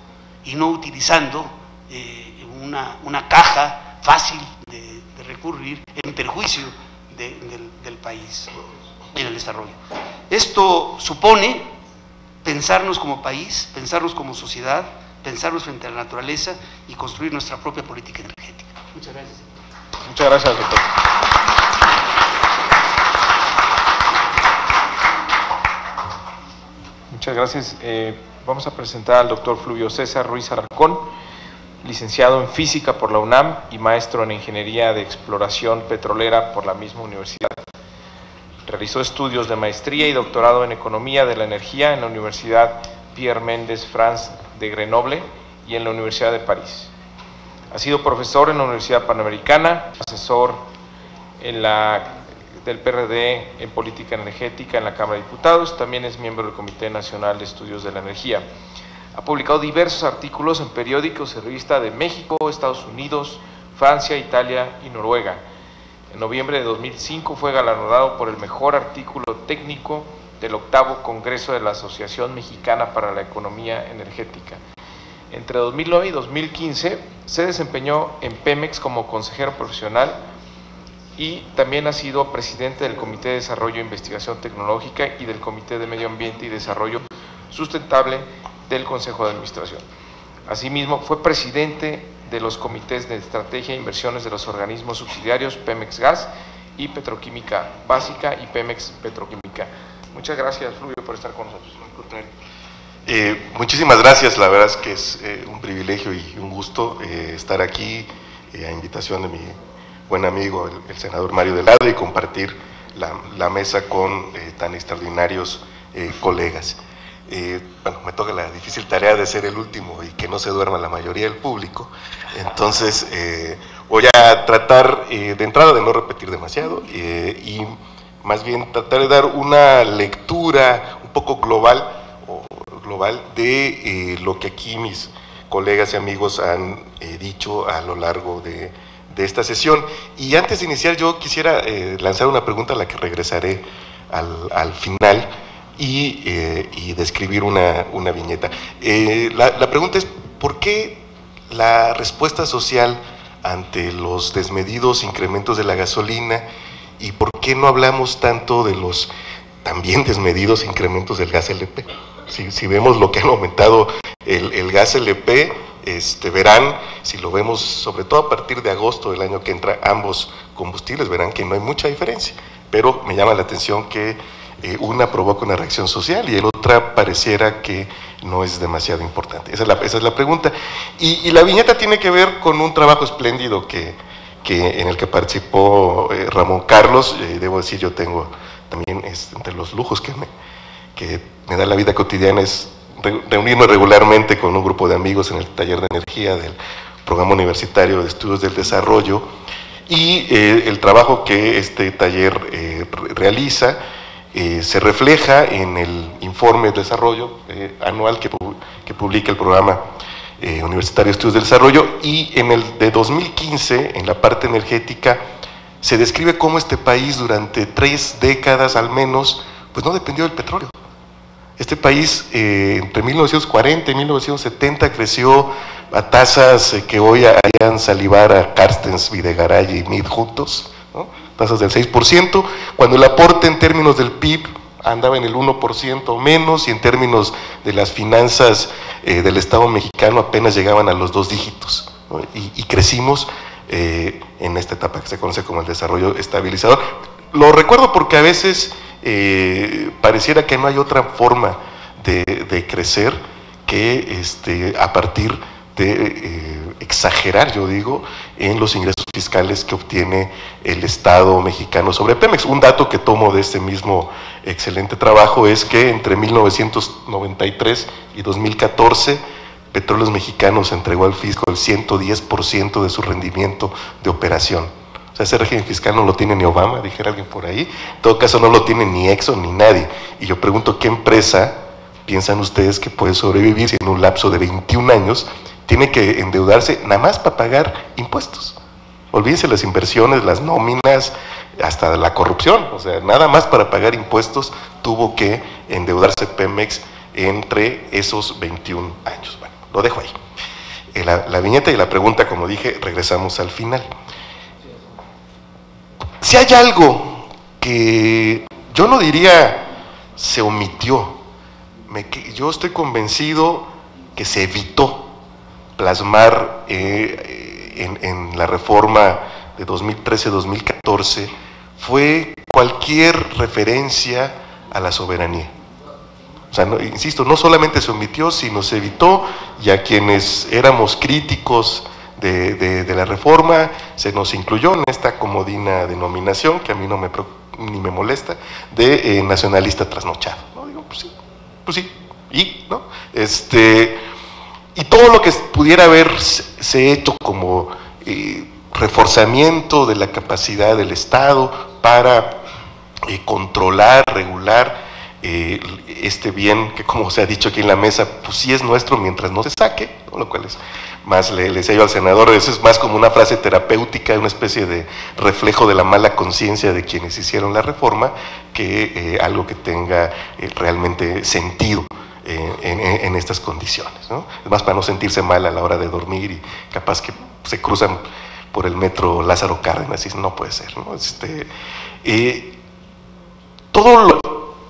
y no utilizando eh, una, caja fácil de, recurrir en perjuicio del, país en el desarrollo. Esto supone pensarnos como país, pensarnos como sociedad, pensarnos frente a la naturaleza y construir nuestra propia política energética. Muchas gracias. Muchas gracias, doctor. Muchas gracias. Eh, vamos a presentar al doctor Fluvio César Ruiz Arracón, licenciado en Física por la UNAM y maestro en Ingeniería de Exploración Petrolera por la misma universidad. Realizó estudios de maestría y doctorado en Economía de la Energía en la Universidad Pierre Méndez France de Grenoble y en la Universidad de París. Ha sido profesor en la Universidad Panamericana, asesor en la, del PRD en Política Energética en la Cámara de Diputados, también es miembro del Comité Nacional de Estudios de la Energía. Ha publicado diversos artículos en periódicos y revistas de México, Estados Unidos, Francia, Italia y Noruega. En noviembre de 2005 fue galardonado por el mejor artículo técnico del octavo Congreso de la Asociación Mexicana para la Economía Energética. Entre 2009 y 2015 se desempeñó en Pemex como consejero profesional y también ha sido presidente del Comité de Desarrollo e Investigación Tecnológica y del Comité de Medio Ambiente y Desarrollo Sustentable del Consejo de Administración. Asimismo, fue presidente de los comités de estrategia e inversiones de los organismos subsidiarios Pemex Gas y Petroquímica Básica y Pemex Petroquímica. Muchas gracias, Fluvio, por estar con nosotros. Eh, muchísimas gracias, la verdad es que es eh, un privilegio y un gusto eh, estar aquí eh, a invitación de mi buen amigo, el, senador Mario Delgado, y compartir la, mesa con eh, tan extraordinarios eh, colegas. Eh, bueno, me toca la difícil tarea de ser el último y que no se duerma la mayoría del público. Entonces, voy a tratar de entrada de no repetir demasiado y más bien tratar de dar una lectura un poco global, o global de lo que aquí mis colegas y amigos han dicho a lo largo de, de esta sesión. Y antes de iniciar, yo quisiera eh, lanzar una pregunta a la que regresaré al, al final y, eh, y describir una, una viñeta. Eh, la, la pregunta es, ¿por qué la respuesta social ante los desmedidos incrementos de la gasolina y por qué no hablamos tanto de los también desmedidos incrementos del gas LP? Si, si vemos lo que han aumentado el, el gas LP, este, verán, si lo vemos sobre todo a partir de agosto del año que entra, ambos combustibles, verán que no hay mucha diferencia. Pero me llama la atención que eh, una provoca una reacción social y el otra pareciera que no es demasiado importante. Esa es la, esa es la pregunta. Y, la viñeta tiene que ver con un trabajo espléndido que, que en el que participó eh, Ramón Carlos. Eh, debo decir, yo tengo también es, entre los lujos que me, que me da la vida cotidiana es re, reunirme regularmente con un grupo de amigos en el taller de energía del programa universitario de estudios del desarrollo y eh, el trabajo que este taller eh, realiza eh, se refleja en el informe de desarrollo anual que, que, publica el programa universitario de estudios del desarrollo y en el de 2015, en la parte energética, se describe cómo este país durante tres décadas al menos, pues no dependió del petróleo. Este país eh, entre 1940 y 1970 creció a tasas eh, que hoy harían salivar a Carstens, Videgaray y Mead juntos, tasas del 6%, cuando el aporte en términos del PIB andaba en el 1% menos y en términos de las finanzas eh, del Estado mexicano apenas llegaban a los dos dígitos. Y, crecimos en esta etapa que se conoce como el desarrollo estabilizador. Lo recuerdo porque a veces eh, pareciera que no hay otra forma de, crecer que este, a partir de eh, exagerar, yo digo, en los ingresos fiscales que obtiene el Estado mexicano sobre Pemex. Un dato que tomo de este mismo excelente trabajo es que entre 1993 y 2014 Petróleos Mexicanos entregó al fisco el 110% de su rendimiento de operación. Ese régimen fiscal no lo tiene ni Obama, dijera alguien por ahí. En todo caso, no lo tiene ni Exxon ni nadie. Y yo pregunto, ¿qué empresa piensan ustedes que puede sobrevivir si en un lapso de 21 años tiene que endeudarse nada más para pagar impuestos? Olvídense las inversiones, las nóminas, hasta la corrupción. O sea, nada más para pagar impuestos tuvo que endeudarse Pemex entre esos 21 años. Bueno, lo dejo ahí. Eh, la, viñeta y la pregunta, como dije, regresamos al final. Si hay algo que yo no diría se omitió, yo estoy convencido que se evitó plasmar eh, en, en, la reforma de 2013-2014 fue cualquier referencia a la soberanía. O sea, insisto, no solamente se omitió, sino se evitó y a quienes éramos críticos de, la reforma se nos incluyó en esta comodina denominación, que a mí no me ni me molesta, de eh, nacionalista trasnochado. ¿no? Digo, pues sí, pues sí, y, ¿no? Este, y todo lo que pudiera haberse hecho como eh, reforzamiento de la capacidad del Estado para eh, controlar, regular eh, este bien que como se ha dicho aquí en la mesa, pues sí es nuestro mientras no se saque, lo cual es más, le, le yo al senador, eso es más como una frase terapéutica, una especie de reflejo de la mala conciencia de quienes hicieron la reforma, que algo que tenga realmente sentido. En, estas condiciones. ¿no? Es más para no sentirse mal a la hora de dormir y capaz que se cruzan por el metro Lázaro Cárdenas y no puede ser. ¿no? Este, eh, todo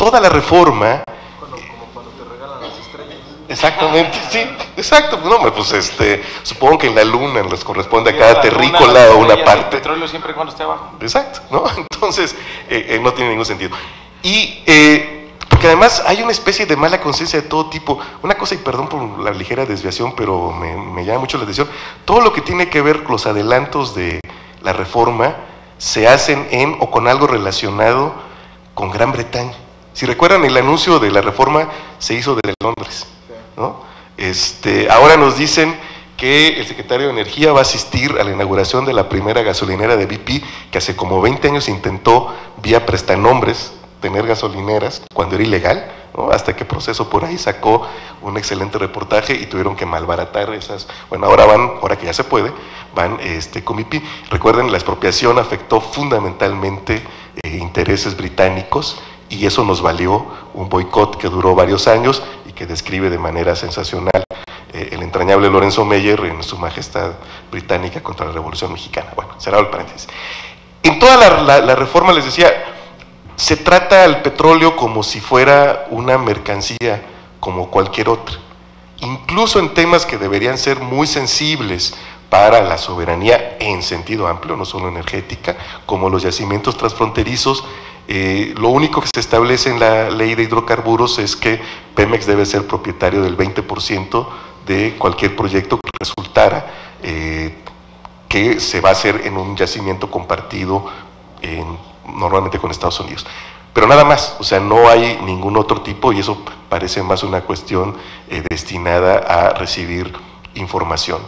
toda la reforma... como cuando te regalan las estrellas. Exactamente, sí, exacto. No, pues este, supongo que en la luna les corresponde a cada terrícola una parte. El petróleo siempre cuando esté abajo. Exacto, ¿no? <laughs> Entonces, eh, eh, no tiene ningún sentido. Y eh, porque además hay una especie de mala conciencia de todo tipo. Una cosa, y perdón por la ligera desviación, pero me, llama mucho la atención, todo lo que tiene que ver con los adelantos de la reforma se hacen en o con algo relacionado con Gran Bretaña. Si recuerdan, el anuncio de la reforma se hizo desde Londres. ¿no? Este, ahora nos dicen que el secretario de Energía va a asistir a la inauguración de la primera gasolinera de BP, que hace como 20 años intentó, vía prestanombres, tener gasolineras cuando era ilegal, hasta que Proceso por ahí sacó un excelente reportaje y tuvieron que malbaratar esas. Bueno, ahora van, ahora que ya se puede, van este, con MIPI. Recuerden, la expropiación afectó fundamentalmente eh, intereses británicos y eso nos valió un boicot que duró varios años y que describe de manera sensacional eh, el entrañable Lorenzo Meyer en su majestad británica contra la Revolución Mexicana. Bueno, será el paréntesis. En toda la reforma les decía, se trata al petróleo como si fuera una mercancía como cualquier otra, incluso en temas que deberían ser muy sensibles para la soberanía en sentido amplio, no solo energética, como los yacimientos transfronterizos. Eh, lo único que se establece en la ley de hidrocarburos es que Pemex debe ser propietario del 20% de cualquier proyecto que resultara eh, que se va a hacer en un yacimiento compartido en normalmente con Estados Unidos. Pero nada más, o sea, no hay ningún otro tipo y eso parece más una cuestión eh, destinada a recibir información.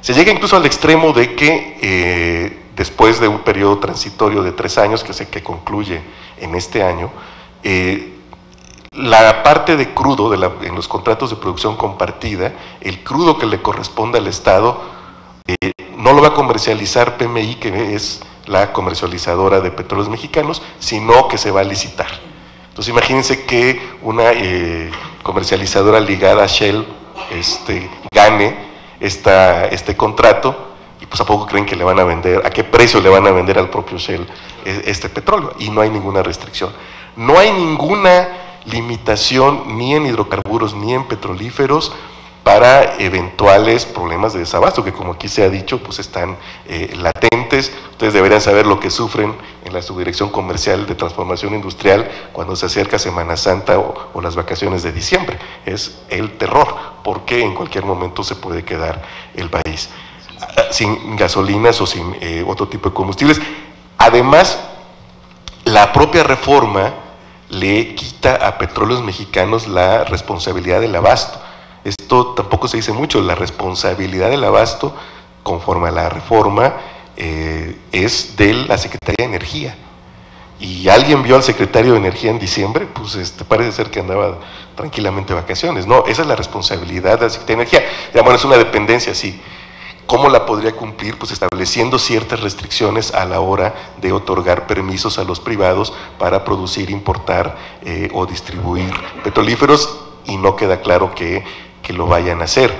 Se llega incluso al extremo de que después de un periodo transitorio de tres años, que sé que concluye en este año, eh, la parte de crudo en los contratos de producción compartida, el crudo que le corresponde al Estado, no lo va a comercializar PMI, que es la comercializadora de petróleos mexicanos, sino que se va a licitar. Entonces imagínense que una eh, comercializadora ligada a Shell este, gane esta, este contrato pues a poco creen que le van a vender, a qué precio le van a vender al propio Shell e, este petróleo y no hay ninguna restricción. No hay ninguna limitación ni en hidrocarburos ni en petrolíferos para eventuales problemas de desabasto, que como aquí se ha dicho, pues están eh, latentes. Ustedes deberían saber lo que sufren en la subdirección comercial de transformación industrial cuando se acerca Semana Santa o, las vacaciones de diciembre. Es el terror, porque en cualquier momento se puede quedar el país sin gasolinas o sin eh, otro tipo de combustibles. Además, la propia reforma le quita a petróleos mexicanos la responsabilidad del abasto. Esto tampoco se dice mucho, la responsabilidad del abasto, conforme a la reforma, eh, es de la Secretaría de Energía. Y alguien vio al secretario de Energía en diciembre, pues este, parece ser que andaba tranquilamente de vacaciones. No, esa es la responsabilidad de la Secretaría de Energía. Ya, bueno, es una dependencia, sí. ¿Cómo la podría cumplir? Pues estableciendo ciertas restricciones a la hora de otorgar permisos a los privados para producir, importar eh, o distribuir petrolíferos y no queda claro que que lo vayan a hacer.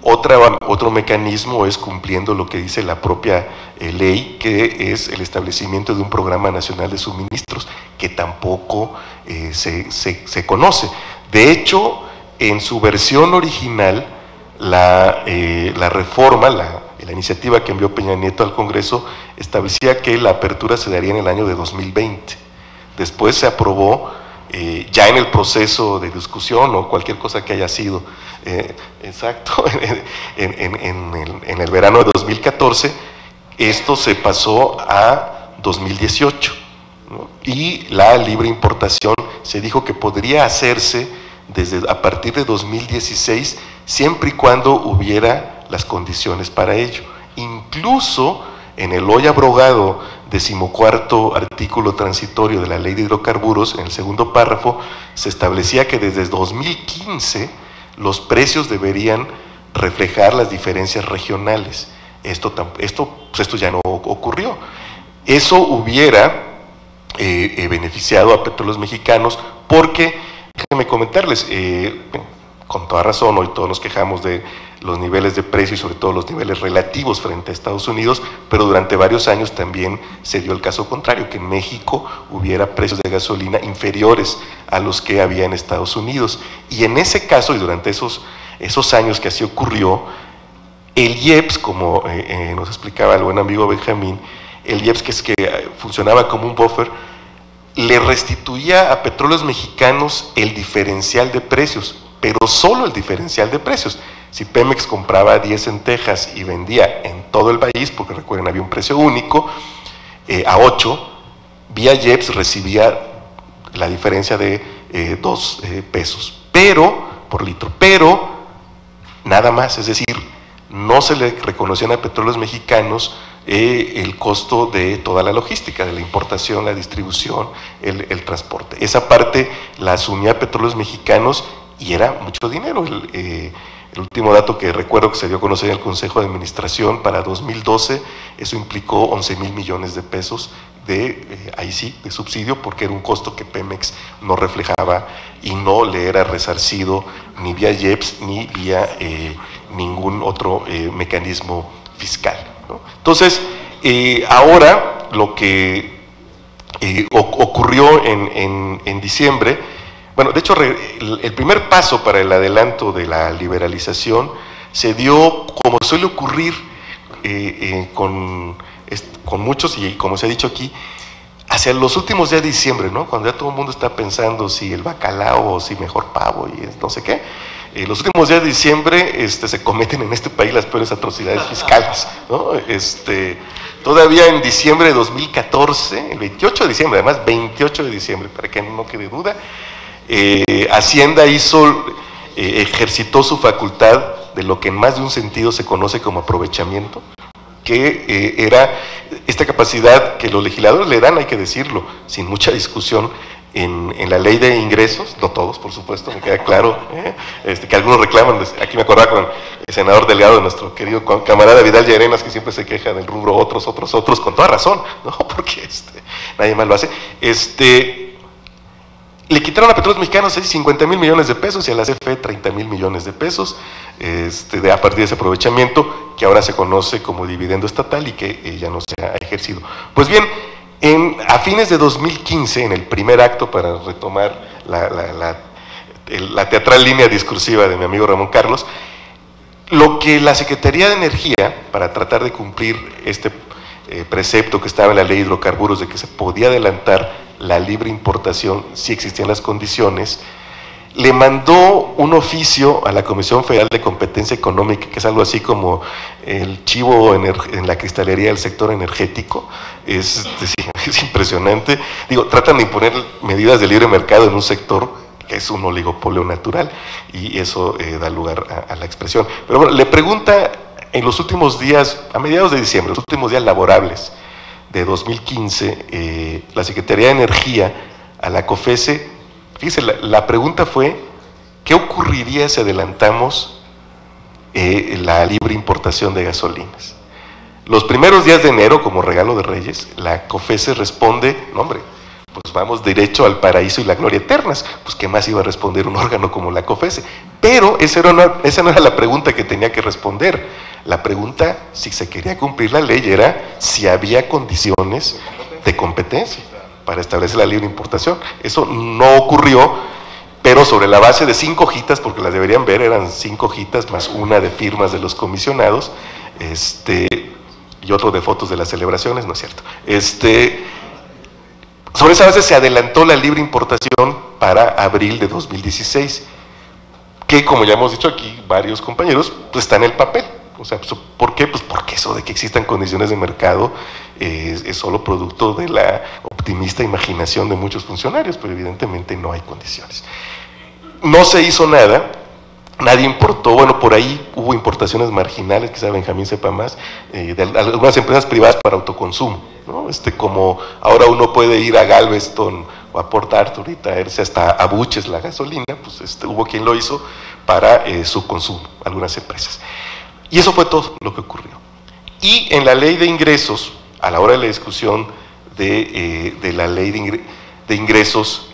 Otro mecanismo es cumpliendo lo que dice la propia eh, ley, que es el establecimiento de un programa nacional de suministros, que tampoco eh, se, se, conoce. De hecho, en su versión original, la, eh, la reforma, la, la iniciativa que envió Peña Nieto al Congreso establecía que la apertura se daría en el año de 2020. Después se aprobó eh, ya en el proceso de discusión o cualquier cosa que haya sido, eh, exacto, <laughs> en, en- en el, en el verano de 2014, esto se pasó a 2018. ¿no? Y la libre importación se dijo que podría hacerse desde a partir de 2016 siempre y cuando hubiera las condiciones para ello. Incluso en el hoy abrogado decimocuarto artículo transitorio de la ley de hidrocarburos, en el segundo párrafo, se establecía que desde 2015 los precios deberían reflejar las diferencias regionales. Esto, esto, pues esto ya no ocurrió. Eso hubiera eh, eh, beneficiado a petróleos mexicanos porque, déjenme comentarles, eh, con toda razón, hoy todos nos quejamos de los niveles de precio y sobre todo los niveles relativos frente a Estados Unidos, pero durante varios años también se dio el caso contrario, que en México hubiera precios de gasolina inferiores a los que había en Estados Unidos. Y en ese caso, y durante esos, esos años que así ocurrió, el IEPS, como eh, eh, nos explicaba el buen amigo Benjamín, el IEPS que es que funcionaba como un buffer, le restituía a petróleos mexicanos el diferencial de precios, pero solo el diferencial de precios. Si Pemex compraba 10 en Texas y vendía en todo el país, porque recuerden había un precio único, eh, a 8, vía IEPS recibía la diferencia de 2 pesos, pero por litro, pero nada más, es decir, no se le reconocían a petróleos mexicanos eh, el costo de toda la logística, de la importación, la distribución, el, transporte. Esa parte la asumía petróleos mexicanos y era mucho dinero. El, eh, el último dato que recuerdo que se dio a conocer en el Consejo de Administración para 2012, eso implicó 11 mil millones de pesos de, eh, ahí sí, de subsidio, porque era un costo que Pemex no reflejaba y no le era resarcido ni vía IEPS ni vía ningún otro mecanismo fiscal. Entonces, eh, ahora lo que eh, ocurrió en, diciembre, bueno, de hecho el, primer paso para el adelanto de la liberalización se dio como suele ocurrir eh, con, muchos y como se ha dicho aquí, hacia los últimos días de diciembre, ¿no? Cuando ya todo el mundo está pensando si el bacalao o si mejor pavo y no sé qué. Los últimos días de diciembre este, se cometen en este país las peores atrocidades fiscales, ¿no? Este, todavía en diciembre de 2014, el 28 de diciembre, además 28 de diciembre, para que no quede duda, eh, Hacienda hizo, eh, ejercitó su facultad de lo que en más de un sentido se conoce como aprovechamiento, que eh, era esta capacidad que los legisladores le dan, hay que decirlo, sin mucha discusión, en, la ley de ingresos, no todos, por supuesto, me queda claro, ¿eh? este, que algunos reclaman, aquí me acordaba con el senador delegado de nuestro querido camarada Vidal Llerenas, que siempre se queja del rubro otros, otros, otros, con toda razón, ¿no? <laughs> porque este, nadie más lo hace. Este, le quitaron a Petróleos Mexicanos ahí 50 mil millones de pesos y a la CFE 30 mil millones de pesos este, de, a partir de ese aprovechamiento que ahora se conoce como dividendo estatal y que eh, ya no se ha ejercido. Pues bien, a fines de 2015, en el primer acto para retomar la teatral línea discursiva de mi amigo Ramón Carlos, lo que la Secretaría de Energía, para tratar de cumplir este eh, precepto que estaba en la ley de hidrocarburos de que se podía adelantar la libre importación si existían las condiciones, le mandó un oficio a la Comisión Federal de Competencia Económica, que es algo así como el chivo en la cristalería del sector energético. Es, es- <laughs> es impresionante. Digo, tratan de imponer medidas de libre mercado en un sector que es un oligopolio natural y eso eh, da lugar a, a la expresión. Pero bueno, le pregunta en los últimos días, a mediados de diciembre, los últimos días laborables de 2015, eh, la Secretaría de Energía a la COFESE, fíjese, la, pregunta fue, ¿qué ocurriría si adelantamos eh, la libre importación de gasolinas? Los primeros días de enero, como regalo de Reyes, la COFESE responde, no hombre, pues vamos derecho al paraíso y la gloria eternas. Pues qué más iba a responder un <laughs> órgano como la COFESE. Pero esa no era la pregunta que tenía que responder. La pregunta, si se quería cumplir la ley, era si había condiciones de competencia para establecer la libre importación. Eso no ocurrió pero sobre la base de cinco hojitas, porque las deberían ver, eran cinco hojitas más una de firmas de los comisionados, este, y otro de fotos de las celebraciones, ¿no es cierto? Este, sobre esa base se adelantó la libre importación para abril de 2016, que como ya hemos dicho aquí varios compañeros, pues está en el papel. O sea, ¿por qué? Pues porque eso de que existan condiciones de mercado es, es solo producto de la optimista imaginación de muchos funcionarios, pero evidentemente no hay condiciones. No se hizo nada, nadie importó, bueno, por ahí hubo importaciones marginales, quizá Benjamín sepa más, eh, de algunas empresas privadas para autoconsumo, ¿no? Este, como ahora uno puede ir a Galveston o a Port Arthur y traerse hasta a buches la gasolina, pues este, hubo quien lo hizo para eh, su consumo, algunas empresas. Y eso fue todo lo que ocurrió. Y en la ley de ingresos, a la hora de la discusión de, eh, de la ley de, ingre de ingresos,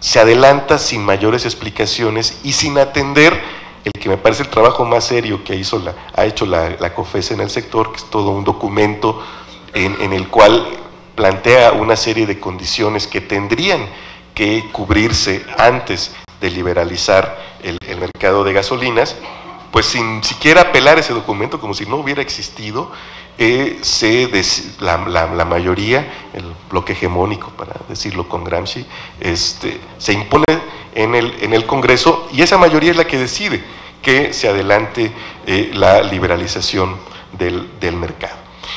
se adelanta sin mayores explicaciones y sin atender el que me parece el trabajo más serio que hizo la, ha hecho la, la COFES en el sector, que es todo un documento en, el cual plantea una serie de condiciones que tendrían que cubrirse antes de liberalizar el mercado de gasolinas, pues sin siquiera apelar ese documento, como si no hubiera existido, eh, se la, la, mayoría, el bloque hegemónico, para decirlo con Gramsci, este, se impone en el, en el Congreso y esa mayoría es la que decide que se adelante eh, la liberalización del, del mercado.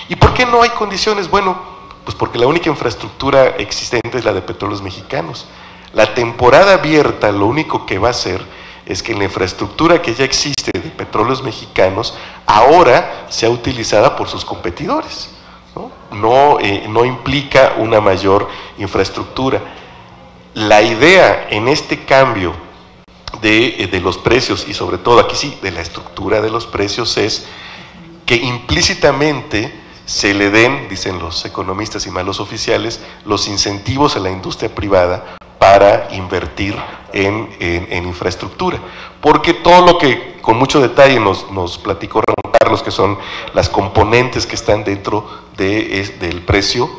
¿Y por qué no hay condiciones? Bueno, pues porque la única infraestructura existente es la de petróleos mexicanos. La temporada abierta lo único que va a hacer es que la infraestructura que ya existe de petróleos mexicanos ahora sea utilizada por sus competidores. No, no, eh, implica una mayor infraestructura. La idea en este cambio de, eh, de, los precios y sobre todo aquí sí, de la estructura de los precios es que implícitamente se le den, dicen los economistas y malos oficiales, los incentivos a la industria privada para invertir en, en, infraestructura. Porque todo lo que con mucho detalle nos, nos platicó Ramón Carlos, que son las componentes que están dentro de, del precio,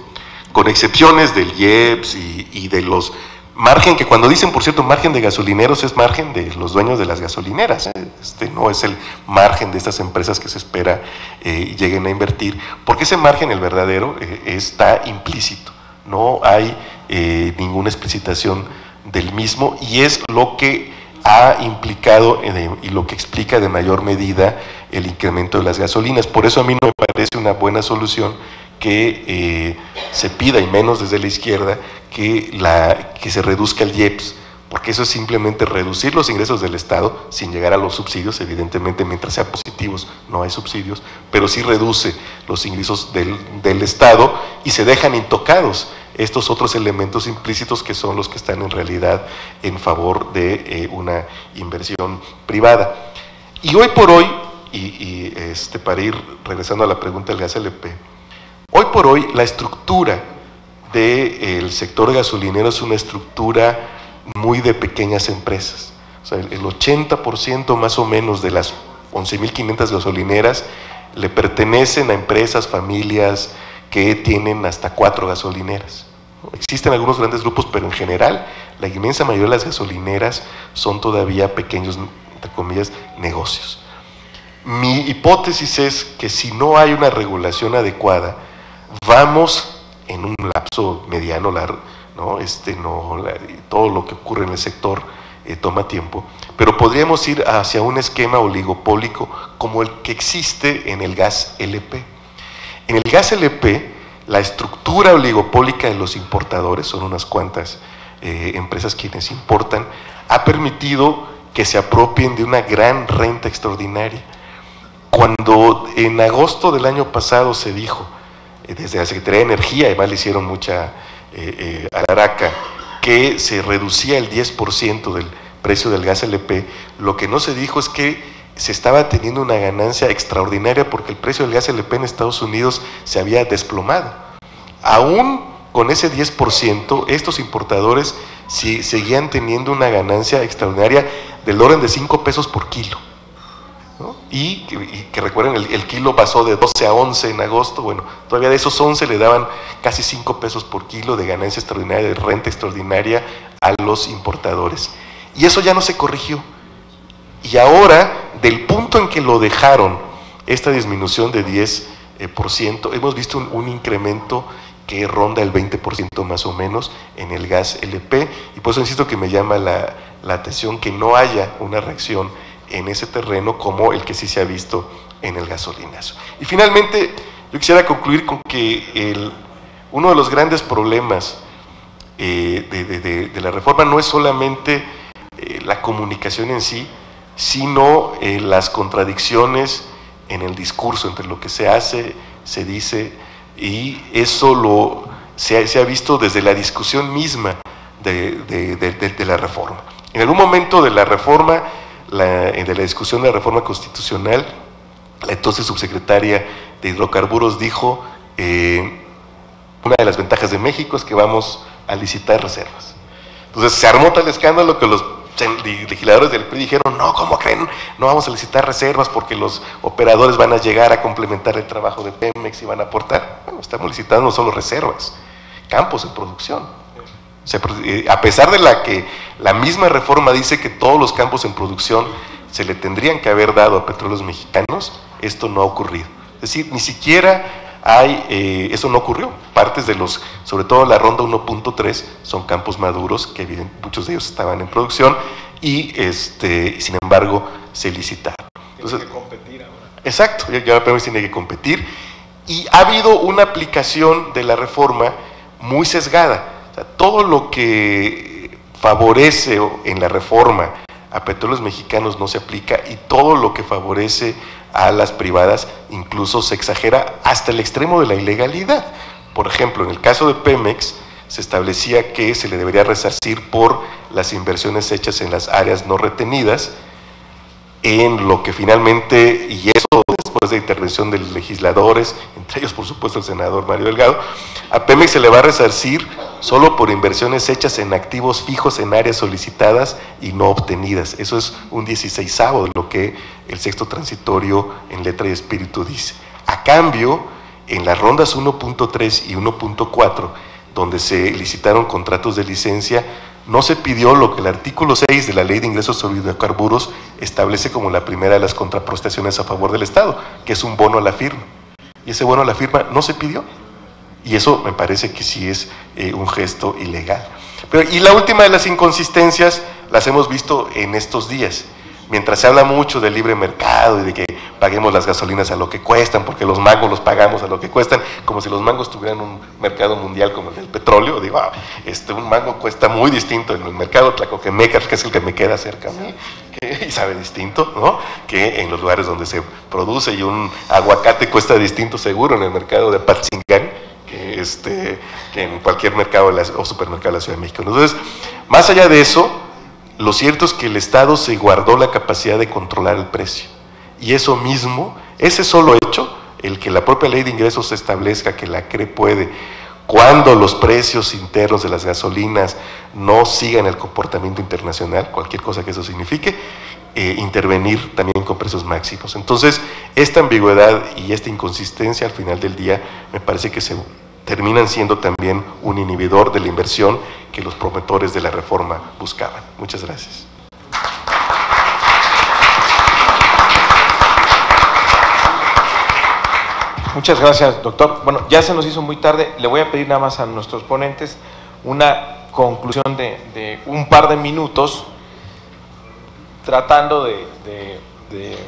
con excepciones del IEPS y, y, de los margen, que cuando dicen, por cierto, margen de gasolineros es margen de los dueños de las gasolineras, ¿eh? este no es el margen de estas empresas que se espera eh, lleguen a invertir, porque ese margen, el verdadero, eh, está implícito, no hay eh, ninguna explicitación del mismo y es lo que ha implicado eh, y lo que explica de mayor medida el incremento de las gasolinas. Por eso a mí no me parece una buena solución que eh, se pida, y menos desde la izquierda, que, la, que se reduzca el IEPS, porque eso es simplemente reducir los ingresos del Estado sin llegar a los subsidios, evidentemente mientras sean positivos no hay subsidios, pero sí reduce los ingresos del, del Estado y se dejan intocados estos otros elementos implícitos que son los que están en realidad en favor de eh, una inversión privada. Y hoy por hoy, y, este, para ir regresando a la pregunta del gas LP, hoy por hoy la estructura del de, sector gasolinero es una estructura muy de pequeñas empresas. O sea, el, el 80% más o menos de las 11.500 gasolineras le pertenecen a empresas, familias que tienen hasta cuatro gasolineras. Existen algunos grandes grupos, pero en general la inmensa mayoría de las gasolineras son todavía pequeños, entre comillas, negocios. Mi hipótesis es que si no hay una regulación adecuada, vamos en un lapso mediano, largo, ¿no? Este, no, todo lo que ocurre en el sector eh, toma tiempo, pero podríamos ir hacia un esquema oligopólico como el que existe en el gas LP. En el gas LP, la estructura oligopólica de los importadores, son unas cuantas eh, empresas quienes importan, ha permitido que se apropien de una gran renta extraordinaria. Cuando en agosto del año pasado se dijo, eh, desde la Secretaría de Energía, además le hicieron mucha eh, alaraca, que se reducía el 10% del precio del gas LP, lo que no se dijo es que se estaba teniendo una ganancia extraordinaria porque el precio del gas LP en Estados Unidos se había desplomado. Aún con ese 10%, estos importadores sí, seguían teniendo una ganancia extraordinaria del orden de 5 pesos por kilo. Y, y, que recuerden, el, kilo pasó de 12 a 11 en agosto, bueno, todavía de esos 11 le daban casi 5 pesos por kilo de ganancia extraordinaria, de renta extraordinaria a los importadores. Y eso ya no se corrigió. Y ahora, del punto en que lo dejaron, esta disminución de 10%, eh, por ciento, hemos visto un, incremento que ronda el 20% más o menos en el gas LP y por eso insisto que me llama la, la, atención que no haya una reacción en ese terreno como el que sí se ha visto en el gasolinazo. Y finalmente yo quisiera concluir con que el, uno de los grandes problemas eh, de, la reforma no es solamente eh, la comunicación en sí, sino eh, las contradicciones en el discurso entre lo que se hace, se dice, y eso lo, se, ha, visto desde la discusión misma de, la reforma. En algún momento de la reforma, la, de la discusión de la reforma constitucional, la entonces subsecretaria de hidrocarburos dijo, eh, una de las ventajas de México es que vamos a licitar reservas. Entonces se armó tal escándalo que los legisladores del PRI dijeron, no, ¿cómo creen? No vamos a licitar reservas porque los operadores van a llegar a complementar el trabajo de Pemex y van a aportar. Bueno, estamos licitando no solo reservas, campos en producción. Se, eh, a pesar de la que la misma reforma dice que todos los campos en producción se le tendrían que haber dado a petróleos mexicanos, esto no ha ocurrido. Es decir, ni siquiera hay, eh, eso no ocurrió. Partes de los, sobre todo la ronda 1.3, son campos maduros, que muchos de ellos estaban en producción, y este, sin embargo se licitaron. Entonces, tiene que competir ahora. Exacto, ya, ya Pemex tiene que competir. Y ha habido una aplicación de la reforma muy sesgada. Todo lo que favorece en la reforma a petróleos mexicanos no se aplica y todo lo que favorece a las privadas incluso se exagera hasta el extremo de la ilegalidad. Por ejemplo, en el caso de Pemex se establecía que se le debería resarcir por las inversiones hechas en las áreas no retenidas, en lo que finalmente, y eso después de intervención de legisladores, entre ellos por supuesto el senador Mario Delgado, a Pemex se le va a resarcir solo por inversiones hechas en activos fijos en áreas solicitadas y no obtenidas. Eso es un 16 de lo que el sexto transitorio en letra y espíritu dice. A cambio, en las rondas 1.3 y 1.4, donde se licitaron contratos de licencia, no se pidió lo que el artículo 6 de la Ley de Ingresos sobre Hidrocarburos establece como la primera de las contraprestaciones a favor del Estado, que es un bono a la firma. Y ese bono a la firma no se pidió. Y eso me parece que sí es eh, un gesto ilegal. Pero, y la última de las inconsistencias las hemos visto en estos días. Mientras se habla mucho del libre mercado y de que paguemos las gasolinas a lo que cuestan, porque los mangos los pagamos a lo que cuestan, como si los mangos tuvieran un mercado mundial como el del petróleo. Digo, ah, este, un mango cuesta muy distinto en el mercado Tlacoquemeca, que es el que me queda cerca a mí, que, y sabe distinto, ¿no? Que en los lugares donde se produce, y un aguacate cuesta distinto seguro en el mercado de Patzingán, que, este, que en cualquier mercado o supermercado de la Ciudad de México. Entonces, más allá de eso, lo cierto es que el Estado se guardó la capacidad de controlar el precio. Y eso mismo, ese solo hecho, el que la propia ley de ingresos establezca que la CRE puede, cuando los precios internos de las gasolinas no sigan el comportamiento internacional, cualquier cosa que eso signifique, eh, intervenir también con precios máximos. Entonces, esta ambigüedad y esta inconsistencia al final del día me parece que se terminan siendo también un inhibidor de la inversión que los promotores de la reforma buscaban. Muchas gracias. Muchas gracias, doctor. Bueno, ya se nos hizo muy tarde. Le voy a pedir nada más a nuestros ponentes una conclusión de, un par de minutos tratando de, de, de,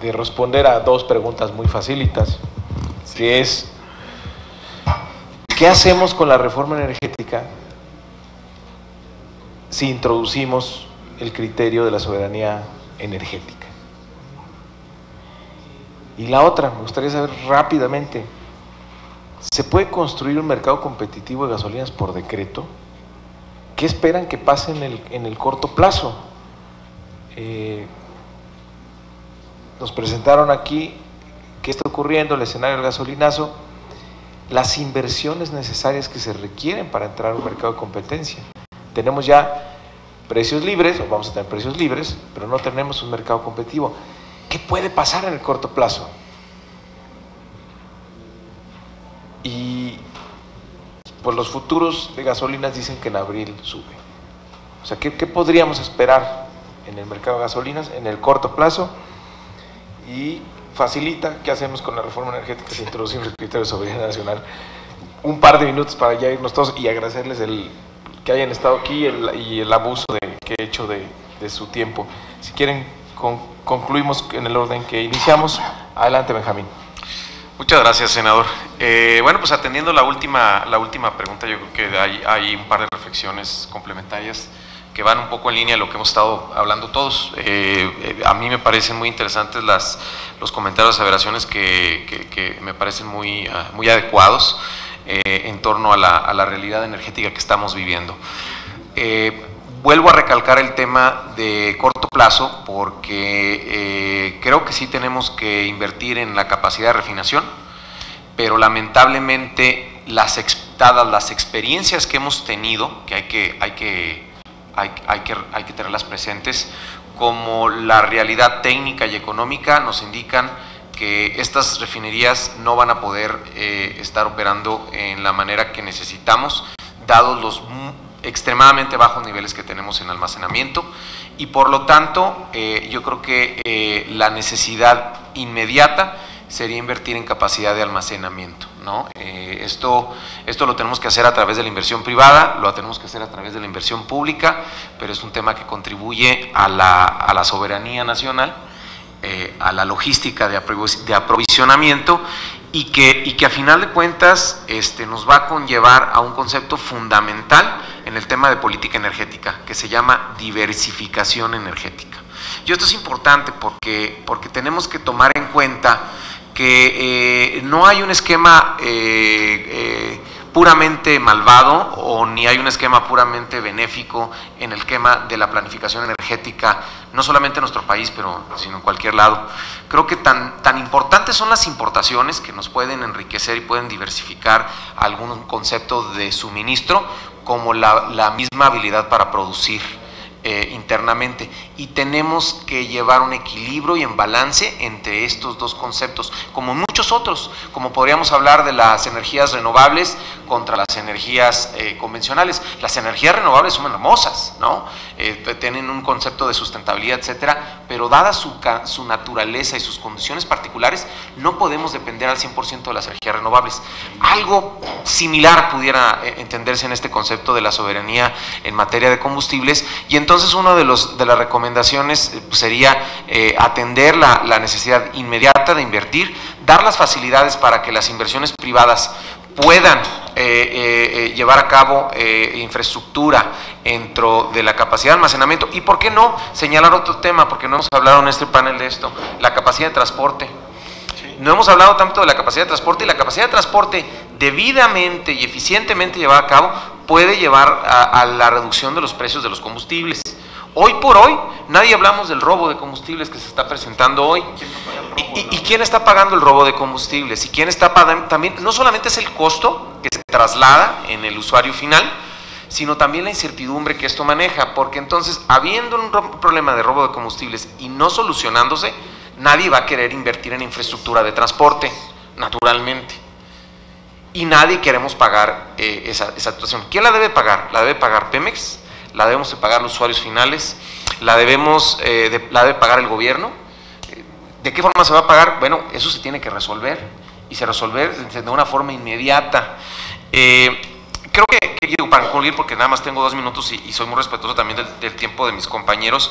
de, responder a dos preguntas muy facilitas, que es, ¿qué hacemos con la reforma energética si introducimos el criterio de la soberanía energética? Y la otra, me gustaría saber rápidamente, ¿se puede construir un mercado competitivo de gasolinas por decreto? ¿Qué esperan que pase en el, en el corto plazo? Eh, nos presentaron aquí qué está ocurriendo, el escenario del gasolinazo, las inversiones necesarias que se requieren para entrar a un mercado de competencia. Tenemos ya precios libres, o vamos a tener precios libres, pero no tenemos un mercado competitivo. ¿Qué puede pasar en el corto plazo? Y pues los futuros de gasolinas dicen que en abril sube. O sea, ¿qué, qué podríamos esperar en el mercado de gasolinas en el corto plazo? Y facilita, ¿qué hacemos con la reforma energética si introducimos el criterio de soberanía nacional? Un par de minutos para ya irnos todos y agradecerles el, que hayan estado aquí el- y el abuso de- que he hecho de, de su tiempo. Si quieren, con- concluimos en el orden que iniciamos. Adelante, Benjamín. Muchas gracias, senador. Eh, bueno, pues atendiendo la última, la última pregunta, yo creo que hay, hay un par de reflexiones complementarias que van un poco en línea de lo que hemos estado hablando todos. Eh, eh, a mí me parecen muy interesantes las, los comentarios, aseveraciones que, que- que me parecen muy, ah, muy adecuados eh, en torno a la, a la realidad energética que estamos viviendo. Vuelvo a recalcar el tema de corto plazo porque creo que sí tenemos que invertir en la capacidad de refinación, pero lamentablemente las, dadas las experiencias que hemos tenido, que hay que, hay que, hay, que, tenerlas presentes, como la realidad técnica y económica nos indican que estas refinerías no van a poder eh, estar operando en la manera que necesitamos, dados los extremadamente bajos niveles que tenemos en almacenamiento y por lo tanto eh, yo creo que eh, la necesidad inmediata sería invertir en capacidad de almacenamiento. Eh, esto, esto lo tenemos que hacer a través de la inversión privada, lo tenemos que hacer a través de la inversión pública, pero es un tema que contribuye a la, a la soberanía nacional, eh, a la logística de aprovisionamiento y que, y que a final de cuentas este, nos va a conllevar a un concepto fundamental en el tema de política energética, que se llama diversificación energética. Y esto es importante porque, porque tenemos que tomar en cuenta que eh, no hay un esquema eh, eh, puramente malvado o ni hay un esquema puramente benéfico en el esquema de la planificación energética, no solamente en nuestro país, pero sino en cualquier lado. Creo que tan, tan importantes son las importaciones que nos pueden enriquecer y pueden diversificar algún concepto de suministro como la, la misma habilidad para producir eh, internamente y tenemos que llevar un equilibrio y en balance entre estos dos conceptos, como muchos otros, como podríamos hablar de las energías renovables contra las energías eh, convencionales. Las energías renovables son hermosas, ¿no? Eh, tienen un concepto de sustentabilidad, etcétera, pero dada su, su naturaleza y sus condiciones particulares, no podemos depender al 100% de las energías renovables. Algo similar pudiera entenderse en este concepto de la soberanía en materia de combustibles y entonces una de, los, de las recomendaciones eh, pues, sería eh, atender la, la necesidad inmediata de invertir, dar las facilidades para que las inversiones privadas puedan eh, eh, eh, llevar a cabo eh, infraestructura dentro de la capacidad de almacenamiento. Y por qué no señalar otro tema, porque no hemos hablado en este panel de esto, la capacidad de transporte. No hemos hablado tanto de la capacidad de transporte y la capacidad de transporte debidamente y eficientemente llevada a cabo puede llevar a, a la reducción de los precios de los combustibles. Hoy por hoy nadie hablamos del robo de combustibles que se está presentando hoy. ¿Y, y- y quién está pagando el robo de combustibles? ¿Y quién está pagando también? No solamente es el costo que se traslada en el usuario final, sino también la incertidumbre que esto maneja, porque entonces, habiendo un ro- problema de robo de combustibles y no solucionándose, nadie va a querer invertir en infraestructura de transporte, naturalmente. Y nadie queremos pagar eh, esa, esa situación. ¿Quién la debe pagar? ¿La debe pagar Pemex? ¿La debemos de pagar los usuarios finales? ¿La, debemos, eh, ¿La debe pagar el gobierno? ¿De qué forma se va a pagar? Bueno, eso se tiene que resolver y se resolver de de una forma inmediata. Eh, creo que, que para concluir, porque nada más tengo dos minutos y, y soy muy respetuoso también del, del tiempo de mis compañeros,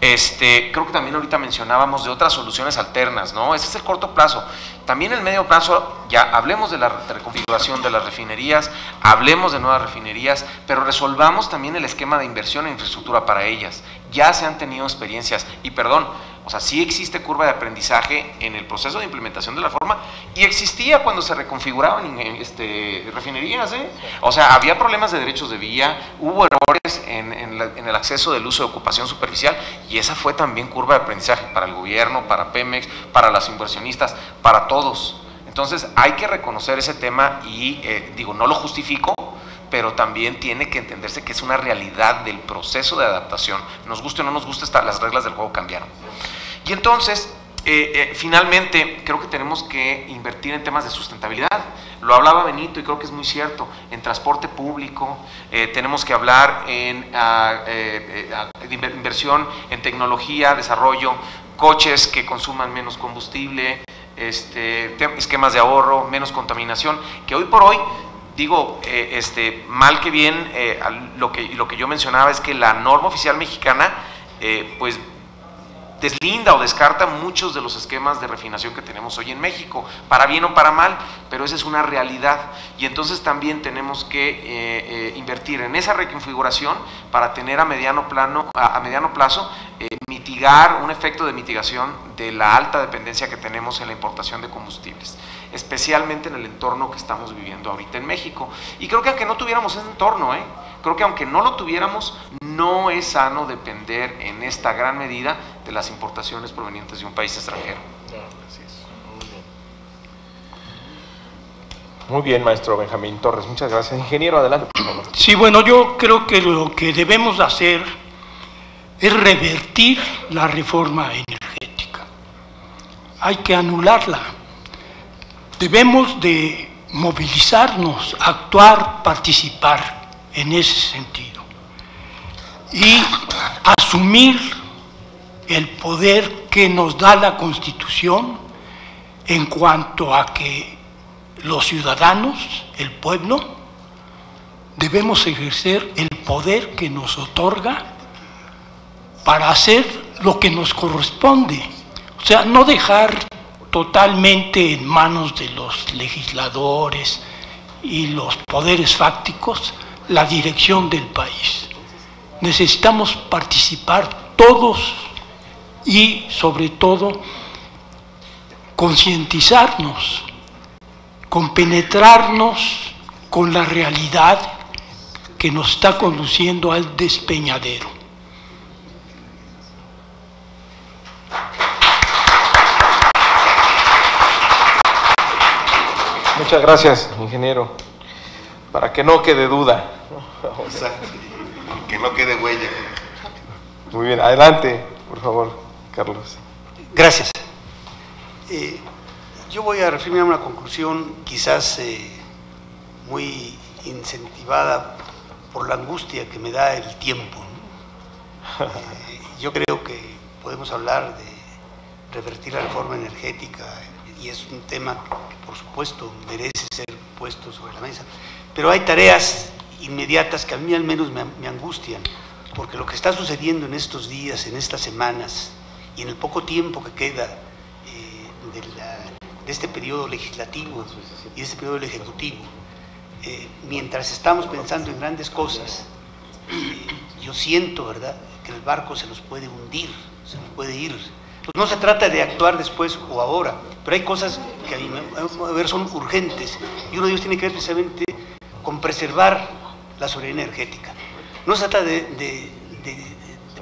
este, creo que también ahorita mencionábamos de otras soluciones alternas, ¿no? Ese es el corto plazo. También el medio plazo, ya hablemos de la reconfiguración de las refinerías, hablemos de nuevas refinerías, pero resolvamos también el esquema de inversión en infraestructura para ellas. Ya se han tenido experiencias, y perdón, o sea, sí existe curva de aprendizaje en el proceso de implementación de la forma y existía cuando se reconfiguraban en- este, refinerías. ¿eh? O sea, había problemas de derechos de vía, hubo errores en, el acceso del uso de ocupación superficial y esa fue también curva de aprendizaje para el gobierno, para Pemex, para los inversionistas, para todos. Entonces hay que reconocer ese tema y eh, digo, no lo justifico, pero también tiene que entenderse que es una realidad del proceso de adaptación. Nos guste o no nos guste, las reglas del juego cambiaron. Y entonces, eh, eh, finalmente, creo que tenemos que invertir en temas de sustentabilidad. Lo hablaba Benito y creo que es muy cierto. En transporte público, eh, tenemos que hablar en ah, inversión en tecnología, desarrollo, coches que consuman menos combustible, este, te- esquemas de ahorro, menos contaminación, que hoy por hoy digo, este, mal que bien, lo, que, lo que yo mencionaba es que la norma oficial mexicana, pues deslinda o descarta muchos de los esquemas de refinación que tenemos hoy en México, para bien o para mal, pero esa es una realidad. Y entonces también tenemos que eh, eh, invertir en esa reconfiguración para tener a mediano, plano, a, mediano plazo eh, mitigar un efecto de mitigación de la alta dependencia que tenemos en la importación de combustibles, especialmente en el entorno que estamos viviendo ahorita en México. Y creo que aunque no tuviéramos ese entorno, ¿eh? Creo que aunque no lo tuviéramos, no es sano depender en esta gran medida de las importaciones provenientes de un país extranjero. Muy bien, maestro Benjamín Torres, muchas gracias. Ingeniero, adelante. por favor. Sí, bueno, yo creo que lo que debemos hacer es revertir la reforma energética. Hay que anularla. Debemos de movilizarnos, actuar, participar en ese sentido. Y asumir el poder que nos da la Constitución en cuanto a que los ciudadanos, el pueblo, debemos ejercer el poder que nos otorga para hacer lo que nos corresponde. O sea, no dejar totalmente en manos de los legisladores y los poderes fácticos la dirección del país. Necesitamos participar todos y sobre todo concientizarnos, compenetrarnos con la realidad que nos está conduciendo al despeñadero. Muchas gracias, ingeniero. Para que no quede duda. <laughs> Exacto. Que no quede huella. Muy bien, adelante, por favor, Carlos. Gracias. Eh, yo voy a referirme a una conclusión quizás eh, muy incentivada por la angustia que me da el tiempo. ¿no? Eh, yo creo que podemos hablar de revertir la reforma energética y es un tema que por supuesto merece ser puesto sobre la mesa, pero hay tareas inmediatas que a mí al menos me, me angustian, porque lo que está sucediendo en estos días, en estas semanas y en el poco tiempo que queda eh, de, la- de este periodo legislativo y de este periodo del Ejecutivo, eh, mientras estamos pensando en grandes cosas, eh, yo siento, ¿verdad?, que el barco se nos puede hundir, se nos puede ir. Pues no se trata de actuar después o ahora, pero hay cosas que a mí, a ver, son urgentes y uno de ellos tiene que ver precisamente con preservar la soberanía energética. No se trata de,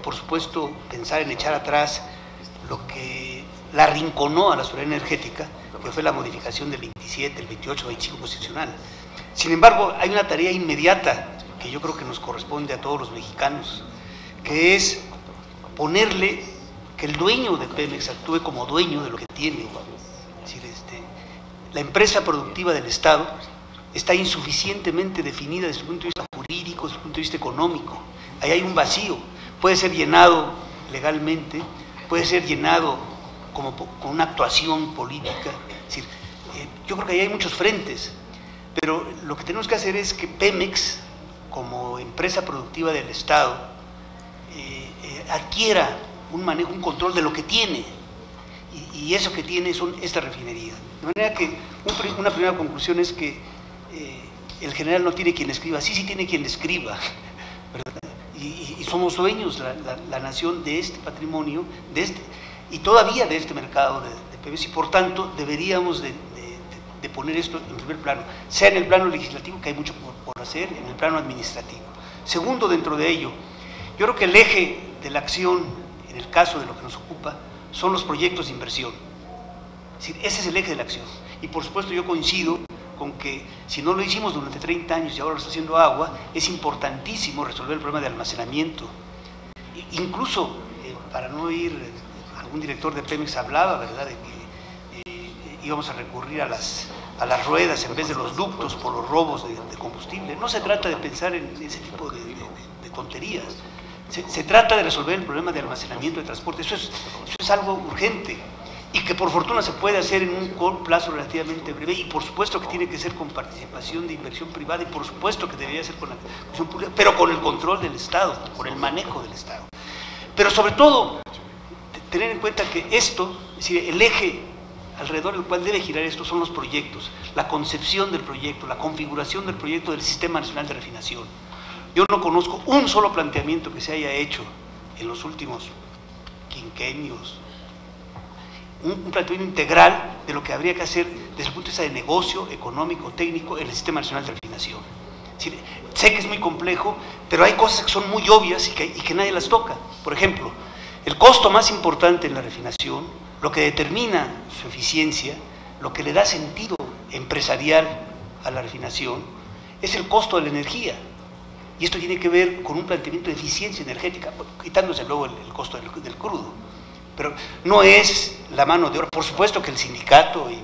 por supuesto, pensar en echar atrás lo que la arrinconó a la soberanía energética, que fue la modificación del 27, el 28, 25 constitucional. Sin embargo, hay una tarea inmediata que yo creo que nos corresponde a todos los mexicanos, que es ponerle que el dueño de Pemex actúe como dueño de lo que tiene. Es decir, este, la empresa productiva del Estado está insuficientemente definida desde el punto de vista jurídico, desde el punto de vista económico. Ahí hay un vacío. Puede ser llenado legalmente, puede ser llenado como con una actuación política. Es decir, eh, yo creo que ahí hay muchos frentes, pero lo que tenemos que hacer es que Pemex, como empresa productiva del Estado, eh, eh, adquiera un manejo, un control de lo que tiene. Y, eso que tiene son estas refinerías. De manera que una primera conclusión es que el general no tiene quien le escriba, sí, sí tiene quien le escriba. <laughs> Y, somos dueños, la, la- nación, de este patrimonio, de este, y todavía de este mercado de, PVC, y por tanto deberíamos de, de- de- de poner esto en primer plano, sea en el plano legislativo, que hay mucho por, por hacer, en el plano administrativo. Segundo, dentro de ello, yo creo que el eje de la acción, en el caso de lo que nos ocupa, son los proyectos de inversión. Es decir, ese es el eje de la acción. Y por supuesto yo coincido con que si no lo hicimos durante 30 años y ahora lo está haciendo agua, es importantísimo resolver el problema de almacenamiento. I- Incluso, eh, para no ir eh, algún director de Pemex hablaba, ¿verdad?, de que eh, íbamos a recurrir a las, a las ruedas en vez de los ductos por los robos de, combustible. No se trata de pensar en ese tipo de tonterías. Se, se trata de resolver el problema de almacenamiento de transporte. Eso es, eso es algo urgente y que por fortuna se puede hacer en un plazo relativamente breve y por supuesto que tiene que ser con participación de inversión privada y por supuesto que debería ser con la inversión pública, pero con el control del Estado, con el manejo del Estado. Pero sobre todo, te- tener en cuenta que esto, es decir, el eje alrededor del cual debe girar esto son los proyectos, la concepción del proyecto, la configuración del proyecto del Sistema Nacional de Refinación. Yo no conozco un solo planteamiento que se haya hecho en los últimos quinquenios, un, planteamiento integral de lo que habría que hacer desde el punto de vista de negocio, económico, técnico en el Sistema Nacional de Refinación. Sé que es muy complejo, pero hay cosas que son muy obvias y que, nadie las toca. Por ejemplo, el costo más importante en la refinación, lo que determina su eficiencia, lo que le da sentido empresarial a la refinación, es el costo de la energía. Y esto tiene que ver con un planteamiento de eficiencia energética, quitándose luego el, el costo del crudo. Pero no es la mano de obra, por supuesto que el sindicato y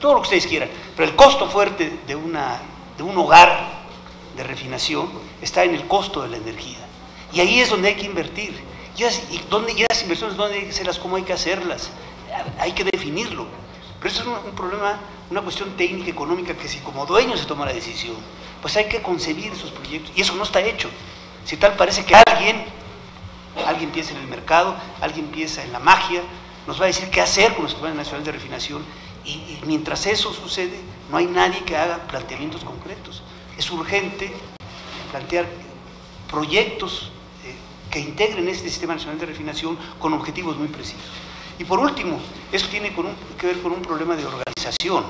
todo lo que ustedes quieran, pero el costo fuerte de, una, de un hogar de refinación está en el costo de la energía. Y ahí es donde hay que invertir. Y, donde, y esas inversiones, ¿dónde hay que? ¿Cómo hay que hacerlas? Hay que definirlo. Pero eso es un, un problema, una cuestión técnica, económica, que si como dueño se toma la decisión, pues hay que concebir esos proyectos. Y eso no está hecho. Si tal parece que alguien alguien piensa en el mercado, alguien piensa en la magia, nos va a decir qué hacer con nuestro Plan Nacional de Refinación y, mientras eso sucede no hay nadie que haga planteamientos concretos. Es urgente plantear proyectos eh, que integren este Sistema Nacional de Refinación con objetivos muy precisos. Y por último, eso tiene que ver con un problema de organización,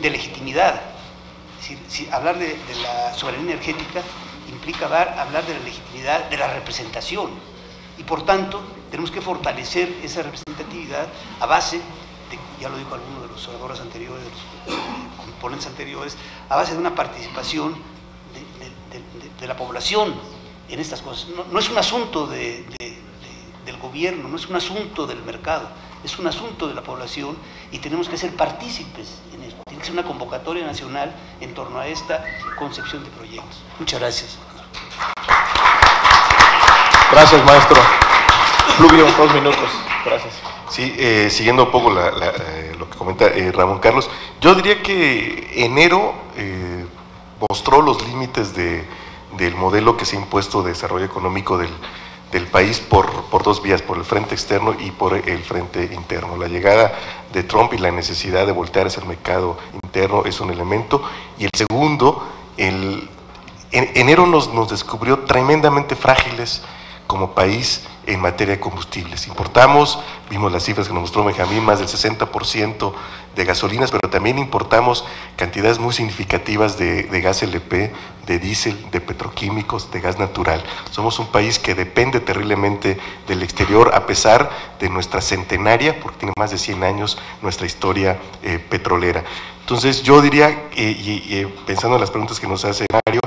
de, legitimidad. Es decir, hablar de, de la soberanía energética implica hablar, de la legitimidad, de la representación. Y por tanto, tenemos que fortalecer esa representatividad a base, de, ya lo dijo alguno de los oradores anteriores, de los eh, componentes anteriores, a base de una participación de, la población en estas cosas. No, no es un asunto de- de- de- del gobierno, no es un asunto del mercado, es un asunto de la población y tenemos que ser partícipes en eso. Tiene que ser una convocatoria nacional en torno a esta concepción de proyectos. Muchas gracias. Gracias, maestro. Fluvio, dos minutos. Gracias. Sí, eh, siguiendo un poco eh, lo que comenta eh, Ramón Carlos, yo diría que enero mostró los límites de- del modelo que se ha impuesto de desarrollo económico del, del país por, por dos vías, por el frente externo y por el frente interno. La llegada de Trump y la necesidad de voltear hacia mercado interno es un elemento. Y el segundo, el, enero nos, descubrió tremendamente frágiles como país en materia de combustibles. Importamos, vimos las cifras que nos mostró Benjamín, más del 60% de gasolinas, pero también importamos cantidades muy significativas de, gas LP, de diésel, de petroquímicos, de gas natural. Somos un país que depende terriblemente del exterior, a pesar de nuestra centenaria, porque tiene más de 100 años, nuestra historia eh, petrolera. Entonces yo diría, eh, y, y, pensando en las preguntas que nos hace Mario,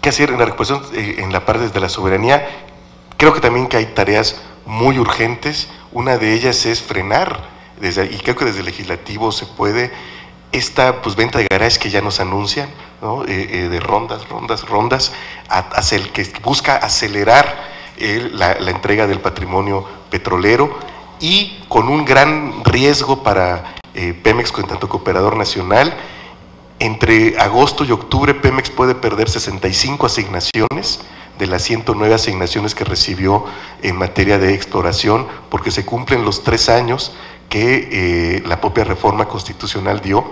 ¿qué hacer en la recuperación, eh, en la parte de la soberanía? Creo que también que hay tareas muy urgentes. Una de ellas es frenar, desde, y creo que desde el legislativo se puede, esta pues, venta de garajes que ya nos anuncian, ¿no? Eh, eh, de rondas, rondas, rondas, hacia el que busca acelerar la, entrega del patrimonio petrolero y con un gran riesgo para Pemex con tanto que operador nacional. Entre agosto y octubre Pemex puede perder 65 asignaciones de las 109 asignaciones que recibió en materia de exploración, porque se cumplen los tres años que eh, la propia reforma constitucional dio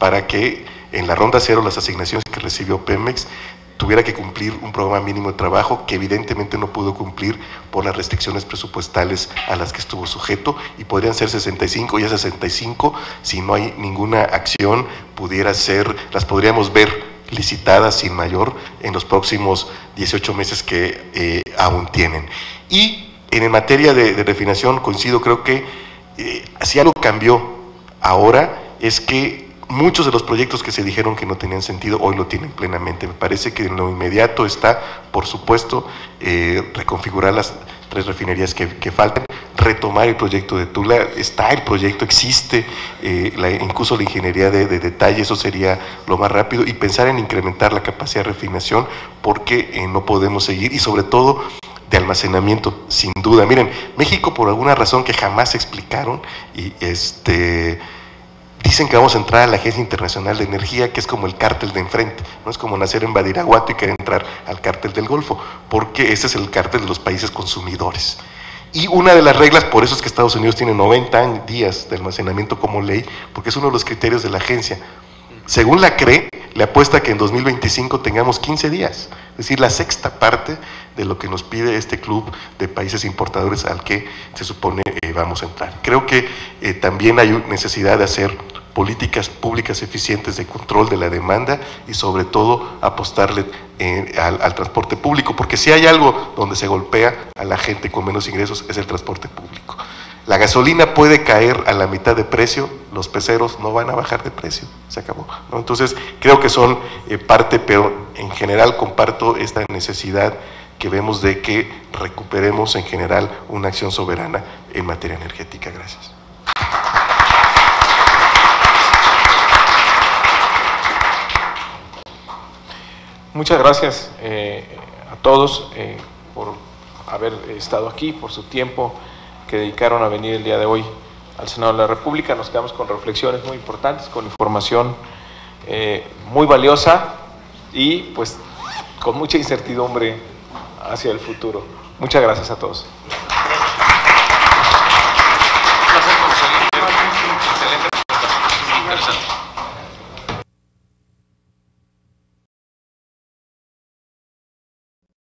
para que en la ronda cero las asignaciones que recibió Pemex tuviera que cumplir un programa mínimo de trabajo que evidentemente no pudo cumplir por las restricciones presupuestales a las que estuvo sujeto y podrían ser 65 y a 65 si no hay ninguna acción pudiera ser, las podríamos ver licitadas sin mayor en los próximos 18 meses que eh, aún tienen. Y en materia de, de refinación coincido, creo que eh, si algo cambió ahora es que muchos de los proyectos que se dijeron que no tenían sentido hoy lo tienen plenamente. Me parece que en lo inmediato está, por supuesto, eh, reconfigurar las tres refinerías que, que faltan, retomar el proyecto de Tula, está el proyecto, existe, eh, la, incluso la ingeniería de, de, detalle, eso sería lo más rápido, y pensar en incrementar la capacidad de refinación porque eh, no podemos seguir, y sobre todo de almacenamiento, sin duda. Miren, México por alguna razón que jamás explicaron, y este dicen que vamos a entrar a la Agencia Internacional de Energía, que es como el cártel de enfrente, no es como nacer en Badiraguato y querer entrar al cártel del Golfo, porque ese es el cártel de los países consumidores. Y una de las reglas, por eso es que Estados Unidos tiene 90 días de almacenamiento como ley, porque es uno de los criterios de la agencia. Según la CRE, le apuesta que en 2025 tengamos 15 días, es decir, la sexta parte de lo que nos pide este club de países importadores al que se supone eh, vamos a entrar. Creo que eh, también hay necesidad de hacer políticas públicas eficientes de control de la demanda y sobre todo apostarle eh, al, transporte público, porque si hay algo donde se golpea a la gente con menos ingresos es el transporte público. La gasolina puede caer a la mitad de precio, los peceros no van a bajar de precio, se acabó. Entonces creo que son eh, parte, pero en general comparto esta necesidad que vemos de que recuperemos en general una acción soberana en materia energética. Gracias. Muchas gracias eh, a todos eh, por haber estado aquí, por su tiempo que dedicaron a venir el día de hoy al Senado de la República. Nos quedamos con reflexiones muy importantes, con información eh, muy valiosa y pues con mucha incertidumbre hacia el futuro. Muchas gracias a todos.